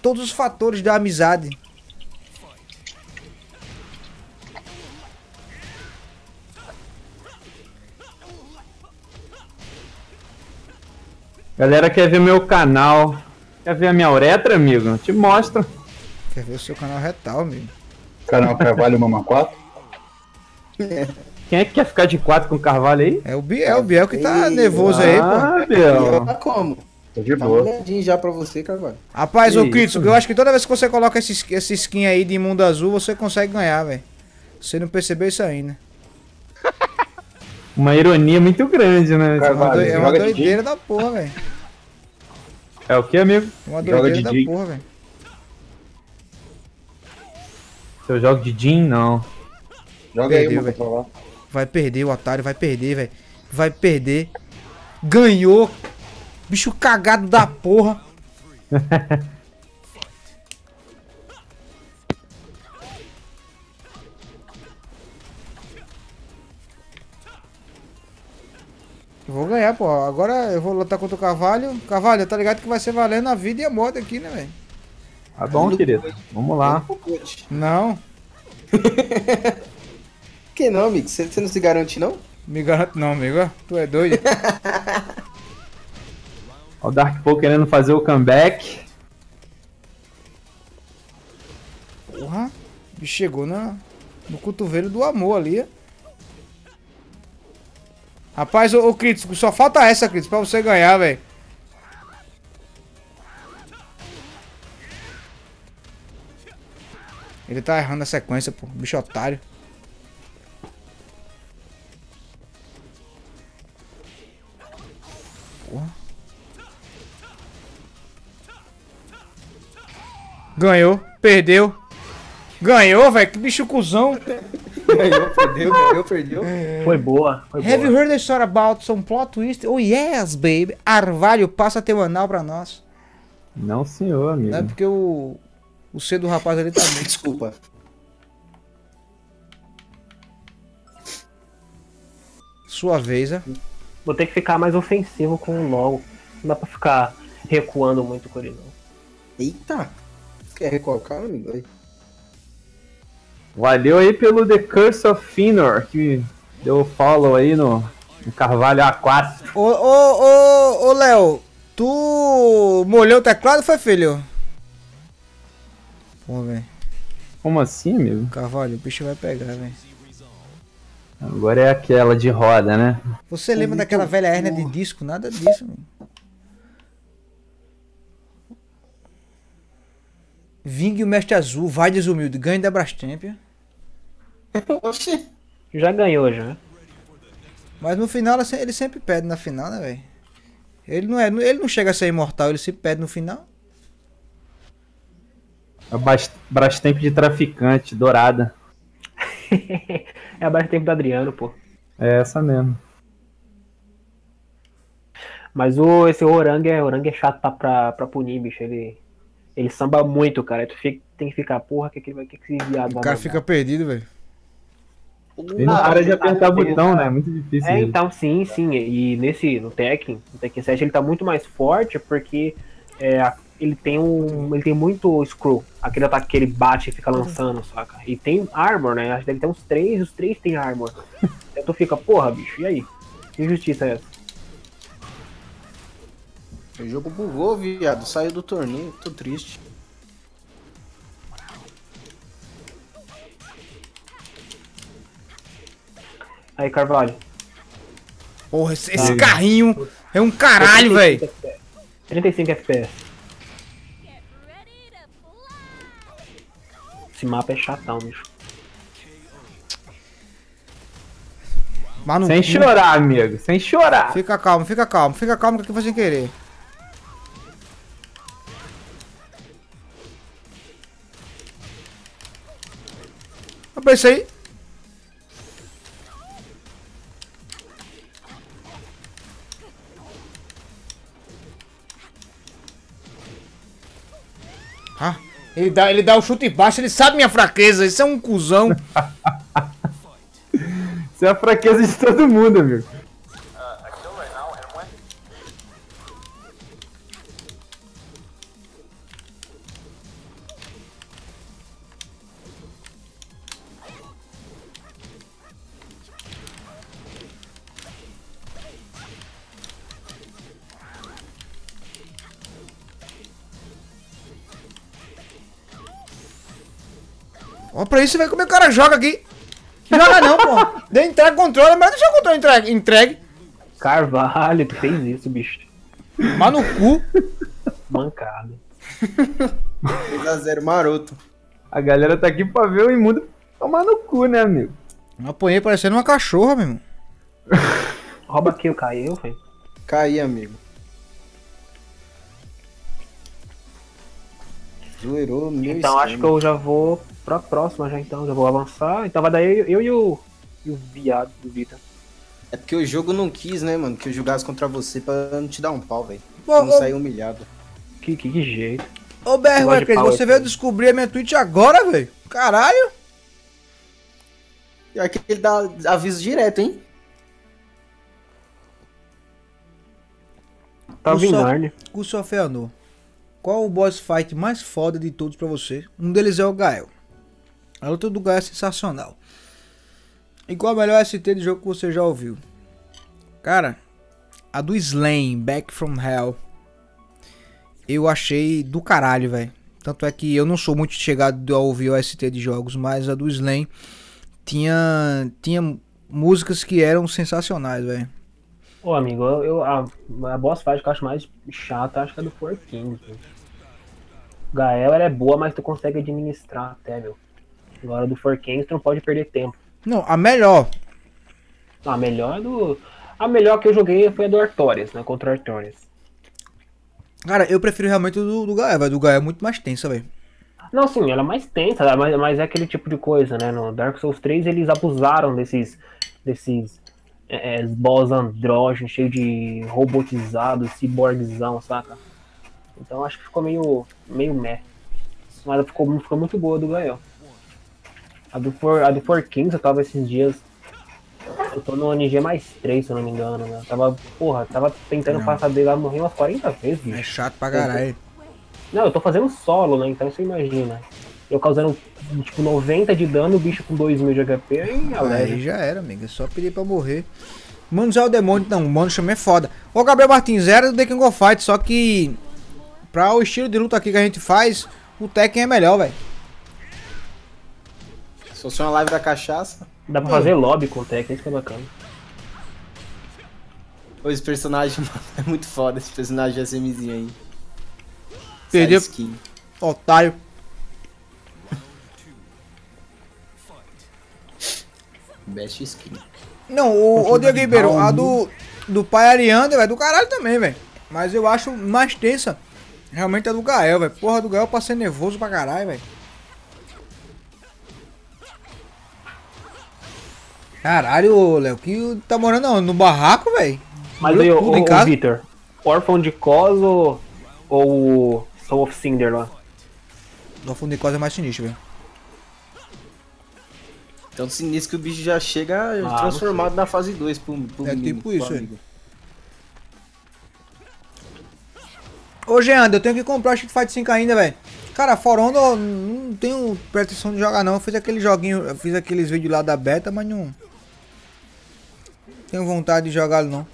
todos os fatores da amizade. Galera quer ver meu canal. Quer ver a minha uretra, amigo? Te mostro. Quer ver o seu canal retal, amigo. Canal Carvalho Mama 4? Quem é que quer ficar de quatro com o Carvalho aí? É o Biel, o Biel que tá Ei, nervoso aí, Ah, pô. Biel. Tá como? Tô de Tá boa. já pra você, Carvalho. Rapaz, ô Crítico, eu acho que toda vez que você coloca esse, esse skin aí de mundo azul, você consegue ganhar, velho. Você não percebeu isso ainda. Uma ironia muito grande, né? É uma, Carvalho, doi- é uma doideira da porra, velho. É o que, amigo? É uma doideira de da porra, velho. Se eu jogo de Jin, não. Joga aí Perdeu, uma velho. Vai perder, o otário vai perder, velho. Vai perder. Ganhou. Bicho cagado da porra. Eu vou ganhar, pô. Agora eu vou lutar contra o Carvalho. Carvalho, tá ligado que vai ser valendo a vida e a morte aqui, né, velho? Tá bom, querido. Vamos lá. Não, Que não, amigo? Você não se garante, não? me garanto não, amigo. Tu é doido. Ó, o Dark Poe querendo fazer o comeback. Porra. O bicho chegou na, no cotovelo do amor ali. ó. Rapaz, ô, ô Crítico, só falta essa, Crítico, pra você ganhar, velho. Ele tá errando a sequência, pô. Bicho otário. Porra. Ganhou, perdeu. Ganhou, velho. Que bicho cuzão. Ganhou, perdeu, ganhou, perdeu. Foi boa, foi Have you boa. heard the story about some plot twist? Oh yes, baby. Arvalho passa teu anal pra nós. Não, senhor, amigo. Não é porque o. O C do rapaz ali tá muito. Desculpa. Sua vez, né? Vou ter que ficar mais ofensivo com o LoL. Não dá pra ficar recuando muito com ele, não. Eita. Quer recolocar, amigo? Aí. Valeu aí pelo The Curse of Finor, que deu follow aí no, no Carvalho A4. Ô, ô, ô, ô, Léo. Tu molhou o teclado, foi, filho? Pô, velho. Como assim, amigo? Carvalho, o bicho vai pegar, velho. Agora é aquela de roda, né? Você lembra daquela velha hérnia de disco? Nada disso, mano. Ving o Mestre Azul, vai desumilde, ganho da Brastemp. Oxi. Já ganhou, já. Mas no final ele sempre perde na final, né, velho? Ele não é, ele não chega a ser imortal, ele se perde no final. A Bas- Brastemp de traficante, dourada. É do tempo do Adriano, pô. É essa mesmo. Mas o, esse Orang é, Orang é chato pra, pra, pra punir, bicho. Ele, ele samba muito, cara. Tu fica- tem que ficar, porra, que, que, que, que esse viado O cara fica perdido, velho. Ele não para de apertar botão, né? É muito difícil. É, isso. então, sim, sim. E nesse, no Tekken, no Tekken 7, ele tá muito mais forte porque é, a- ele tem um. Ele tem muito screw. Aquele ataque que ele bate e fica lançando, saca? E tem armor, né? Acho que deve ter uns três, os três tem armor. Aí tu fica, porra, bicho, e aí? Que injustiça é essa? O jogo bugou, viado. Saiu do torneio. Tô triste. Aí, Carvalho. Porra, esse, esse carrinho é um caralho, velho. 35 FPS. Esse mapa é chatão, bicho. Mas no Sem chorar, amigo. Sem chorar. Fica calmo, fica calmo, fica calmo que aqui foi sem querer. Eu pensei. Ah, ele dá, ele dá o chute baixo, ele sabe minha fraqueza, isso é um cuzão. Isso é a fraqueza de todo mundo, amigo. Ó, pra isso você vê como o cara joga aqui. Joga não, pô. Deu entrega controle, mas deixa o controle entregue. entregue. Carvalho, tu fez isso, bicho. Mas no cu. Mancado. 2x0 maroto. A galera tá aqui pra ver o imundo tomar no cu, né, amigo? Eu apanhei parecendo uma cachorra, meu irmão. Rouba aqui, eu caiu, velho. Caí, amigo. Zoeirou meu Então acho que eu já vou pra próxima já então, já vou avançar. Então vai dar eu, eu e o. E o viado do Vitor. É porque o jogo não quis, né, mano, que eu jogasse contra você pra não te dar um pau, velho. Pra não sair humilhado. Que, que, que jeito. Ô, BR, você veio descobrir a minha Twitch agora, velho? Caralho. E aqui ele dá aviso direto, hein? Tá Arne. Curso Alfeanor. Qual o boss fight mais foda de todos pra você? Um deles é o Gael. A luta do Gael é sensacional. E qual a melhor ST de jogo que você já ouviu? Cara, a do Slain, Back from Hell. Eu achei do caralho, velho. Tanto é que eu não sou muito chegado a ouvir o ST de jogos, mas a do Slain tinha, tinha músicas que eram sensacionais, velho. Ô, amigo, eu, a, a boss fight que eu acho mais chata, acho que é do Four Kings. Gael, ela é boa, mas tu consegue administrar até, meu. Agora do tu não pode perder tempo. Não, a melhor. A melhor do... A melhor que eu joguei foi a do Artorias, né? Contra o Artorias. Cara, eu prefiro realmente o do, do Gael, velho. Do Gael é muito mais tensa, velho. Não, sim, ela é mais tensa, né? mas, mas é aquele tipo de coisa, né? No Dark Souls 3 eles abusaram desses desses é, é, boss andrógenos, cheio de robotizados, ciborguezão, saca? Então acho que ficou meio, meio meh. Mas ela ficou, ficou muito boa do Gael. A do, For, a do Four Kings eu tava esses dias. Eu tô no ONG mais 3, se eu não me engano, né? Eu tava, porra, tava tentando Não. passar dele lá, morri umas 40 vezes, bicho. É chato pra caralho. Não, eu tô fazendo solo, né? Então você imagina. Eu causando, tipo, 90 de dano, o bicho com 2 mil de HP, aí. Aí já era, amigo. É só pedir pra morrer. Mano, já é o demônio, não, o mano chama é foda. Ô, Gabriel Martins, era do The King of Fight, só que pra o estilo de luta aqui que a gente faz, o Tekken é melhor, velho. Se fosse uma live da cachaça. Dá pra fazer lobby com o Tekken, isso que é bacana. Pô, esse personagem mano, é muito foda, esse personagem de SMzinho aí. Perdeu. Side skin. Otário. Best skin. Não, o, o Diego Ribeiro, a do, do pai Ariander, velho, do caralho também, velho. Mas eu acho mais tensa. Realmente a do Gael, velho. Porra, do Gael pra ser nervoso pra caralho, velho. Caralho, Léo, que tá morando onde? no barraco, velho? Mas aí, ô, ô, casa. Victor, órfão de Cos ou, Soul of Cinder lá? Fundo de coisa é mais sinistro, velho. Então sinistro que o bicho já chega Ah, transformado na fase 2 pro, pro É menino, tipo pro isso, amigo. Ô, Geander, eu tenho que comprar o Street Fighter 5 ainda, velho. Cara, For Honor, não tenho pretensão de jogar, não. Eu fiz aquele joguinho, eu fiz aqueles vídeos lá da beta, mas não... Tenho vontade de jogá-lo, não.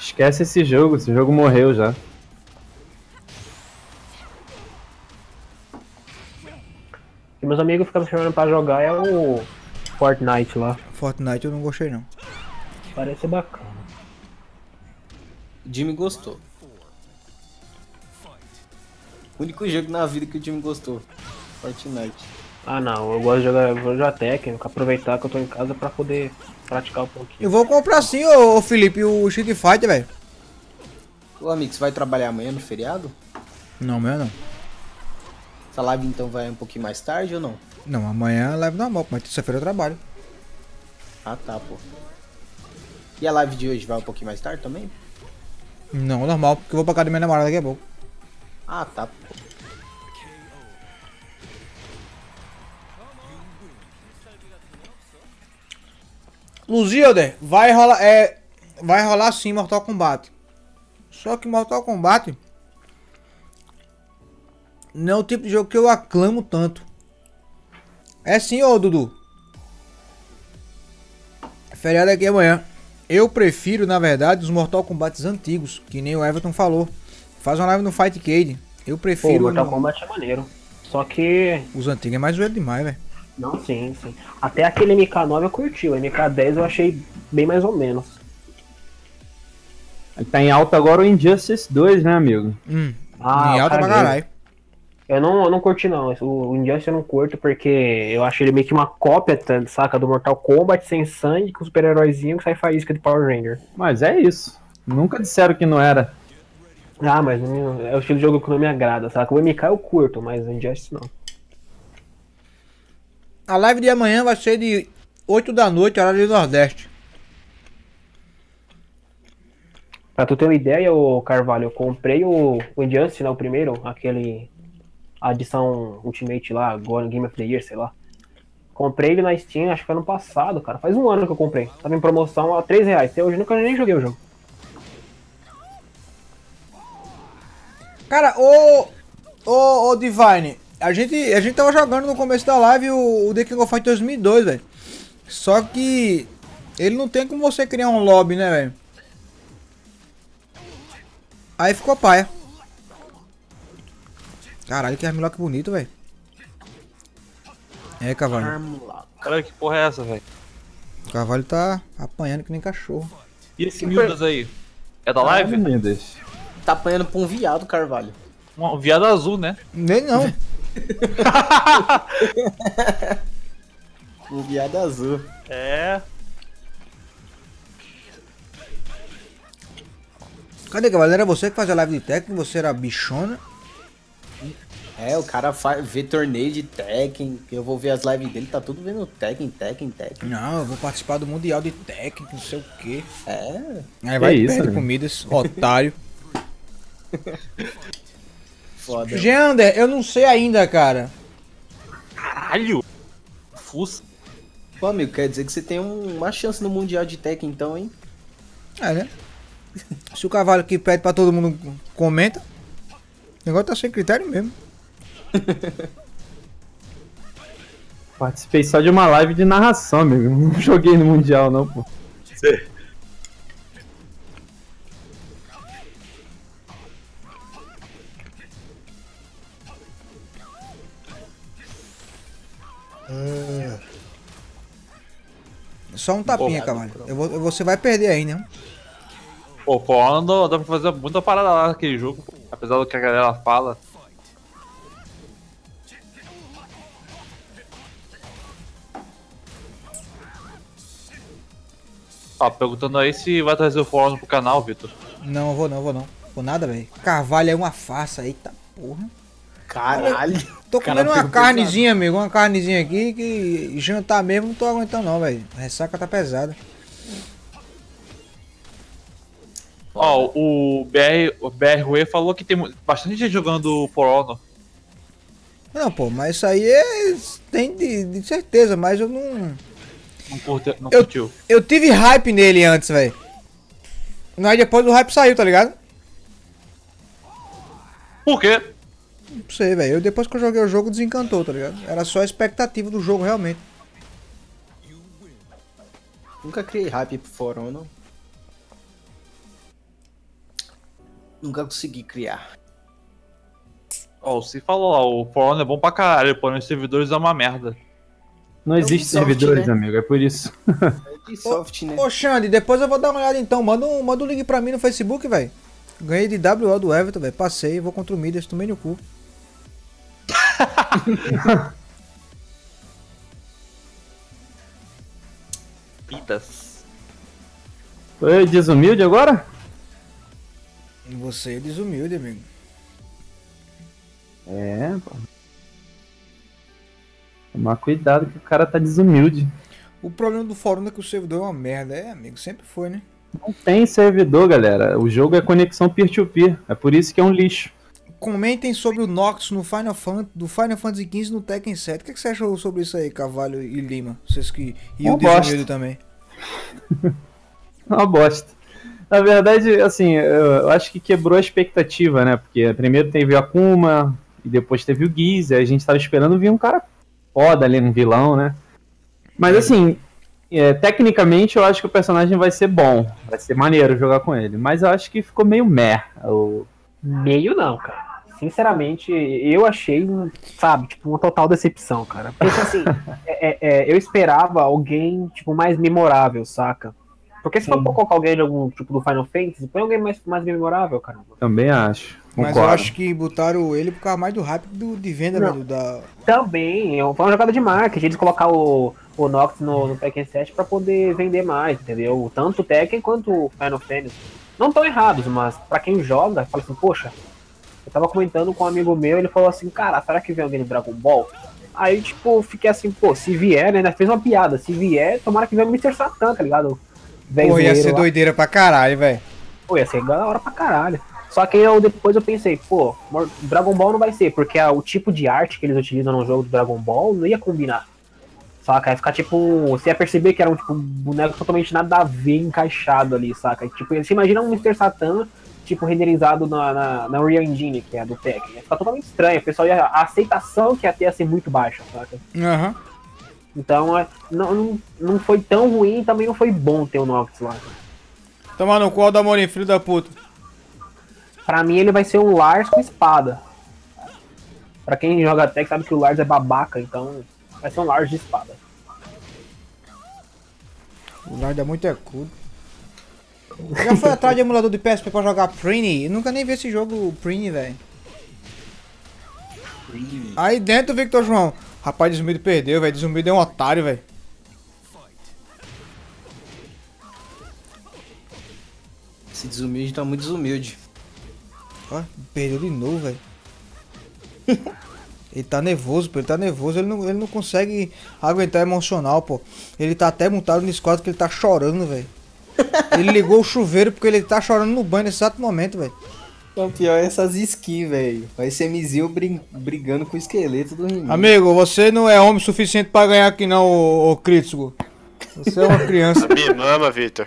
Esquece esse jogo, esse jogo morreu já. E meus amigos ficam me chamando pra jogar é o Fortnite lá. Fortnite eu não gostei, não. Parece bacana. O Jimmy gostou. O único jogo na vida que o Jimmy gostou. Fortnite. Ah não, eu gosto de jogar, eu vou jogar Tekken, aproveitar que eu tô em casa pra poder praticar um pouquinho. Eu vou comprar sim, ô, ô Felipe, o Street Fighter, velho. Ô amigo, você vai trabalhar amanhã no feriado? Não, meu não. Essa live então vai um pouquinho mais tarde ou não? Não, amanhã leva normal, mas terça-feira eu trabalho. Ah tá, pô. E a live de hoje vai um pouquinho mais tarde também? Não, normal, porque eu vou pra casa da minha namorada daqui a pouco. Ah tá, pô. Luzilder, vai rolar, é, vai rolar sim Mortal Kombat. Só que Mortal Kombat não é o tipo de jogo que eu aclamo tanto. É sim, ô Dudu. Feriado aqui amanhã. Eu prefiro, na verdade, os Mortal Kombat antigos, que nem o Everton falou. Faz uma live no Fight Cade. Eu Pô, prefiro Mortal no- Kombat é maneiro. Só que. os antigos, é mais zoeiro demais, velho. Não, sim, sim. Até aquele MK9 eu curti, o MK10 eu achei bem mais ou menos. Tá em alta agora o Injustice 2, né, amigo? Hum, Ah, em alta pra caralho. Eu não, eu não curti não, o Injustice eu não curto porque eu acho ele meio que uma cópia, tá, saca, do Mortal Kombat sem sangue, com super-heróizinho que sai faísca de Power Ranger. Mas é isso. Nunca disseram que não era. Ah, mas não- é o estilo de jogo que não me agrada, saca? O MK eu curto, mas o Injustice não. A live de amanhã vai ser de 8 da noite, horário do Nordeste. Pra tu ter uma ideia, o Carvalho, eu comprei o, o Injustice, né, o primeiro, aquele a edição Ultimate lá, agora Game of the Year, sei lá. Comprei ele na Steam, acho que foi ano passado, cara. Faz um ano que eu comprei. Tava em promoção a 3 reais. Até hoje nunca nem joguei o jogo. Cara, ô. Ô, ô Divine, a gente, a gente tava jogando no começo da live o, o The King of Fight 2002, velho. Só que. Ele não tem como você criar um lobby, né, velho? Aí ficou paia. Caralho, que armlock bonito, velho. É, cavalo. Caralho, que porra é essa, velho? O cavalo tá apanhando que nem cachorro. E esse Mildas aí? É da live? Midas. Tá apanhando pra um viado, Carvalho. Um viado azul, né? Nem não. Um viado azul. É. Cadê, cavalo? Era você que fazia live de técnico? Você era bichona? É, o cara faz, vê torneio de Tekken. Eu vou ver as lives dele, tá tudo vendo Tekken, Tekken, Tekken. Não, eu vou participar do Mundial de técnico, não sei o quê. É. Aí vai isso, perde amigo? comidas, otário. Foda. Geander, eu não sei ainda, cara. Caralho! Fuça. Pô, amigo, quer dizer que você tem um- uma chance no Mundial de Tekken então, hein? É, né? Se o cavalo que pede pra todo mundo comenta, o negócio tá sem critério mesmo. Participei só de uma live de narração, amigo. Não joguei no Mundial, não, pô. Cê- Só um tapinha. Eu vou, você vai perder ainda. hein? Pô, For Honor dá pra fazer muita parada lá naquele jogo, apesar do que a galera fala. Ó, perguntando aí se vai trazer o For Honor pro canal, Vitor. Não, eu vou não, eu vou não. Vou nada, velho. Carvalho é uma farsa, eita porra. Caralho. Tô comendo uma pegou carnezinha, amigo. Uma carnezinha aqui que jantar mesmo não tô aguentando não, velho. A ressaca tá pesada. Ó, o BR, o BRUE falou que tem bastante gente jogando For Honor. Não, pô, mas isso aí é. Tem de, de certeza, mas eu não. Não, curte, não Eu- curtiu. Eu tive hype nele antes, velho. Mas depois o hype saiu, tá ligado? Por quê? Não sei, velho. Eu, Depois que eu joguei o jogo, desencantou, tá ligado? Era só a expectativa do jogo, realmente. Nunca criei hype pro For Honor. Nunca consegui criar. Ó, o Si falou lá, o For Honor é bom pra caralho, porém os servidores é uma merda. Não existe Ubisoft, servidores, né? amigo, é por isso. Ubisoft, né? Ô, Xande, depois eu vou dar uma olhada então. Manda um, manda um link pra mim no Facebook, velho. Ganhei de WO do Everton, velho. Passei, vou contra o Midas, tomei no cu. Pitas. Foi desumilde agora? E você é desumilde, amigo. É, pô. Tomar cuidado que o cara tá desumilde. O problema do fórum é que o servidor é uma merda. É, amigo, sempre foi, né? Não tem servidor, galera. O jogo é conexão peer-to-peer. É por isso que é um lixo. Comentem sobre o Nox no Final Fan do Final Fantasy XV no Tekken 7. O que, que você achou sobre isso aí, Cavalho e Lima? Vocês que. E Uma o desumilde também. Uma bosta. Na verdade, assim, eu eu acho que quebrou a expectativa, né? Porque primeiro teve o Akuma, e depois teve o Giz, e a gente tava esperando vir um cara foda ali, um vilão, né? Mas assim, é, tecnicamente eu acho que o personagem vai ser bom, vai ser maneiro jogar com ele. Mas eu acho que ficou meio meh. O... Meio não, cara. Sinceramente, eu achei, um, sabe, tipo, uma total decepção, cara. Porque assim, é- é- é, eu esperava alguém, tipo, mais memorável, saca? Porque se for colocar alguém de algum tipo do Final Fantasy, põe alguém mais, mais memorável, caramba. Também acho. Mas eu Concordo. acho que botaram ele por causa mais do hype do, de venda, Não. velho. Da... Também, é foi uma jogada de marketing, eles colocar o, o Nox no, no Tekken 7 pra poder vender mais, entendeu? Tanto o Tekken quanto o Final Fantasy. Não tão errados, mas pra quem joga, fala assim, poxa, eu tava comentando com um amigo meu, ele falou assim, cara, será que vem alguém no Dragon Ball? Aí, tipo, fiquei assim, pô, se vier, né? Ainda fez uma piada, se vier, tomara que venha o Mr. Satan, tá ligado? Porra, ia ser lá. doideira pra caralho, velho. Pô, ia ser da hora pra caralho. Só que eu depois eu pensei, pô, Dragon Ball não vai ser, porque a- o tipo de arte que eles utilizam no jogo do Dragon Ball não ia combinar. Saca? Ia ficar tipo. Você ia perceber que era um tipo, um boneco totalmente nada a ver encaixado ali, saca? E, tipo, você imagina um Mr. Satan, tipo, renderizado na, na, na Unreal Engine, que é a do Tekken. Ia ficar totalmente estranho. O pessoal ia, a aceitação que ia ter ia ser muito baixa, saca? Aham. Então, é, não, não, não foi tão ruim também não foi bom ter o Nox lá. Toma no cu da Amorim, filho da puta. Pra mim ele vai ser um Lars com espada. Pra quem joga Tech sabe que o Lars é babaca, então vai ser um Lars de espada. O Lard é muito é. Já foi atrás de emulador de PSP pra jogar Prini? Eu nunca nem vi esse jogo Prini, velho. Aí dentro, Victor João. Rapaz, Desumilde perdeu, velho. Desumilde é um otário, velho. Esse desumilde tá muito desumilde. Ó, perdeu de novo, velho. Ele tá nervoso, pô. Ele tá nervoso. Ele não, ele não consegue aguentar emocional, pô. Ele tá até montado no Discord que ele tá chorando, velho. Ele ligou o chuveiro porque ele tá chorando no banho nesse exato momento, velho. O pior é essas skins, velho. Vai ser Mizil brin- brigando com o esqueleto do. Amigo, você não é homem suficiente pra ganhar aqui não, ô, ô Crítico. Você é uma criança. Me mama, Victor.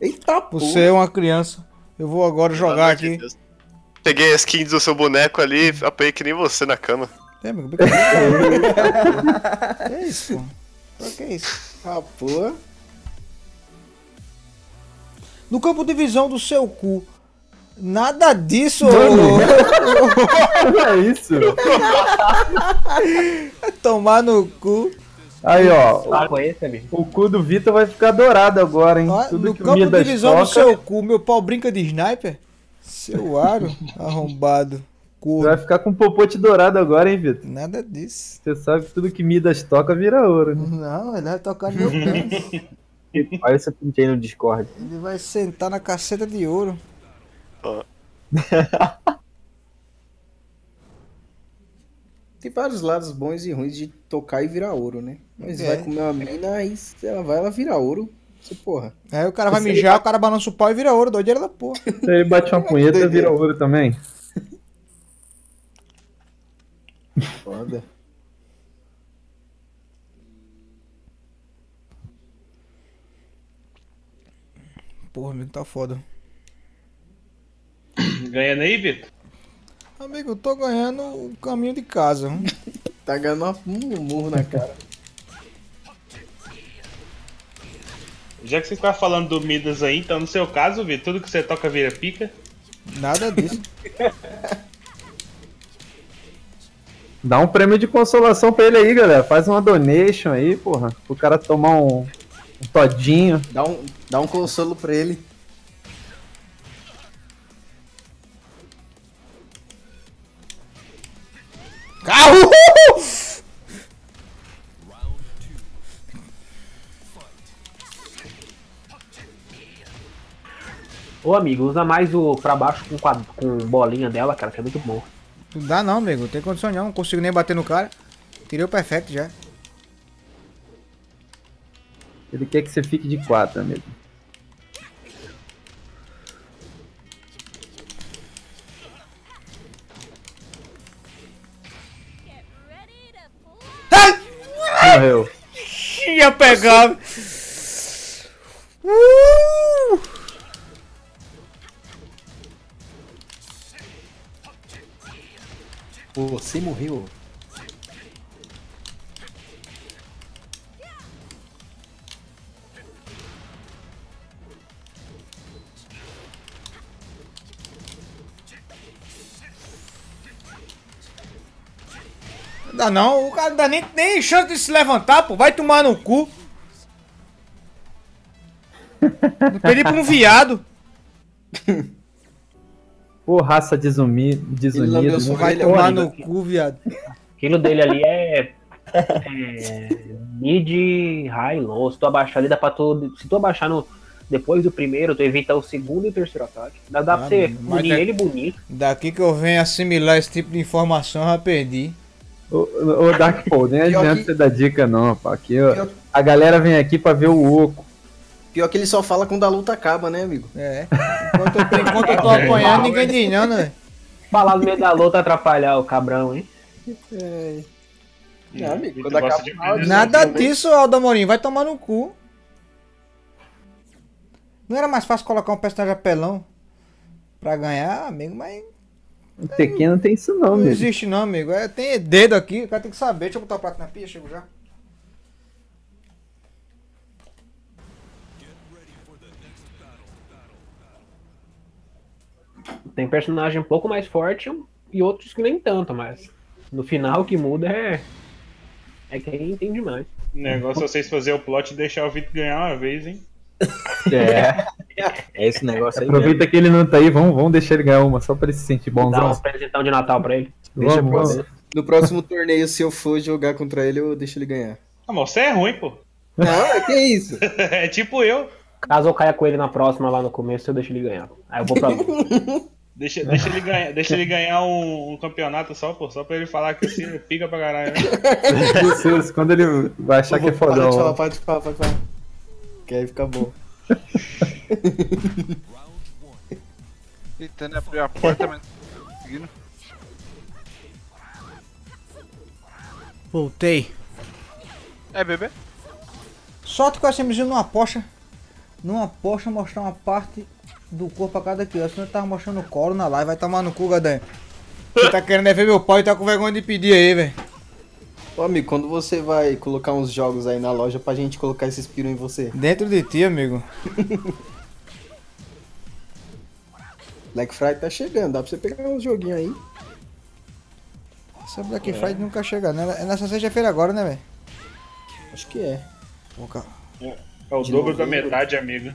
Eita, Você é uma criança. Eu vou agora jogar aqui. Peguei a skin do seu boneco ali, apanhei que nem você na cama. É, amigo, brincadeira. que isso, pô? Pra que isso? Ah, porra. No campo de visão do seu cu. Nada disso, Mano. ô- é isso. Tomar no cu. Aí, ó. Amigo. O cu do Vitor vai ficar dourado agora, hein? Tudo No que o campo de visão do seu cu, meu pau brinca de sniper? Seu aro, arrombado. Corno. vai ficar com popote dourado agora, hein, Vitor? Nada disso. Você sabe que tudo que Midas toca vira ouro. Né? Não, ele vai tocar no meu pé. Olha esse pintei no Discord. Ele vai sentar na caceta de ouro. Tem vários lados bons e ruins de tocar e virar ouro, né? Mas É. vai comer uma mina, aí ela vai, ela vira ouro. Você, porra. Aí o cara vai mijar, o cara balança o pau e vira ouro, doideira da porra. Se ele bate uma punheta, vira ouro também. Foda. Porra, amigo, tá foda. Ganhando aí, Vitor? Amigo, eu tô ganhando o caminho de casa. Tá ganhando um murro na cara. Já que você tá falando do Midas aí, então no seu caso, Vitor, tudo que você toca vira pica. Nada disso. Dá um prêmio de consolação pra ele aí, galera. Faz uma donation aí, porra. Pro cara tomar um, um todinho. Dá um, dá um consolo pra ele. Carro! Ô, amigo, usa mais o pra baixo com, quad- com bolinha dela, cara, que é muito bom. Não dá não, amigo. Não tem condição não. Não consigo nem bater no cara. Tirei o perfect já. Ele quer que você fique de quatro, amigo. Morreu. Ia pegar. Uh! Pô, você morreu. Dá não. O cara não dá nem, nem chance de se levantar, pô. Vai tomar no cu. Não perdi pra um viado. Pô, raça desumi, desunida. Não vai tomar no cu, viado. Aquilo dele ali é. é mid, high, low. Se tu abaixar ali, dá pra tu. Se tu abaixar no. Depois do primeiro, tu evita o segundo e o terceiro ataque. Dá, dá pra Ah, você mas punir é- ele bonito. Daqui que eu venho assimilar esse tipo de informação, eu já perdi. Ô, ô Dark Paul, nem Pior adianta que- você dar dica não, pá. Aqui, ó, Pior- a galera vem aqui pra ver o oco. Pior que ele só fala quando a luta acaba, né, amigo? É. Enquanto eu, tô- enquanto eu tô apanhando, ninguém diz não, né? Falar no meio da luta atrapalhar o cabrão, hein? É. Não, amigo, quando acaba de pedir Nada né, disso, Aldo Amorim. Vai tomar no cu. Não era mais fácil colocar um personagem apelão pra ganhar, amigo? Mas O Tekken não tem isso não, não amigo. existe não, amigo. É, tem dedo aqui, o cara tem que saber. Deixa eu botar o prato na pia, chego já. Tem personagem um pouco mais forte e outros que nem tanto, mas no final o que muda é. É quem entende mais. O negócio é vocês fazer o plot e deixar o Vitor ganhar uma vez, hein? É. É esse negócio aí. Aproveita que ele não tá aí, vamos, vamos deixar ele ganhar uma, só pra ele se sentir Dá um bonzão. presentão de Natal pra ele. Deixa Vamos, vamos. No próximo torneio, se eu for jogar contra ele, eu deixo ele ganhar. Ah, mas você é ruim, pô. Não, é que isso? é tipo eu. Caso eu caia com ele na próxima lá no começo, eu deixo ele ganhar. Aí eu vou pra. Deixa, deixa, ele, ganhar, deixa ele ganhar um, um campeonato só, pô. Só pra ele falar que assim, pica pra caralho. Né? Quando ele vai achar que é fodão. falar, ó. para de falar, para de falar. Que aí fica bom. Tentando abrir a porta, mas não conseguindo. Voltei. É, bebê? Sorte que eu SMzinho numa poxa. Numa poxa mostrar uma parte do corpo a cada criança. Senão eu tava mostrando o colo na live. Vai tomar no cu, Gadanha. Você tá querendo é ver meu pai e tá com vergonha de pedir aí, velho. Ô, amigo, quando você vai colocar uns jogos aí na loja pra gente colocar esses piru em você? Dentro de ti, amigo. Black Friday tá chegando, dá pra você pegar uns joguinhos aí. Essa Black Friday nunca chega, né? É nessa sexta-feira agora, né, velho? Acho que é. Pô, cara. É o De dobro da metade, amigo.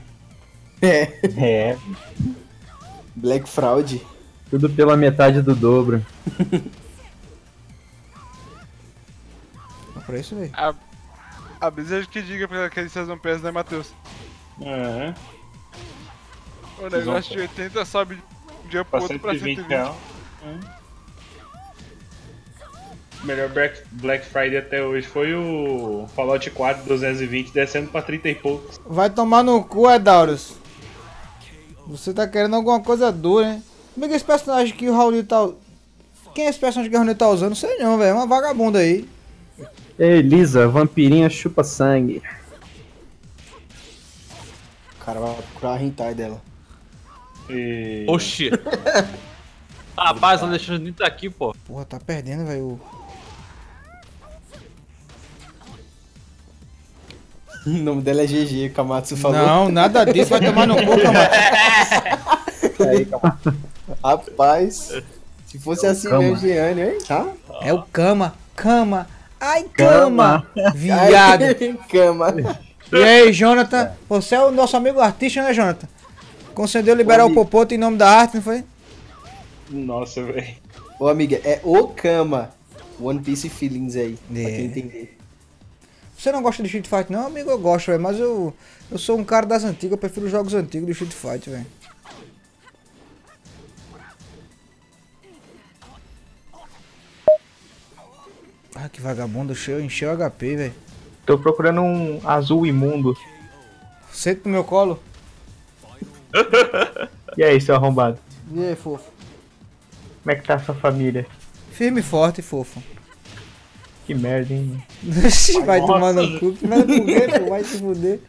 É. É. Black Fraud. Tudo pela metade do dobro. pra isso, velho. A, a Blizzard que diga pra aquele Season Pass, né, Matheus? Aham. O negócio de 80 sobe de um dia pro Pra outro pra 120 120. real. Hum. Melhor Black, Black Friday até hoje foi o Fallout 4 220 descendo pra 30 e poucos. Vai tomar no cu, Edaurus. Você tá querendo alguma coisa dura, hein? Como é que esse personagem que o Raul tá. Quem é esse personagem que o Raul tá usando? Não sei não, velho. É uma vagabunda aí. Elisa, vampirinha chupa sangue. O cara vai procurar a hentai dela. E... Oxi. Rapaz, o Alexandre nem tá aqui, pô. Porra, tá perdendo, velho. O nome dela é GG, Kamatsu falou. Não, nada disso. Vai tomar no cu, Kamatsu. Aí, Kamatsu. Rapaz, se fosse assim Cama. mesmo, Gianni, hein? Tá? É o cama, cama. Ai, cama. Viado. Ai, cama. E aí, Jonathan? Você é o nosso amigo artista, né, Jonathan? Concedeu liberar o amigo. Popoto em nome da arte, não foi? Nossa, velho. Ô, amiga, é o Kama. One Piece Feelings aí, pra É. quem entender. Você não gosta de Street Fighter, não, amigo? Eu gosto, velho. Mas eu, eu sou um cara das antigas, eu prefiro os jogos antigos do Street Fighter, velho. Ah, que vagabundo, encheu, encheu o HP, velho. Tô procurando um azul imundo. Senta no meu colo. E aí, seu arrombado? E aí, fofo? Como é que tá a sua família? Firme e forte, fofo. Que merda, hein? Vai tomar no cu. Que merda por quê, pô? Vai se fuder.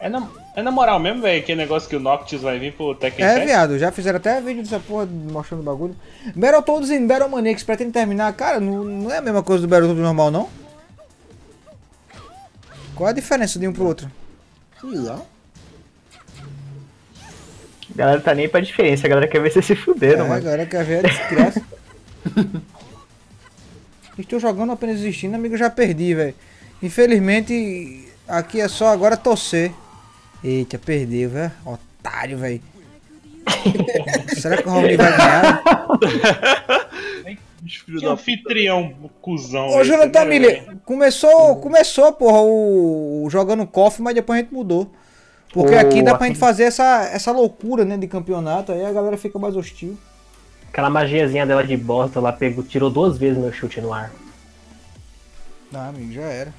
É na, é na moral mesmo, velho, aquele negócio que o Noctis vai vir pro Tekken É, 7? viado, já fizeram até vídeo dessa porra mostrando o bagulho. Battletoads em Battle Maniacs pretende terminar. Cara, não, não é a mesma coisa do Battletoads normal, não? Qual a diferença de um pro outro? Sei lá. A galera tá nem pra diferença, a galera quer ver você se fuder, É, mano. a galera quer ver a desgraça. Estou jogando apenas existindo, amigo, eu já perdi, velho. Infelizmente, aqui é só agora torcer. Eita, perdeu, velho. Otário, velho. Será que o Raul vai ganhar? Que anfitrião cuzão. Ô, Jonathan Miller, começou, começou, porra, o, o jogando KOF, mas depois a gente mudou. Porque Ô, aqui dá pra gente fazer essa, essa loucura, né, de campeonato, aí a galera fica mais hostil. Aquela magiazinha dela de bosta lá pegou, tirou duas vezes meu chute no ar. Ah, amigo, já era.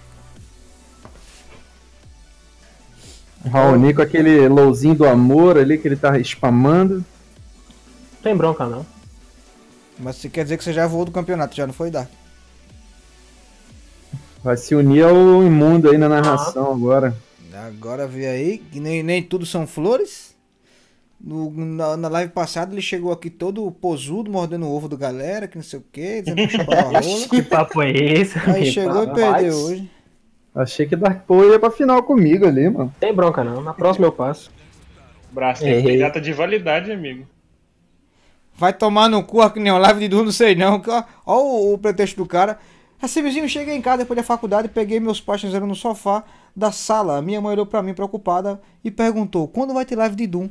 Raoni com aquele lowzinho do amor ali que ele tá spamando. Não tem bronca não. Mas você quer dizer que você já voou do campeonato, já não foi dar. Vai se unir ao imundo aí na narração agora. Agora vê aí, que nem, nem tudo são flores. No- na, na live passada ele chegou aqui todo posudo, mordendo o ovo do galera, que não sei o que, dizendo que chupava a rola. Que papo é esse? Aí chegou e perdeu hoje. Achei que Dark Poe ia pra final comigo ali, mano. Tem bronca não, na próxima eu passo. Braço tem que ter data de validade, amigo. Vai tomar no cu uma live de duro, não sei não. ó o, o pretexto do cara. Assim, vizinho, cheguei em casa depois da faculdade, peguei meus pais fizeram no sofá da sala. Minha mãe olhou pra mim preocupada e perguntou: quando vai ter live de Doom?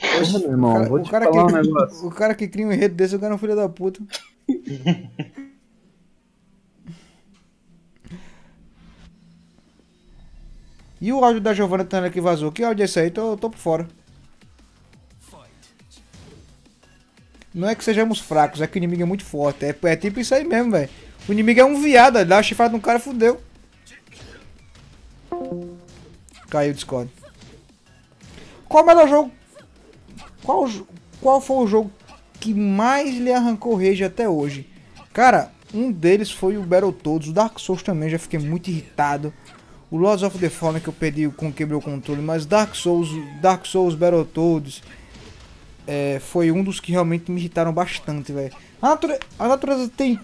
Poxa, meu irmão, o cara, vou o te cara falar que, um negócio. o cara que cria um enredo desse, o cara é um filho da puta. E o áudio da Giovanna Tanner que vazou? Que áudio é esse aí? Tô, tô por fora. Não é que sejamos fracos, é que o inimigo é muito forte. É, é tipo isso aí mesmo, velho. O inimigo é um viado, dá uma chifrada no cara fudeu. Caiu o Discord. Qual o melhor jogo? Qual, qual foi o jogo que mais lhe arrancou rage até hoje? Cara, um deles foi o Battletoads. O Dark Souls também, já fiquei muito irritado. O Lords of the Fallen que eu perdi com quebrou o controle. Mas Dark Souls, Dark Souls, Battletoads é, foi um dos que realmente me irritaram bastante, velho. A, a natureza tem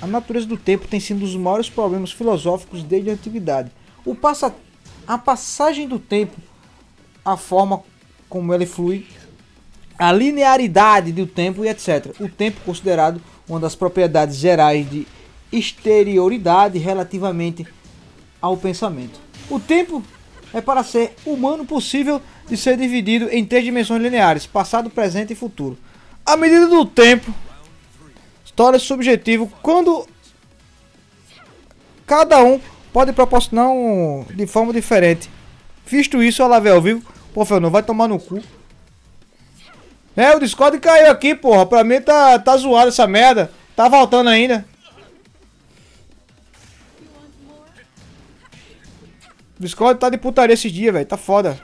a natureza do tempo tem sido um dos maiores problemas filosóficos desde a antiguidade. O, passa, a passagem do tempo, a forma como ele flui, a linearidade do tempo e etc. O tempo considerado uma das propriedades gerais de exterioridade relativamente ao pensamento. O tempo é para ser humano possível de ser dividido em três dimensões lineares: passado, presente e futuro. A medida do tempo torna-se subjetivo quando cada um pode proporcionar um de forma diferente. Visto isso, a Lave ao vivo, pô, Fernando, vai tomar no cu. É, o Discord caiu aqui, porra. Pra mim tá, tá zoado essa merda. Tá voltando ainda. O Discord tá de putaria esses dias, velho. Tá foda.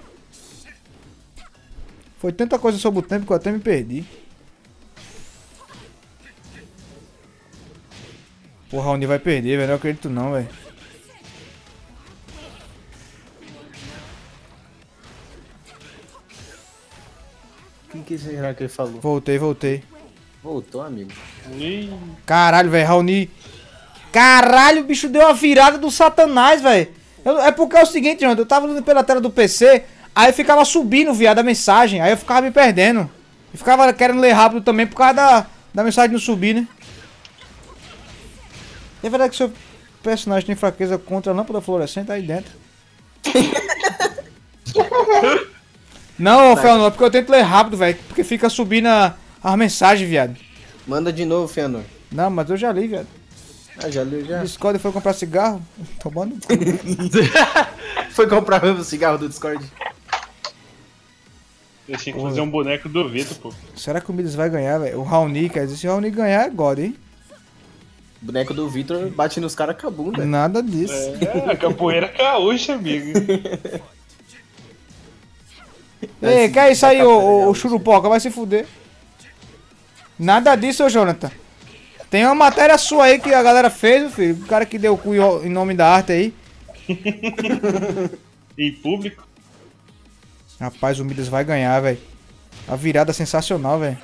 Foi tanta coisa sobre o tempo que eu até me perdi. Porra, onde vai perder, velho? Não acredito não, velho. O que, que será que ele falou? Voltei, voltei. Voltou, amigo. Caralho, velho, Raoni. Caralho, o bicho deu uma virada do satanás, velho. Eu- É porque é o seguinte, mano, eu tava olhando pela tela do PC, aí ficava subindo, viado, a mensagem, aí eu ficava me perdendo. E ficava querendo ler rápido também por causa da, da mensagem não subir, né? É verdade que seu personagem tem fraqueza contra a lâmpada fluorescente aí dentro. não, Fernando, é porque eu tento ler rápido, velho, porque fica subindo a, as mensagens, viado. Manda de novo, Fëanor. Não, mas eu já li, viado. Ah, já leu já? Discord foi comprar cigarro? Tomando. Foi comprar mesmo o cigarro do Discord? Eu tinha que fazer um boneco do Vitor, pô. Será que o Midas vai ganhar, velho? O Raoni, quer dizer, se o Raoni ganhar é God, hein? O boneco do Vitor bate nos caras com a bunda. Nada disso. É, a capoeira gaúcha, amigo. Ei, que é isso aí, ô, ô, ô Churupoca? Vai se fuder. Nada disso, ô Jonathan. Tem uma matéria sua aí que a galera fez, meu filho. O cara que deu o cu em nome da arte aí. em público. Rapaz, o Midas vai ganhar, velho. A virada sensacional, velho.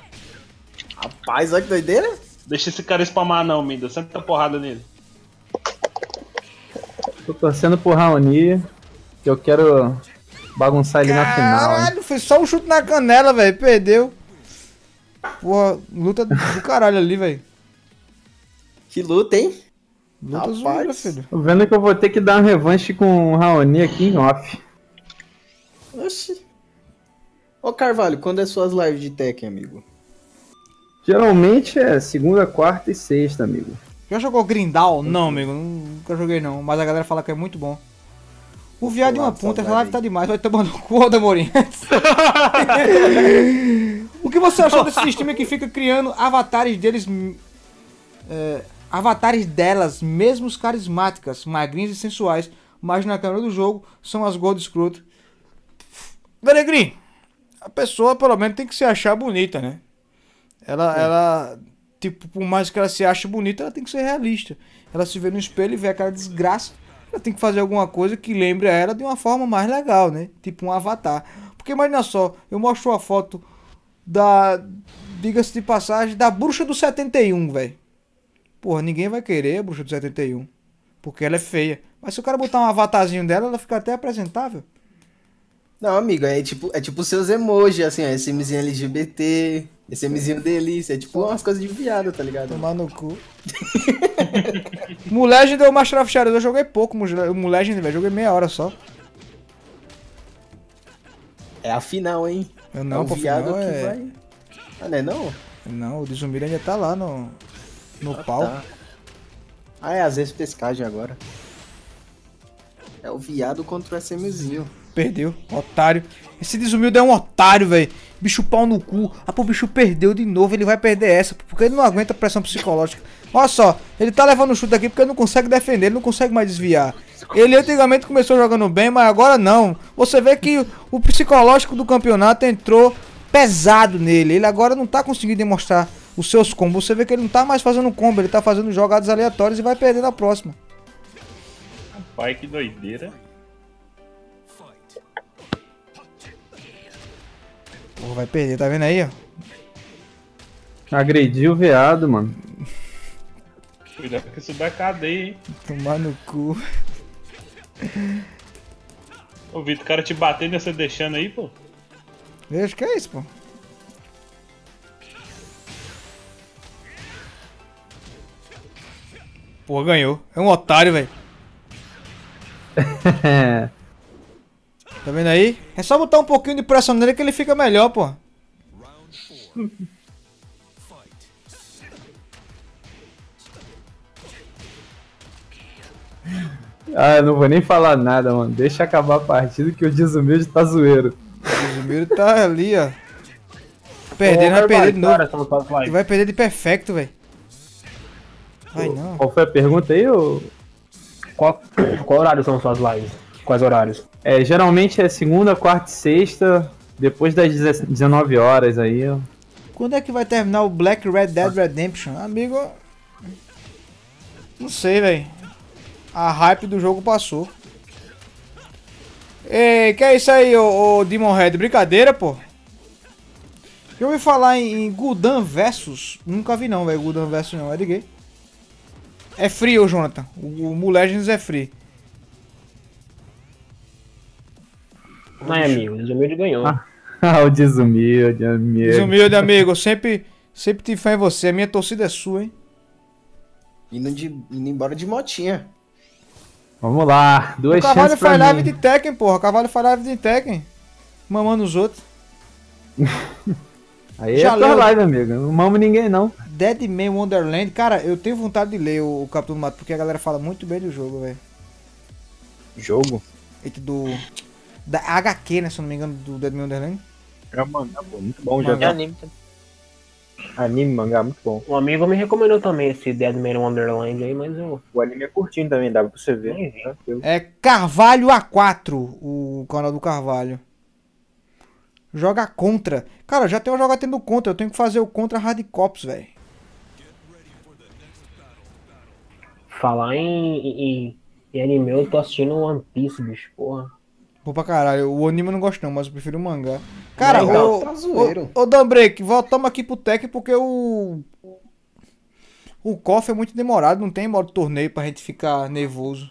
Rapaz, olha que doideira. Deixa esse cara spamar não, Mida. Senta a porrada nele. Tô torcendo pro Raoni, que eu quero bagunçar ele na final? Caralho, foi só um chute na canela, velho. Perdeu. Porra, luta do caralho ali, velho. Que luta, hein? Luta zoeira, filho. Tô vendo que eu vou ter que dar uma revanche com o Raoni aqui em off. Oxi. Ô Carvalho, quando é suas lives de Tekken, amigo? Geralmente é segunda, quarta e sexta, amigo. Já jogou Grindal? Não, amigo. Nunca joguei não. Mas a galera fala que é muito bom. O viado de uma ponta, essa live tá demais. Vai tomar no cu, Damorim. o que você achou desse sistema que fica criando avatares deles. é, avatares delas, mesmo carismáticas, magrinhas e sensuais, mas na câmera do jogo são as Gold Scroto. Veregrim, a pessoa pelo menos tem que se achar bonita, né? Ela, ela, tipo, por mais que ela se ache bonita, ela tem que ser realista. Ela se vê no espelho e vê aquela desgraça. Ela tem que fazer alguma coisa que lembre a ela de uma forma mais legal, né? Tipo um avatar. Porque imagina só, eu mostro uma foto da. Diga-se de passagem, da bruxa do 71, velho. Porra, ninguém vai querer a bruxa do 71. Porque ela é feia. Mas se o cara botar um avatarzinho dela, ela fica até apresentável. Não, amigo, é tipo, é tipo seus emojis, assim, ó, esse Mzinho LGBT, esse Mzinho delícia, é tipo umas coisas de viado, tá ligado? Tomar no cu. Molegend deu Master of Shadows. Eu joguei pouco Molegend, velho. Joguei meia hora só. É a final, hein? Eu não, é pô, viado que é- vai. Ah, não é não? Não, o de zumbi ainda tá lá no. No Ah, pau. tá. Ah, é às vezes pescagem agora. É o viado contra o SMzinho. Perdeu, otário. Esse desumilde é um otário, velho. Bicho pau no cu. Ah, pô, o bicho perdeu de novo. Ele vai perder essa, porque ele não aguenta pressão psicológica. Olha só, ele tá levando o chute aqui porque ele não consegue defender, ele não consegue mais desviar. Ele antigamente começou jogando bem, mas agora não. Você vê que o psicológico do campeonato entrou pesado nele. Ele agora não tá conseguindo demonstrar os seus combos. Você vê que ele não tá mais fazendo combo, ele tá fazendo jogadas aleatórias e vai perder na próxima. Pai, que doideira. Porra, vai perder, tá vendo aí, ó? Agrediu o veado, mano. Cuidado com isso da cadeia, hein? Tomar no cu. Ô, Vitor, o cara te batendo e você deixando aí, pô. Veja que é isso, pô. Pô, ganhou. É um otário, velho. Tá vendo aí? É só botar um pouquinho de pressão nele que ele fica melhor, pô. Ah, eu não vou nem falar nada, mano. Deixa acabar a partida que o desumilde tá zoeiro. O Desumildo tá ali, ó. Perdendo, vai perder de novo. E vai perder de perfecto, velho. Vai não. Qual foi a pergunta aí, ô? Qual, qual horário são suas lives? Quais horários? É, geralmente é segunda, quarta e sexta, depois das 19 horas aí. ó. Quando é que vai terminar o Black Red Dead Redemption? Amigo. Não sei, velho. A hype do jogo passou. Ei, que é isso aí, ô, ô Demon Head? Brincadeira, pô? Eu ouvi falar em, em Gul'dan Versus. Nunca vi não, velho. Gul'dan Versus não. É de gay. É free, ô Jonathan. O, o Mu Legends é free. Não é amigo, o Desumilde ganhou. Ah, o desumilde, amigo. Desumilde, amigo. Eu sempre, sempre tive fé em você. A minha torcida é sua, hein? Indo, de, indo embora de motinha. Vamos lá, O duas chances pra faz live mim. de Tekken, porra. O Cavalho faz live de Tekken. Mamando os outros. Aí Já é tua live, amigo. Não mamo ninguém, não. Dead Man Wonderland. Cara, eu tenho vontade de ler o, o Capitão do Mato, porque a galera fala muito bem do jogo, velho. Jogo? Eita, do... Da HQ, né, se eu não me engano, do Dead Man Wonderland. É um mangá, pô, muito bom já. É tá? anime. Anime, mangá, muito bom. Um amigo me recomendou também esse Dead Man Wonderland aí, mas eu. O anime é curtinho também, dá pra você ver. Tranquilo. É Carvalho A4, o canal do Carvalho. Joga contra. Cara, já tem uma jogatina do contra. Eu tenho que fazer o contra Hard Cops, velho. Falar em, em, em anime, eu tô assistindo One Piece, bicho, porra. Bom pra caralho. O anime eu não gosto não, mas eu prefiro o mangá. Cara, ô, tá zoeiro. ô, ô Dan Break, voltamos aqui pro Tech porque o... O KOF é muito demorado, não tem modo torneio pra gente ficar nervoso.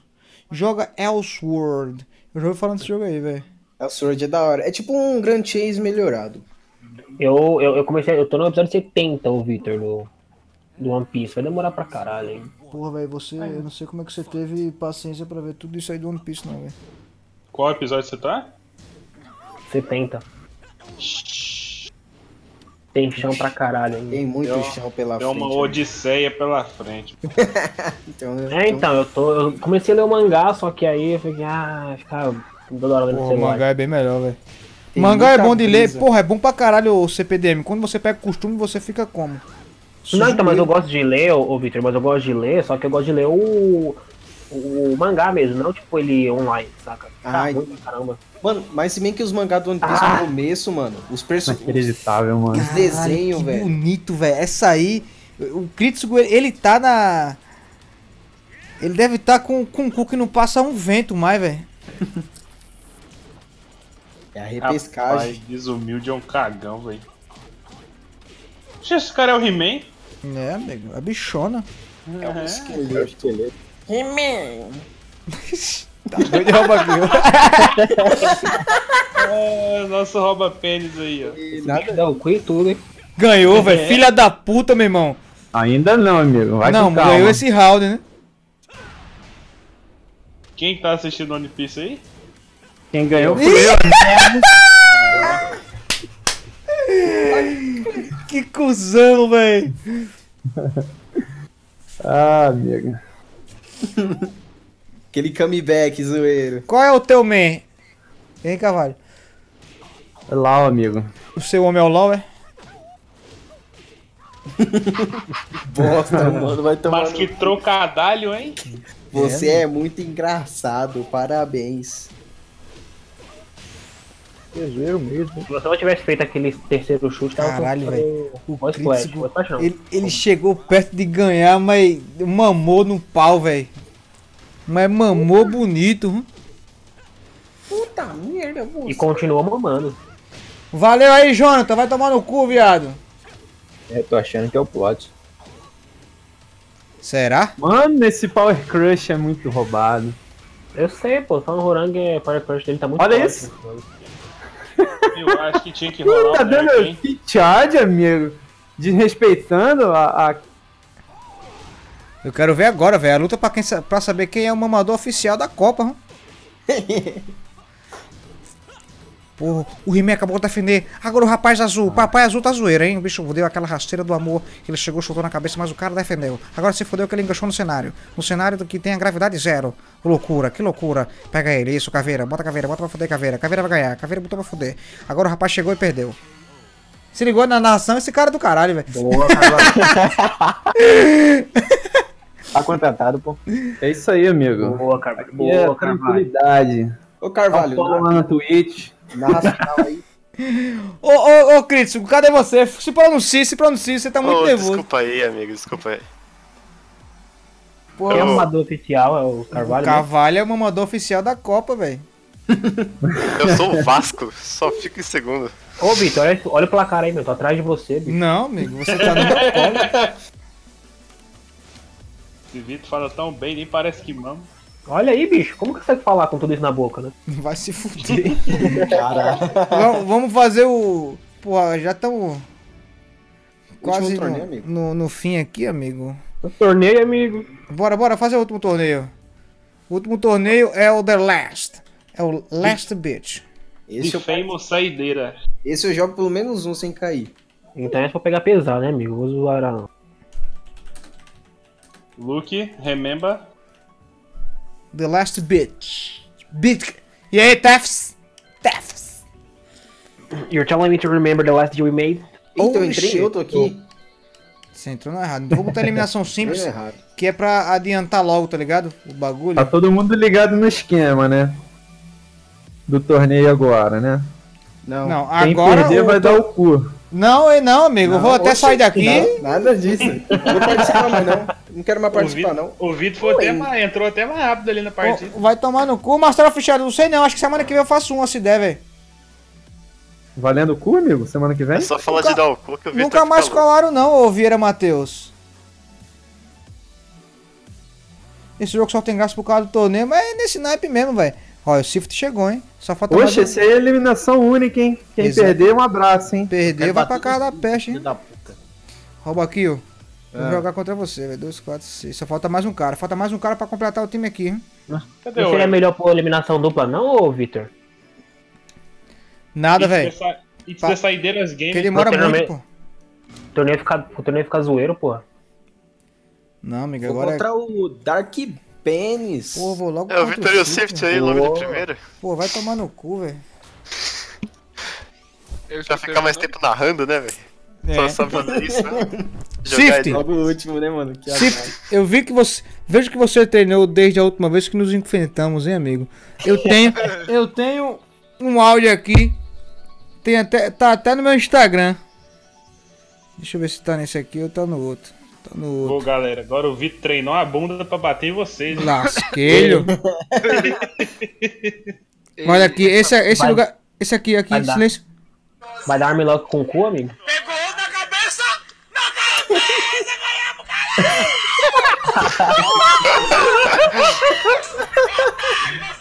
Joga Elsword. Eu já ouvi falando desse jogo aí, velho. É o Sword é da hora. É tipo um Grand Chase melhorado. Eu, eu, eu comecei, eu tô no episódio 70, o Victor, do, do One Piece. Vai demorar pra caralho, hein? Porra, velho, você... Eu não sei como é que você teve paciência pra ver tudo isso aí do One Piece, não, velho. Qual episódio você tá? 70. Tem chão pra caralho ainda. Tem muito Deu- chão pela Tem frente. uma odisseia pela frente. Então, É, então, eu tô. Eu comecei a ler o mangá, só que aí eu fiquei, ah, ficar toda hora Porra, o mangá é bem melhor, velho. Tem Mangá é bom de ler. brisa. Porra, é bom pra caralho o CPDM. Quando você pega costume, você fica como? Não, então, mas eu gosto de ler, ô, Victor, mas eu gosto de ler, só que eu gosto de ler o. O mangá mesmo, não tipo ele online, saca? Tá Ai. caramba. Mano, mas se bem que os mangás do One Piece Ah. no começo, mano, os personagens. Inacreditável, mano. Os desenhos, que velho. bonito, velho. Essa aí. O Crítico, ele, ele tá na. Ele deve estar tá com, com o cu que não passa um vento mais, velho. É a repescagem. Rapaz, desumilde é um cagão, velho. Esse cara é o He-Man? É, amigo. A bichona. É um É o esqueleto. esqueleto. Tá doido de rouba aqui. É, nosso rouba-pênis aí, ó. Nada. Dá o cu e tudo, hein? Ganhou, velho. Filha da puta, meu irmão. Ainda não, amigo. Vai não, com calma. ganhou esse round, né? Quem tá assistindo One Piece aí? Quem ganhou foi eu. Que cuzão, velho. Ah, amigo. Aquele comeback zoeiro. Qual é o teu man? Hein, Cavalho? É lá, ó, amigo. O seu homem é o LOL, é? Bosta, mano. Vai tomar. Mas no que cu. trocadalho, hein? Você é muito engraçado. Parabéns. É zoeiro mesmo. Se você não tivesse feito aquele terceiro chute, tava Caralho, com- velho. O splash. Ele, ele chegou perto de ganhar, mas mamou no pau, velho. Mas mamou bonito. hum. Puta merda, moço. E continua mamando. Valeu aí, Jonathan. Vai tomar no cu, viado. É, tô achando que é o plot. Será? Mano, esse Power Crush é muito roubado. Eu sei, pô, falando Horang, é Fire Crush dele tá muito Olha forte. isso. Eu acho que tinha que rolar Tá um dando charge, amigo? Desrespeitando a, a- Eu quero ver agora, velho. A luta pra, quem, pra saber quem é o mamador oficial da Copa. Porra, o He-Man acabou de defender. Agora o rapaz azul. O papai azul tá zoeiro, hein? O bicho deu aquela rasteira do amor ele chegou, chutou na cabeça, mas o cara defendeu. Agora se fodeu que ele enganchou no cenário. No cenário do que tem a gravidade zero. Loucura, que loucura. Pega ele, isso, caveira. Bota caveira, bota pra foder caveira. Caveira vai ganhar. Caveira botou pra foder. Agora o rapaz chegou e perdeu. Se ligou na narração, esse cara é do caralho, velho. Boa, Tá contratado, pô. É isso aí, amigo. Boa, Carvalho. É Boa, Carvalho. tranquilidade. Ô, Carvalho, lá na Twitch. Narra final aí. Ô, ô, ô, Crítico, cadê você? Se pronuncie, se pronuncie, você tá muito Ô, nervoso. desculpa aí, amigo, desculpa aí. Pô, Quem é o Eu- amador oficial? É o Carvalho? O né? Carvalho é o mamador oficial da Copa, velho. Eu sou o Vasco, só fico em segundo. Ô, Vitor, olha, olha o placar aí, meu. Tô atrás de você, bicho. Não, amigo, você tá no meu colo. Esse Vitor fala tão bem, nem parece que mama. Olha aí, bicho. Como que você consegue falar com tudo isso na boca, né? Vai se fuder. Caralho. vamos, vamos fazer o. Porra, já estamos. Quase torneio, no, amigo. no, no fim aqui, amigo. Torneio, amigo. Bora, bora fazer o último torneio. O último torneio é o The Last. É o Last Bitch. Esse eu, Famous saideira. esse eu jogo pelo menos um sem cair. Então é pra pegar pesado, né, amigo? Vou zoar não. Luke, remember? The Last Bitch. Bitch. E aí, Tefs? Tefs. You're telling me to remember the last deal we made? Eu Oh, entrei shit. em outro aqui. Você entrou no errado. Então vou botar eliminação simples, Entrei errado. que é pra adiantar logo, tá ligado? O bagulho. Tá todo mundo ligado no esquema, né? Do torneio agora, né? Não. Não, Quem agora. perder o vai to- dar o cu. Não, ei, não, amigo. eu vou até sair daqui. não, nada disso. Não vou participar mais, não. Não quero mais participar, não. o Vitor foi até mais, entrou até mais rápido ali na partida. Ô, Vai tomar no cu. Marcelo Fichado, não sei não. Acho que semana que vem eu faço um, se der, velho. Valendo o cu, amigo? Semana que vem? É só falar Nunca- de dar o cu que o Vitor Nunca mais fica colaram, não, ô Vieira Matheus. Esse jogo só tem graça por causa do torneio, mas é nesse naipe mesmo, velho. Olha, o Swift chegou, hein? Só falta mais Poxa, um. esse aí é eliminação única, hein? Quem Exato. perder, um abraço, hein? Perder, vai pra casa da peste, hein? Filho da puta. Rouba aqui, ó. Vou Ah. jogar contra você, velho. 2, 4, 6. Só falta mais um cara. Falta mais um cara pra completar o time aqui, hein? Cadê Não seria Everton? melhor pôr eliminação dupla, não, ô Vitor? Nada, the velho. Pa- the Saideiras Game. Porque demora muito, me- pô. O torneio fica, o torneio fica zoeiro, porra. Não, amigo, Vou agora é. contra o Dark Penis. Pô, vou logo É o contra Vitor e o Swift, Swift aí, logo de primeira. Pô, vai tomar no cu, velho. Eu Já ficar mais tempo narrando, né, velho? É. Só sabe fazer isso, né? Swift. ideia. Logo o último, né, mano? Que. Swift, eu vi que você. Vejo que você treinou desde a última vez que nos enfrentamos, hein, amigo? Eu tenho. eu tenho um áudio aqui. Tem até, tá até no meu Instagram. Deixa eu ver se tá nesse aqui ou tá no outro. Tá no outro. Ô, galera, agora o Vitor treinou a bunda pra bater em vocês. Lasqueiro. Olha aqui, esse, é- esse Vai- lugar. Esse aqui, aqui, vai dar. silêncio. Vai dar armlock com o cu, amigo?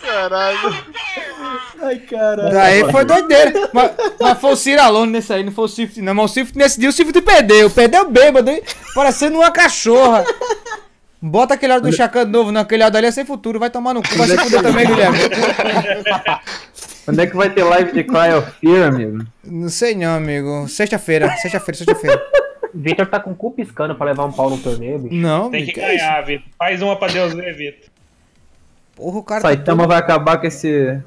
Caralho. Ai, caralho. Daí foi doideira. Mas, mas foi o Ciralone nesse aí, não foi o Swift, não. Mas o Swift nesse dia o Swift perdeu. Perdeu bêbado, hein? Parecendo uma cachorra. Bota aquele lado do Chacando novo, não. Aquele lado ali é sem futuro. Vai tomar no cu. Vai se fuder também, Guilherme. Quando é que vai ter live de Cry of Fear, amigo? Não sei não, amigo. Sexta-feira, sexta-feira, sexta-feira. Vitor tá com o cu piscando pra levar um pau no torneio, bicho. Não, Tem que é ganhar, Vitor. Faz uma pra Deus ver, Vitor. Porra, o cara tá Saitama vai acabar com esse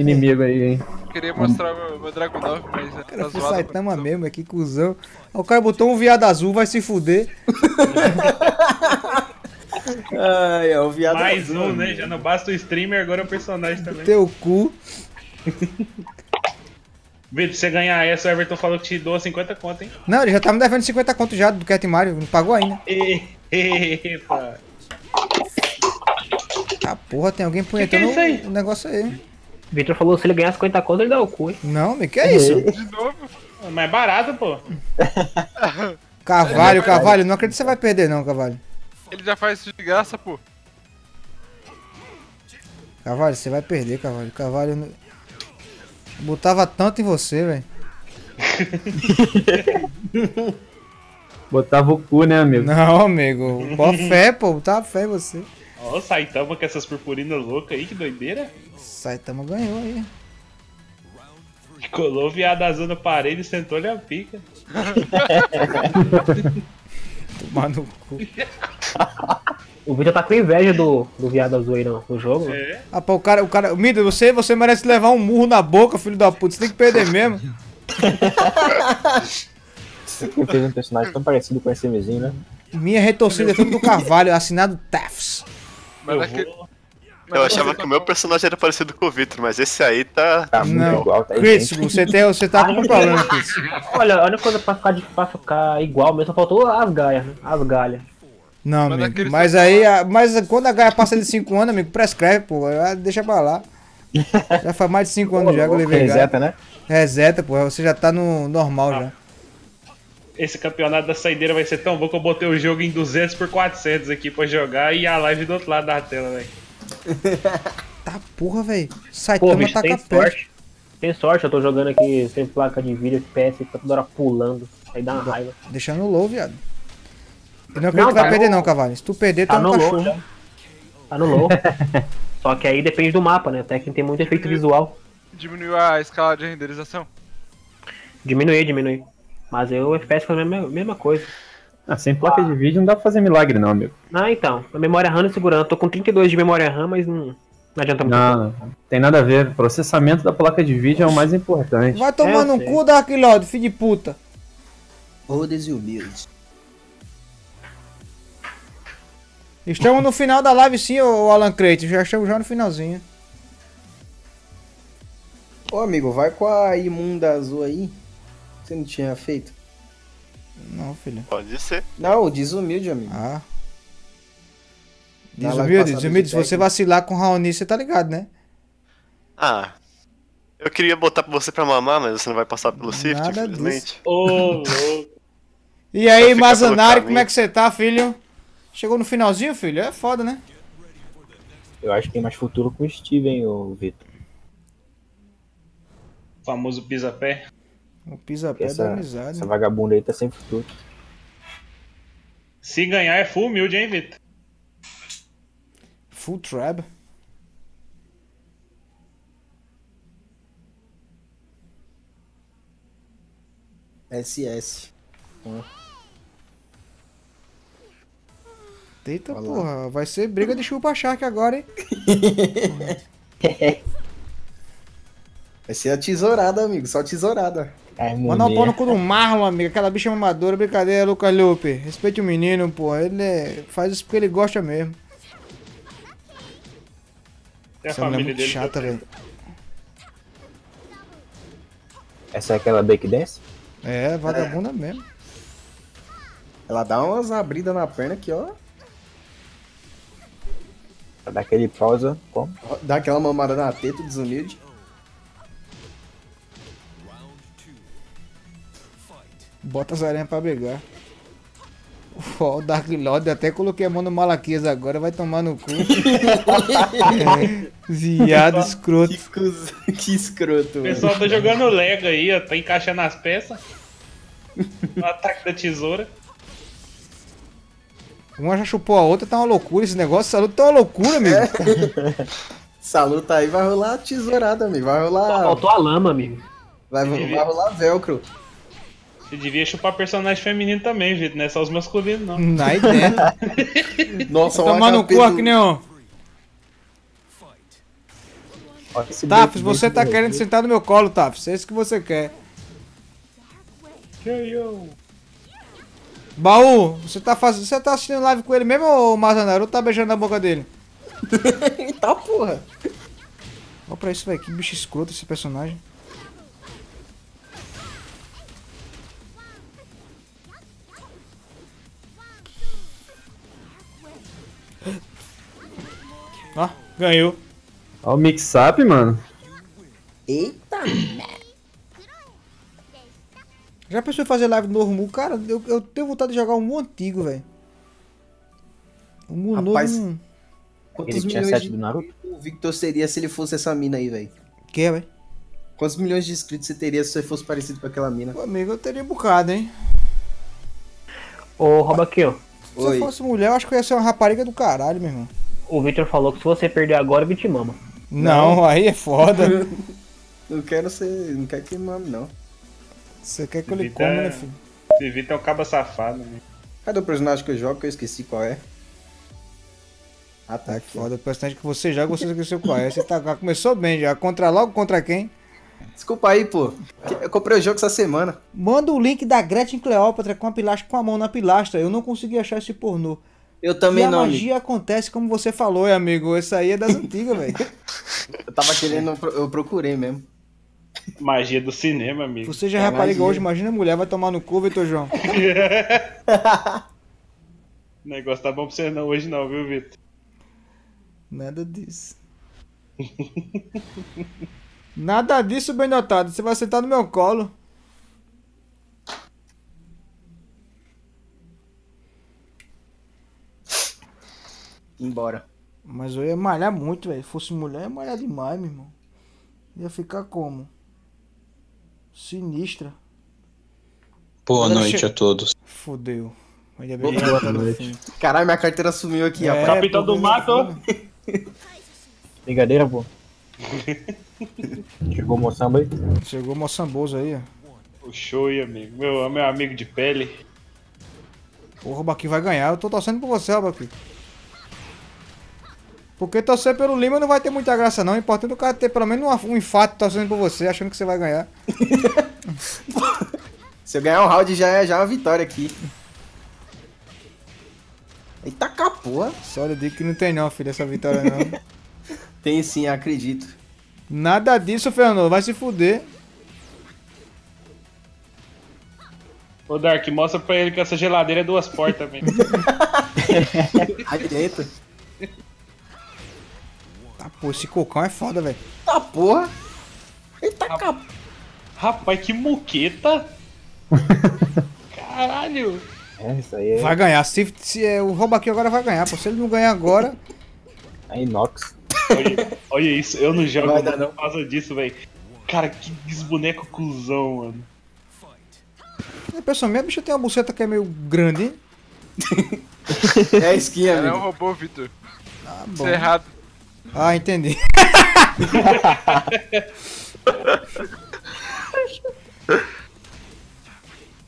inimigo aí, hein? Queria mostrar meu, meu Dragunov, mas O tá cara foi zoado. Saitama mesmo, é que cuzão. O cara botou um viado azul, vai se fuder. Ai, é o viado. Mais azul, um, né? Já não basta o streamer, agora é o personagem também. Teu cu. Vitor, se você ganhar essa, o Everton falou que te doa 50 conto, hein? Não, ele já tá me devendo 50 conto já do Cat Mario. Não pagou ainda. Eita. Ah, porra, tem alguém é punhetando o negócio aí. Vitor falou se ele ganhar 50 contas, ele dá o cu, hein? Não, amigo, que é isso? De novo? É mais barato, pô. Carvalho, Carvalho, não acredito que você vai perder não, Carvalho. Ele já faz isso de graça, pô. Carvalho, você vai perder, Carvalho. Carvalho. não- Botava tanto em você, velho. Botava o cu, né, amigo? Não, amigo. Bota fé, pô. Botava fé em você. Ó, o Saitama com essas purpurinas loucas aí, que doideira. Saitama ganhou aí. Colou o viado azul na parede e sentou-lhe a pica. Tomar no cu. O Vitor tá com inveja do, do viado azul aí no, no jogo. É. Ah, pô, o cara, o cara. Mido, você, você merece levar um murro na boca, filho da puta. Você tem que perder mesmo. Quem fez um personagem tão parecido com esse vizinho, né? Minha retorcida é tudo do Carvalho, assinado Tafs. Mas aquele. Eu achava que o meu personagem era parecido com o Victor, mas esse aí tá. Tá muito Não. igual, tá Chris, você, tem, você tá com algum problema, Chris. Olha, a única coisa pra ficar, de- pra ficar igual mesmo, só faltou as gaias, né? As galhas. Não, Mas amigo. Mas aí, a- mas quando a Gaia passa de 5 anos, amigo, prescreve, pô. ah, Deixa pra lá. Já faz mais de 5 anos já que eu levei. Reseta, né? Reseta, pô. Você já tá no normal já. Esse campeonato da saideira vai ser tão bom que eu botei o jogo em 200 por 400 aqui pra jogar e a live do outro lado da tela, velho. Tá porra, velho. Pô, Saitama bicho, tá tem sorte. Tem sorte, eu tô jogando aqui sem placa de vídeo, FPS, tá toda hora pulando. Aí dá uma raiva. Deixando low, viado. Eu não acredito Não, que vai tá perder no- não, Cavalo. Se tu perder, tu Tá um no low cachorro. já. Tá no low. Só que aí depende do mapa, né? Até que tem muito efeito visual. Diminuiu a escala de renderização. Diminuir, diminuir. Mas eu o FPS faz a mesma, mesma coisa. Ah, sem placa de vídeo não dá pra fazer milagre, não, amigo. Ah, então. A memória RAM não segurando. Tô com 32 de memória RAM, mas não, não adianta muito. Não, não. Tem nada a ver. Processamento da placa de vídeo é o mais importante. Vai tomar É, no sei. cu, Dark Lord, filho de puta. Rodas e humildes. Estamos no final da live sim, ô Alan Crate. Já estamos já no finalzinho. Ô amigo, vai com a imunda azul aí. Você não tinha feito? Não, filho. Pode ser. Não, desumilde, amigo. Ah. Live Desumilde, desumilde. de Se você vacilar com o Raoni, você tá ligado, né? Ah. Eu queria botar você pra mamar, mas você não vai passar pelo Swift, infelizmente. Ô, louco. E aí, Mazanari, como é que você tá, filho? Chegou no finalzinho, filho? É foda, né? Eu acho que tem mais futuro com o Steven, o Vitor. Famoso pisa-pé. O pisa-pé da Essa, amizade. essa vagabunda aí tá sem futuro. Se ganhar é full humilde, hein, Vitor? Full trap. SS. Eita Olha lá. porra, vai ser briga de chupa shark agora, hein? Vai ser a tesourada, amigo. Só tesourada. Ai, Manda o pau no cu do Marlon, amigo. Aquela bicha mamadora, brincadeira, Lucas Lupe. Respeite o menino, pô. Ele é- faz isso porque ele gosta mesmo. A Essa mulher é família muito dele. chata, velho. Essa é aquela Bake Dance? É, vagabunda mesmo. Ela dá umas abridas na perna aqui, ó. Dar aquele pausa. Como? Dá aquela mamada na teta, desumilde. Bota as aranhas pra brigar. Ó, o Dark Lord, até coloquei a mão no Malaquias agora, vai tomar no cu. É, Viado escroto. Que, cuz- que escroto, O velho. pessoal tá jogando Lego aí, ó. Tá encaixando as peças. No ataque da tesoura. Uma já chupou a outra, tá uma loucura esse negócio. Essa luta tá uma loucura, amigo. Essa luta aí vai rolar a tesourada, amigo. Vai rolar. Faltou a lama, amigo. Vai, vai rolar velcro. Você devia chupar personagem feminino também, Vitor. Não é só os masculinos, não. Aí dentro. Nossa, Vai tomar no cu, aqui, Neon. Olha esse Tafs, você tá do querendo sentar no meu colo, Tafs. É isso que você quer. Baú, você tá fazendo. Você tá assistindo live com ele mesmo ou o Mazanaru tá beijando a boca dele? tá, porra. Olha pra isso, velho. Que bicho escroto esse personagem. Ganhou. Ó o mix-up, mano. Eita, Já pensou em fazer live do novo Mu? Cara, eu, eu tenho vontade de jogar um Mu antigo, velho. O Mu Rapaz, novo. não- Quantos Ele tinha milhões de... do Naruto? o Victor seria se ele fosse essa mina aí, velho? Que, velho? Quantos milhões de inscritos você teria se você fosse parecido com aquela mina? Pô, amigo, eu teria um bocado, hein? Ô, Robaquinho, Se eu fosse mulher, eu acho que eu ia ser uma rapariga do caralho, meu irmão. O Victor falou que se você perder agora, ele te mama. Não, aí é foda. Não quero ser. Não quero que mame, não. Você quer que eu lhe Vitor coma, é- né, filho? Esse Vitor é um caba safado, né? Cadê o personagem que eu jogo que eu esqueci qual é? Ah, tá. Foda, o personagem que você joga, você esqueceu qual é. Você tá, começou bem já. Contra logo contra quem? Desculpa aí, pô. Eu comprei o jogo essa semana. Manda o link da Gretchen Cleópatra com a pilastra com a mão na pilastra. Eu não consegui achar esse pornô. Eu também e a não. magia acontece como você falou, amigo. Esse aí é das antigas, velho. Eu tava querendo, eu procurei mesmo. Magia do cinema, amigo. Você já É rapariga hoje, imagina a mulher vai tomar no cu, Vitor João. O negócio tá bom pra você não hoje não, viu, Vitor? Nada disso. Nada disso, bem notado. Você vai sentar no meu colo. Embora. Mas eu ia malhar muito, velho. Se fosse mulher, eu ia malhar demais, meu irmão. Ia ficar como? Sinistra. Boa noite che- a todos. Fudeu. Ainda bem Boa tá no noite. Caralho, minha carteira sumiu aqui, É. Capitão do Mato. Brincadeira, pô. Chegou o moçamba aí? Chegou o moçamboso aí, ó. O show aí, amigo. Meu, meu amigo de pele. O Robaqui vai ganhar. Eu tô torcendo por você, Robaqui. Porque torcer pelo Lima não vai ter muita graça, não. O importante é o cara ter pelo menos um, um infarto torcendo por você, achando que você vai ganhar. Se eu ganhar um round já é, já é uma vitória aqui. Eita capoa. Só eu digo que não tem não, filho, essa vitória não. Tem sim, acredito. Nada disso, Fernando. Vai se fuder. Ô, Dark, mostra pra ele que essa geladeira é duas portas, dentro. Tá, pô, esse cocão é foda, velho. Tá porra. Eita capoa. Rapaz, que muqueta. Caralho. É, isso aí é. Vai ganhar. Se, se é, o Robaqui agora vai ganhar. Pô, se ele não ganhar agora. É inox. Olha, olha isso, eu não jogo Vai dar por causa disso, velho. Cara, que boneco cuzão, mano. A pessoa, minha bicha tem uma buceta que é meio grande, hein? É skin, Ela é um amigo. robô, Vitor. Tá Isso bom. é errado. Ah, entendi.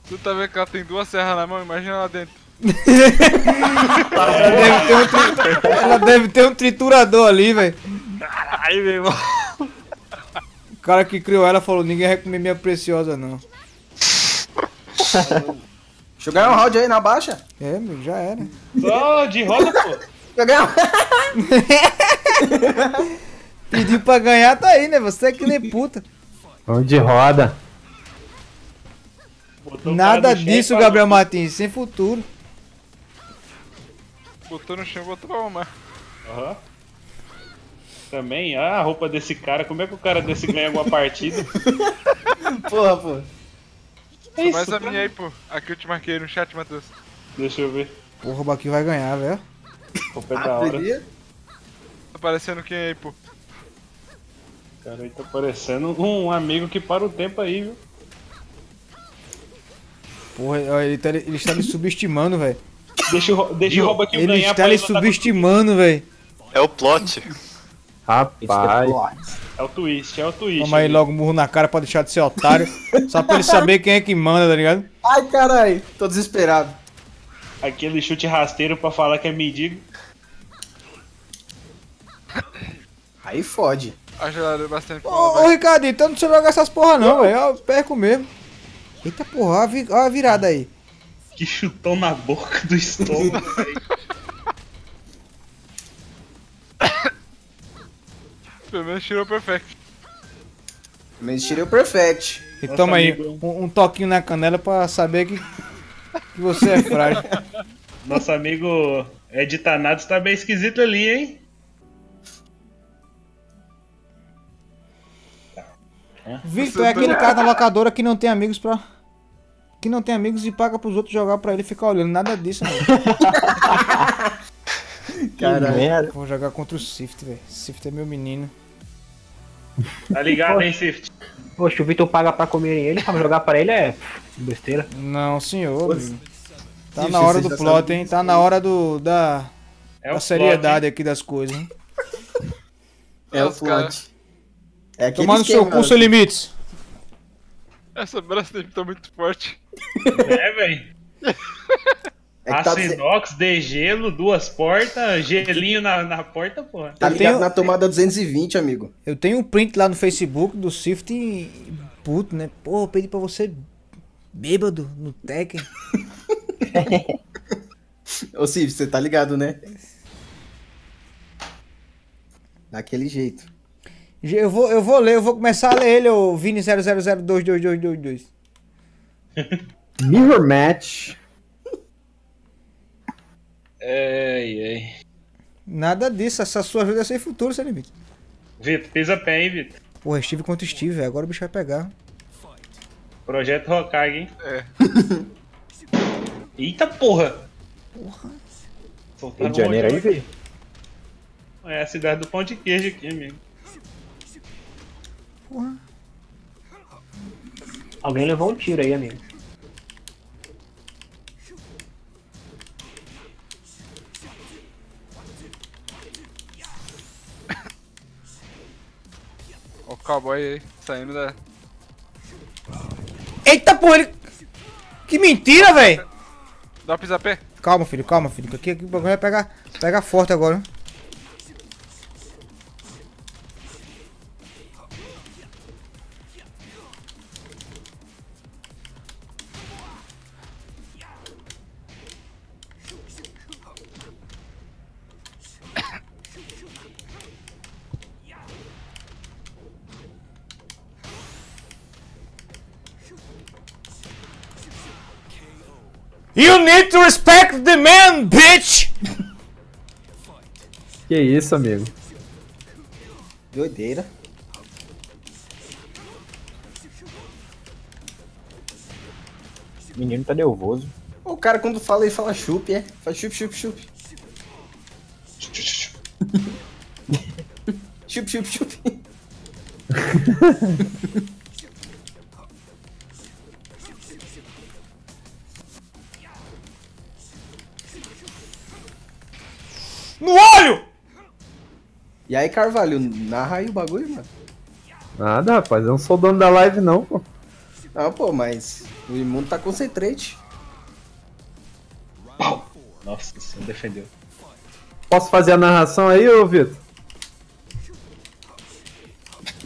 Tu tá vendo que ela tem duas serras na mão? Imagina lá dentro. Ela deve ter um, tri- ela deve ter um triturador ali, velho. Caralho, meu irmão. O cara que criou ela falou: ninguém vai comer minha preciosa, não. Deixa eu ganhar um round aí na baixa. É, meu, já era. De roda, pô. Deixa eu ganhar. Pediu pra ganhar, tá aí, né? Você é que nem puta. Vamos de roda. Botou Nada chão disso, falou- Gabriel Martins, sem futuro. Botou no chão e botou pra mamar. Aham. Também, ah, a roupa desse cara, como é que o cara desse ganha alguma partida? Porra, pô. É isso, Mais a tá? minha aí, pô. Aqui eu te marquei no chat, Matheus. Deixa eu ver. O Robaqui vai ganhar, velho. Roupa é da hora. Tá parecendo quem aí, pô? Cara, aí tá parecendo um amigo que para o tempo aí, viu? Porra, ele, tá, ele está lhe subestimando, velho. Deixa, o- deixa o rouba aqui Ele ganhar está ele lutar subestimando, velho. É o plot. Rapaz. É o twist, é o twist. Toma aí logo um murro na cara pra deixar de ser otário. só pra ele saber quem é que manda, tá ligado? Ai, caralho. Tô desesperado. Aquele chute rasteiro pra falar que é mendigo. Aí fode. A geladeira bastante Ô, ô Ricardinho, então não precisa jogar essas porra não, velho. Eu perco mesmo. Eita porra, ó a, vi- ó a virada aí. Que chutão na boca do estômago, velho. Pelo menos tirou o perfect. Mas tirei o perfect. E Nossa, toma aí um, um toquinho na canela pra saber que, que você é frágil. Nosso amigo Ed Tanados tá bem esquisito ali, hein? Victor é aquele cara da locadora que não tem amigos pra. Que não tem amigos e paga pros outros jogar pra ele ficar olhando. Nada disso, mano. Caralho. Vou jogar contra o Sift, velho. Sift é meu menino. Tá ligado, hein, Sift? Poxa, o Vitor paga pra comer ele, pra jogar pra ele é besteira. Não, senhor. Tá na hora do plot, hein? Tá na hora do da, É o da seriedade plot, aqui das coisas, hein? É o Os cara- plot. É aquele Tomar no seu cu sem limites. Essa Brastemp tá muito forte. É, velho. É tá- Aço inox, de gelo, duas portas, gelinho na, na porta, porra. Tá ligado tenho- na tomada 220, amigo. Eu tenho um print lá no Facebook do Sift e- puto, né? Pô, eu pedi pra você bêbado no Tekken. Ô, Cif, você tá ligado, né? Daquele jeito. Eu vou, eu vou ler, eu vou começar a ler ele, o Vini 000222222. Mirror Match. Ai, ai. Nada disso, essa sua ajuda é sem futuro, sem limite. Vitor, pisa pé, hein, Vitor? Porra, Steve contra Steve, agora o bicho vai pegar. Projeto Hokage, hein? É. Eita porra! Porra. Soltaram Rio de Janeiro aí, velho. É a cidade do pão de queijo aqui, amigo. Porra. Alguém levou um tiro aí, amigo. Ó o cowboy aí, saindo da. Eita porra, ele... Que mentira, velho! Dá um pisapé. Calma, filho, calma, filho. que Aqui, aqui o bagulho vai pegar, pegar forte agora. hein? You need to respect the man, bitch! Que isso, amigo. Doideira. O menino tá nervoso. O cara quando fala, ele fala chup, é? Faz chup, chup, chup. chup, chup, chup. E aí, Carvalho, narra aí o bagulho, mano. Nada, rapaz, eu não sou dono da live, não, pô. Não, pô, mas o imundo tá concentrate. Nossa, você defendeu. Posso fazer a narração aí, ô Vitor?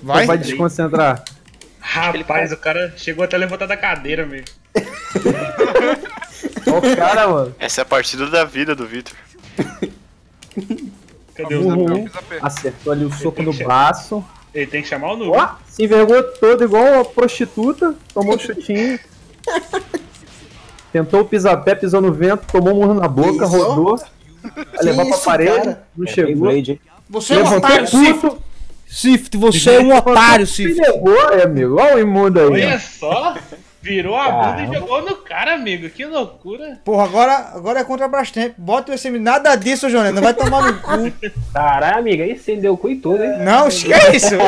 Vai. Vai desconcentrar? Rapaz, o cara chegou até a levantar da cadeira, amigo. Ó o cara, mano. Essa é a partida da vida do Victor. Cadê Uhum. amigos? Acertou ali o soco no braço. Ele tem que chamar o noob. Ó, se envergou todo igual uma prostituta. Tomou um chutinho. Tentou o pisapé, pisou no vento, tomou um murro na boca, isso? rodou. Vai levar pra parede, cara? não É, chegou. Você é um otário. Sift! Sift, você é um otário, Sift! Levou, é, amigo. Olha o imundo aí. Olha só! Virou a bunda e jogou no cara, amigo. Que loucura. Porra, agora, agora é contra a Brastemp. Bota o SM. Nada disso, Joné. Não vai tomar no cu. Caralho, amiga, aí acendeu o cu e tudo, hein? Não, que é isso?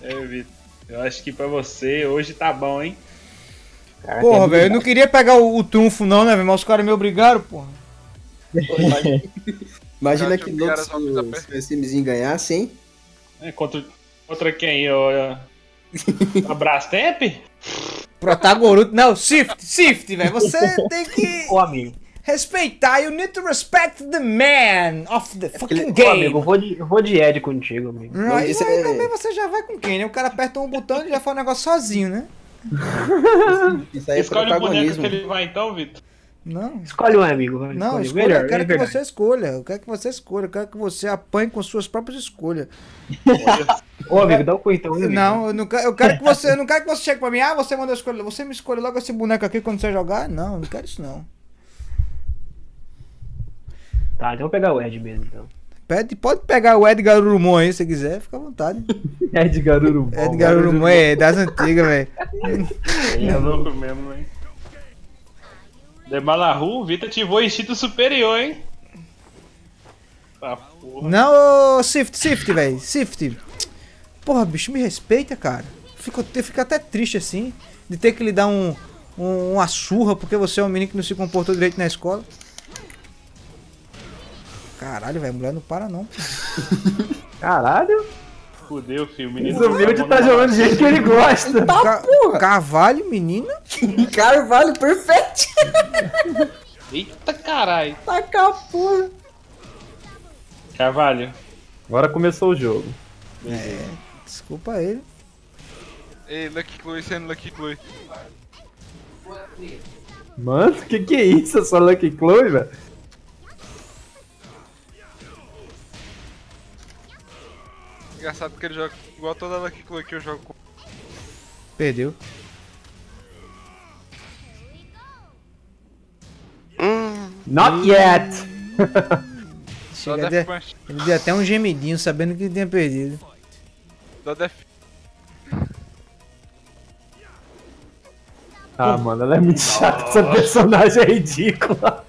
É, Vitor. Eu acho que pra você hoje tá bom, hein? Caraca, Porra, é velho. Eu não queria pegar o, o trunfo, não, né, velho? Mas os caras me obrigaram, porra. Imagina Cara, que louco cara se o SMzinho ganhasse, hein? É, contra, contra quem? ó? A Brastemp? Protagoruto. Não, Sift, Sift, velho. Você tem que Ô, amigo. respeitar. You need to respect the man of the fucking Ô, game. amigo, eu vou de, eu vou de Ed contigo, amigo. Não, Isso isso aí é- também você já vai com quem, né? O cara aperta um botão e já faz o negócio sozinho, né? Isso aí é Escolhe o boneco protagonismo. que ele vai então, Vitor. Não. Escolhe um amigo. vai, Não, escolhe. escolha, Melhor, eu quero é que verdade. você escolha. Eu quero que você escolha. Eu quero que você apanhe com suas próprias escolhas. Ô, amigo, dá o cu então, hein, amigo? Não, eu não quero, eu quero que você. Eu não quero que você chegue pra mim. Ah, você mandou escolher. Você me escolhe logo esse boneco aqui quando você jogar? Não, eu não quero isso não. Tá, então eu vou pegar o Ed mesmo, então. Pede, pode pegar o Edgar Urumon aí se quiser, fica à vontade. Edgar Urubom. Edgar Urumon é das antigas, velho. Ele é louco mesmo, hein? Demalahu, o Vitor ativou instinto superior, hein? Ah, porra. Não, ô Sift, Sift, velho. Sift. Porra, bicho, me respeita, cara. Fico, eu fico até triste assim de ter que lhe dar um, um, uma surra porque você é um menino que não se comportou direito na escola. Caralho, velho, mulher não para não. Caralho. Fudeu, filho. O menino Esse humilde tá jogando do jeito que ele gosta. Ca Carvalho, menina. Carvalho, perfeito. Eita caralho. Taca a porra. Carvalho. Agora começou o jogo. É, desculpa ele. Ei, Lucky Chloe sendo Lucky Chloe. Mano, que que é isso? Essa Lucky Chloe, velho? Engraçado que ele joga igual toda Lucky Chloe que eu jogo com. Perdeu. Not yet! Chega, de- ele deu até um gemidinho sabendo que tinha perdido. Dá def... Ah, mano, ela é muito chata. Essa personagem é ridícula.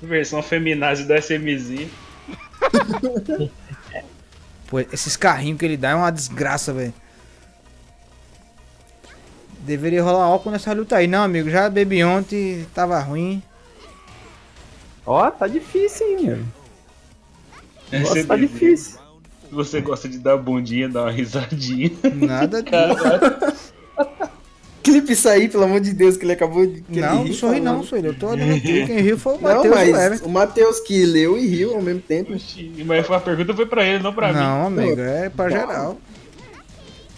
Versão feminazes do SMZ. Pô, esses carrinhos que ele dá é uma desgraça, velho. Deveria rolar álcool nessa luta aí. Não, amigo, já bebi ontem, tava ruim. Ó, tá difícil, hein, meu. Nossa, SMZ. tá difícil. Se você gosta de dar bundinha, dá uma risadinha. Nada disso. Clipe aí, pelo amor de Deus, que ele acabou de. que Não, não sorri não, ele. Eu tô olhando aqui. Quem riu foi o Não, Matheus o mas Everton. o Matheus que leu e riu ao mesmo tempo. Mas a pergunta foi pra ele, não pra mim. Não, amigo, é pra Não. geral.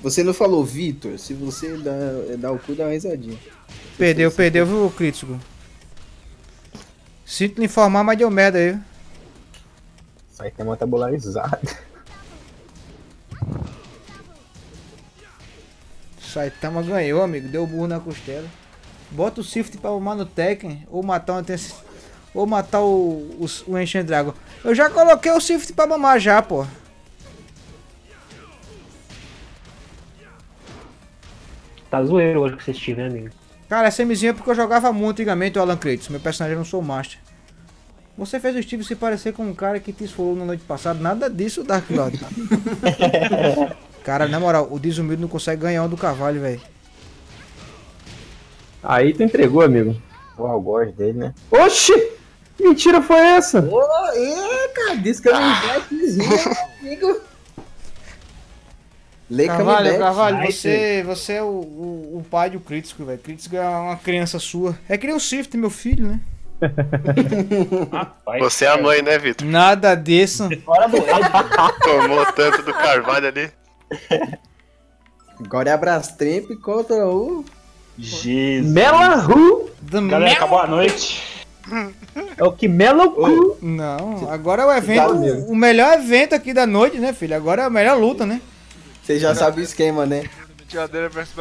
Você não falou, Vitor? Se você dá, dá o cu, dá uma risadinha. Perdeu, perdeu, viu, crítico? Sinto lhe informar, mas deu merda aí. Sai tem uma tabularizada. Saitama ganhou, amigo. Deu burro na costela. Bota o Swift pra mamar no Tekken ou matar um ou matar o, o, o Ancient Dragon. Eu já coloquei o Swift pra mamar já, pô. Tá zoeiro hoje que vocês tiveram, amigo. Cara, essa MZ é porque eu jogava muito antigamente o Alan Kratos. Meu personagem não sou Master. Você fez o Steve se parecer com um cara que te esfolou na noite passada. Nada disso, Dark Lord. cara, na moral, o desumilde não consegue ganhar um do cavalo, velho. Aí tu entregou, amigo. O algoz dele, né? Oxi! Que mentira foi essa? Ô, é, cara, disse que eu não amigo. Lê Carvalho. Carvalho, Vai, você, você é o, o, o pai do crítico, velho. Crítico é uma criança sua. É que nem o Swift, meu filho, né? Você é a mãe, né, Vitor? Nada disso. Fora do. Tomou tanto do Carvalho ali. Agora é a Brastemp contra o. Jesus. Melahu! Galera, acabou a noite. É o que Melahu! Não, agora é o evento, Tá o melhor evento aqui da noite, né, filho? Agora é a melhor luta, né? Você já sabe o esquema, né? Tiradeira versus.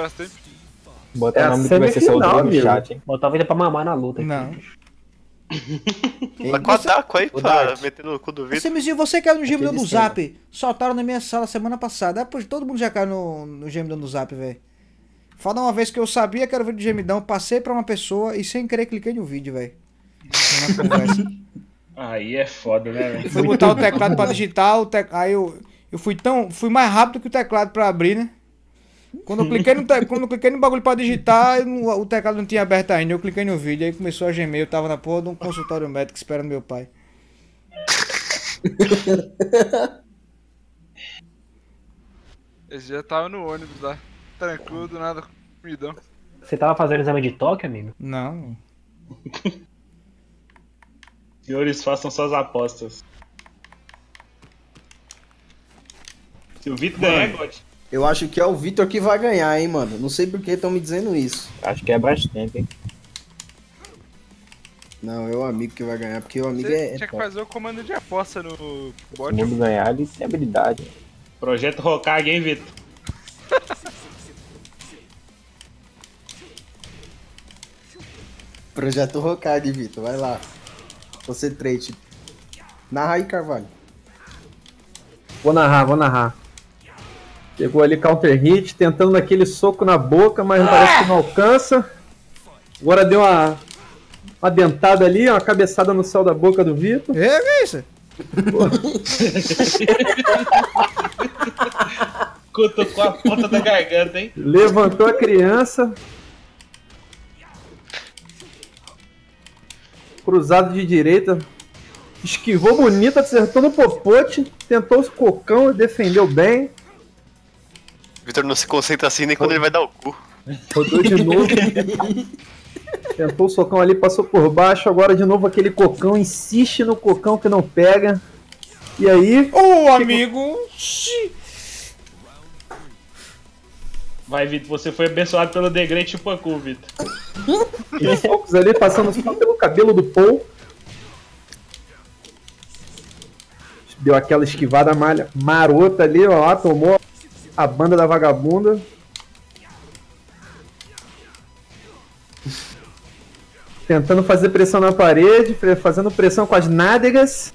Botar É o nome que vai ser no chat, hein? Botar a vida pra mamar na luta. Não. Tá com a taco aí O pra Dart. meter no cu do Vitor. Você me disse, você caiu no gemidão Aquele do Zap. Soltaram na minha sala semana passada. Ah, pois todo mundo já caiu no, no gemidão do Zap, velho. Fala uma vez que eu sabia que era o vídeo de gemidão, passei pra uma pessoa e sem querer cliquei no vídeo, velho. Conversa. Aí é foda, né, velho? Fui botar o teclado pra digitar, o tec... aí eu, eu fui tão. fui mais rápido que o teclado pra abrir, né? Quando eu cliquei no, te... Quando eu cliquei no bagulho pra digitar, não- o teclado não tinha aberto ainda. Eu cliquei no vídeo, aí começou a gemer. Eu tava na porra de um consultório médico esperando meu pai. Esse já tava no ônibus lá. Tranquilo, do nada, comidão. Você tava fazendo exame de toque, amigo? Não. Senhores, façam suas apostas. Se o Vitor ganhar, é God. Eu acho que é o Vitor que vai ganhar, hein, mano. Não sei por que estão me dizendo isso. Acho que é Brastemp, hein? Não, é o amigo que vai ganhar, porque o amigo Você é. é tinha que fazer o comando de aposta no bot. o mundo ganhar, ele tem habilidade. Projeto Hokage, hein, Vitor? Projeto Hokage, Vitor. Vai lá. Você trade. Narra aí, Carvalho. Vou narrar, vou narrar. Pegou ali counter hit, tentando aquele soco na boca, mas parece que não alcança. Agora deu uma, uma dentada ali, uma cabeçada no céu da boca do Vitor. É, que é isso? Cutucou a ponta da garganta, hein? Levantou a criança. Cruzado de direita. Esquivou bonito, acertou no popote. Tentou o cocão, defendeu bem. Vitor não se concentra assim nem quando ele vai dar o cu. Rodou de novo. Tentou o socão ali, passou por baixo. Agora de novo aquele cocão. Insiste no cocão que não pega. E aí. Ô, amigo! Vai, Vitor, você foi abençoado pelo The Great Chupacu, Vitor. Os socos ali passando só pelo cabelo do Paul. Deu aquela esquivada malha marota ali, ó. Tomou a banda da vagabunda. Tentando fazer pressão na parede, fazendo pressão com as nádegas.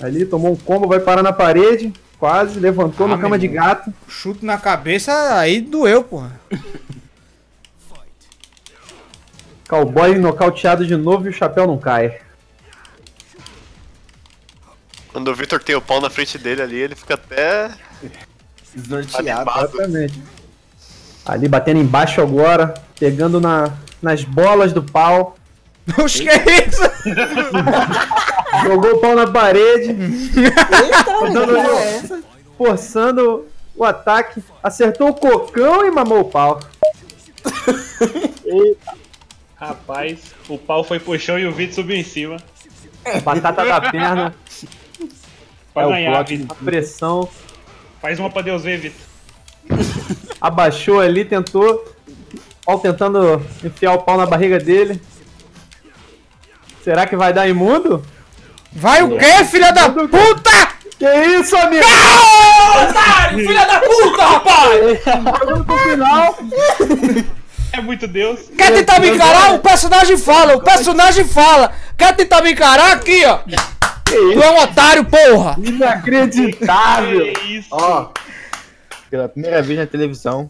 Ali, tomou um combo, vai parar na parede. Quase, levantou Ah, na cama de gato. Chute na cabeça, aí doeu, porra. Cowboy nocauteado de novo e o chapéu não cai. Quando o Vitor tem o pau na frente dele ali, ele fica até. Desnorteado. Exatamente. Ali batendo embaixo agora, pegando na, nas bolas do pau. Oxe, que é isso? Jogou o pau na parede. ó, é essa? forçando o ataque. Acertou o cocão e mamou o pau. Rapaz, o pau foi pro chão e o Vitor subiu em cima. Batata da perna. Pra É o ganhar, Vitor. a pressão. Faz uma pra Deus ver, Vitor. Abaixou ali, tentou. Ó, tentando enfiar o pau na barriga dele. Será que vai dar imundo? Vai o quê, filha da puta? Que isso, amigo? Não, otário, filha da puta, rapaz! Jogando pro final. É muito Deus. Quer tentar me encarar? O personagem fala, o personagem fala. Quer tentar me encarar? Aqui, ó. Tu é um otário, porra. Inacreditável. Ó, pela primeira vez na televisão.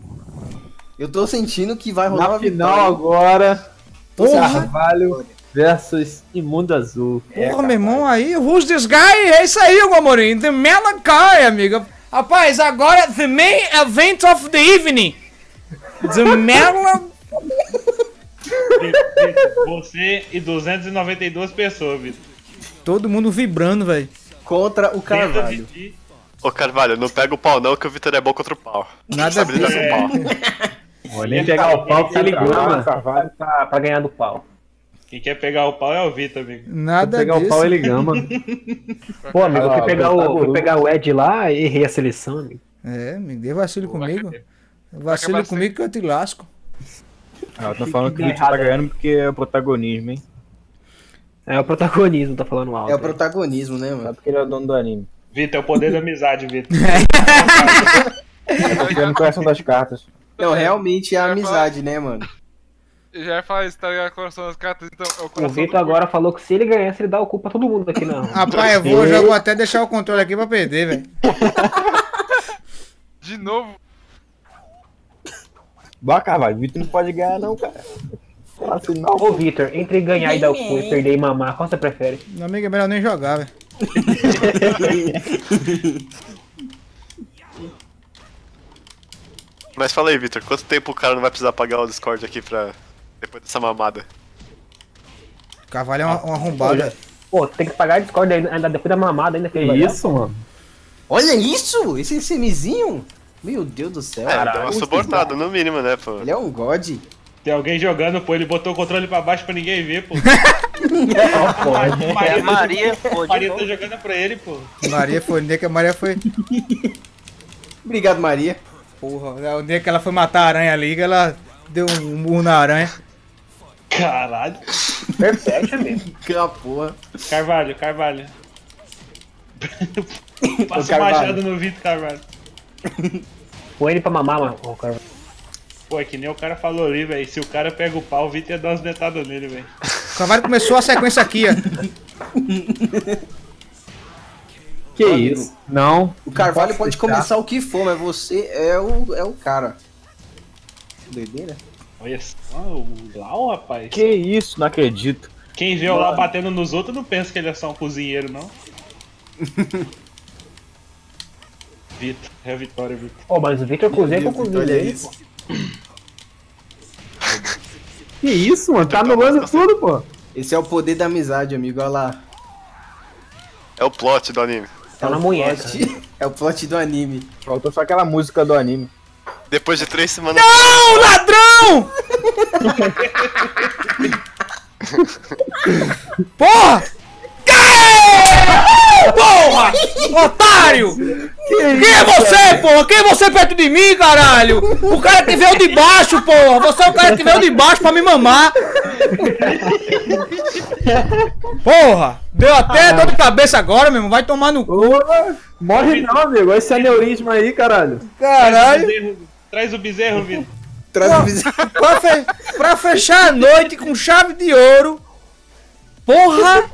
Eu tô sentindo que vai rolar Na uma final vitória. agora, Porra. Carvalho versus Imundo Azul. Porra, meu irmão, aí, who's this guy? É isso aí, meu amorim. The Malachi, amiga. Rapaz, agora, the main event of the evening. The Mela... Vitor, Você e 292 pessoas, Vitor. Todo mundo vibrando, velho. Contra o Carvalho. Ô Carvalho, não pega o pau não, que o Vitor é bom contra o pau. Nada lidar disso. com o pau. Vou nem pegar o pau que ele gama. Pra, pra ganhar do pau. Quem quer pegar o pau é o Vitor, amigo. Nada pegar o disso. pau ele gama. Pô, amigo, eu fui pegar, o, fui pegar o Ed lá e errei a seleção, amigo. É, me dê vacilo comigo. Vacilo comigo que eu te lasco. Ah, eu tô falando que o Vitor tá ganhando porque é o protagonismo, hein? É o protagonismo, tá falando alto. É o protagonismo, né, Só mano? porque ele é o dono do anime. Vitor, é o poder da amizade, Vitor. É porque não conhece das cartas. Não, realmente é a amizade, né, mano? Eu já ia falar isso, tá ligado? Coração das cartas, então é o O coração Vitor do agora falou que se ele ganhasse, ele dá o cu pra todo mundo aqui na Rapaz, eu vou, já vou até deixar o controle aqui pra perder, velho. De novo, Bora, Carvalho, o Vitor não pode ganhar, não, cara. Assim, não. Ô, Vitor, entre ganhar e dar o cu e perder e mamar, qual você prefere? Meu amigo, é melhor nem jogar, velho. Mas fala aí, Vitor, quanto tempo o cara não vai precisar pagar o Discord aqui pra. Depois dessa mamada? Carvalho é uma, uma arrombada. Pô, tem que pagar Discord ainda, depois da mamada, ainda Que isso, mano? Olha isso! Esse semizinho! Meu Deus do céu. É, deu uma subornada, no mínimo, né, pô? Ele é um god. Tem alguém jogando, pô, ele botou o controle pra baixo pra ninguém ver, pô. É a Maria, pô, de Maria tá novo. jogando pra ele, pô. Maria foi o dia que a Maria foi. Obrigado, Maria. Porra, é o dia que ela foi matar a aranha ali, ela deu um murro na aranha. Caralho. Perfeito mesmo. Que a porra. Carvalho, Carvalho. Passa o Carvalho. machado no Vitor, Carvalho. Põe ele pra mamar, mano. Ô, cara. Pô, é que nem o cara falou ali, velho. Se o cara pega o pau, o Vitor ia dar umas dentadas nele, velho. O Carvalho começou a sequência aqui, ó. Que isso? Não. O Carvalho Não pode deixar. começar o que for, mas você é o, é o cara. Doideira. Olha só, o Lau, rapaz. Que isso, não acredito. Quem vê o Lau batendo nos outros não pensa que ele é só um cozinheiro, não. Vitor, é a vitória, Vitor. Ô, mas o Victor cozinha com o Deus, Que isso, mano? Tá anulando tudo, pô. Esse é o poder da amizade, amigo. Olha lá. É o plot do anime. Tá na o munheca. plot- É o plot do anime. Faltou só aquela música do anime. Depois de três semanas. Não, ladrão! Porra! Porra! Otário! Quem é você, porra? Quem é você perto de mim, caralho? O cara que veio de baixo, porra! Você é o cara que veio de baixo pra me mamar! Porra! Deu até dor de cabeça agora, meu irmão. Vai tomar no cu. Porra, morre não, amigo. Esse aneurisma aí, caralho. Caralho! Traz o bezerro, Vitor. Traz o bezerro. Pra, fe- pra fechar a noite com chave de ouro. Porra!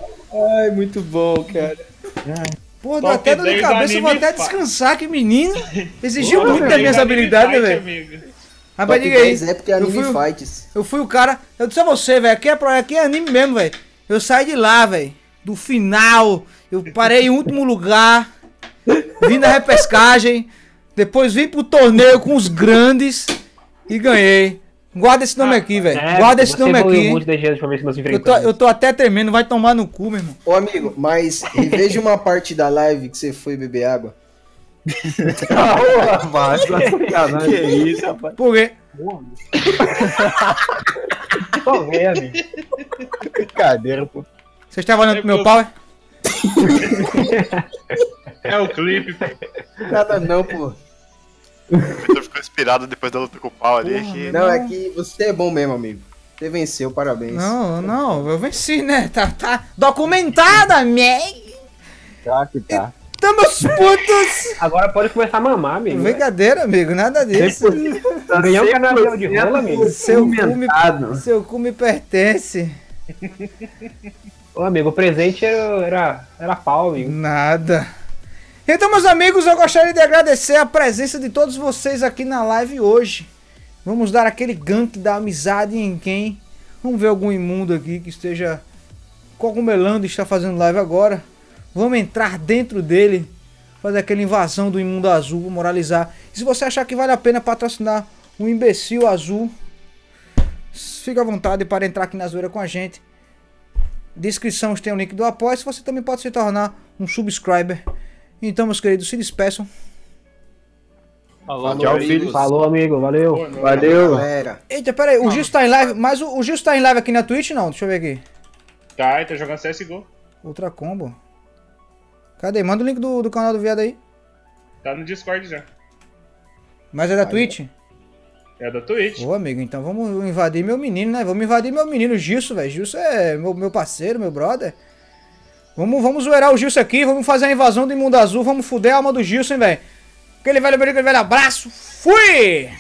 Ai, muito bom, cara. Porra, deu Top até dor de 10 cabeça, eu vou até descansar, que menino. Exigiu Porra, muito das minhas habilidades, né, velho? Rapaz, diga aí. 10 é porque é eu, anime fui, o- fights. eu fui o cara. Eu disse a você, velho. Aqui é, aqui é anime mesmo, velho. Eu saí de lá, velho. Do final. Eu parei em último lugar. Vim da repescagem. Depois vim pro torneio com os grandes. E ganhei. Guarda esse nome aqui, velho. É, Guarda esse nome aqui. muito Eu tô, eu tô até tremendo, vai tomar no cu, meu irmão. Ô, amigo, mas reveja uma parte da live que você foi beber água. Porra, massa, sacanagem. Que isso, rapaz. Por quê? Tô vendo. Brincadeira, pô. Você estava olhando É pro meu pau, é? É o clipe, pô. Nada não, pô. O Vitor ficou inspirado depois da luta com o pau ali. que- Não, é que você é bom mesmo, amigo. Você venceu, parabéns. Não, não, eu venci, né? Tá, tá documentada, amigo. Tá que tá. Então, meus putos. Agora pode começar a mamar, amigo. Brincadeira, amigo, nada disso. Ganhou um canavial de rola, amigo. Seu cu, me, seu cu me pertence. Ô, amigo, o presente era, era, era pau, amigo. Nada. Então, meus amigos, eu gostaria de agradecer a presença de todos vocês aqui na live hoje. Vamos dar aquele gank da amizade em quem? Vamos ver algum imundo aqui que esteja cogumelando e está fazendo live agora. Vamos entrar dentro dele, fazer aquela invasão do imundo azul, moralizar. E se você achar que vale a pena patrocinar um imbecil azul, fica à vontade para entrar aqui na zoeira com a gente. Descrição tem o link do apoio. Você também pode se tornar um subscriber. Então, meus queridos, se despeçam. Falou, Tchau, amigos. filhos. Falou, amigo, valeu. Valeu. Galera. Eita, pera aí, o Gilson tá em live, mas o, o Gilson tá em live aqui na Twitch não? Deixa eu ver aqui. Tá, e tá jogando CSGO. Ultra Combo. Cadê? Manda o link do, do canal do viado aí. Tá no Discord já. Mas é da Twitch? É da Twitch. Ô, amigo, então vamos invadir meu menino, né? Vamos invadir meu menino, Gilson, velho. Gilson é meu, meu parceiro, meu brother. Vamos, vamos zoeirar o Gilson aqui, vamos fazer a invasão do Imundo Azul, vamos fuder a alma do Gilson, velho. Aquele velho, aquele velho abraço. Fui!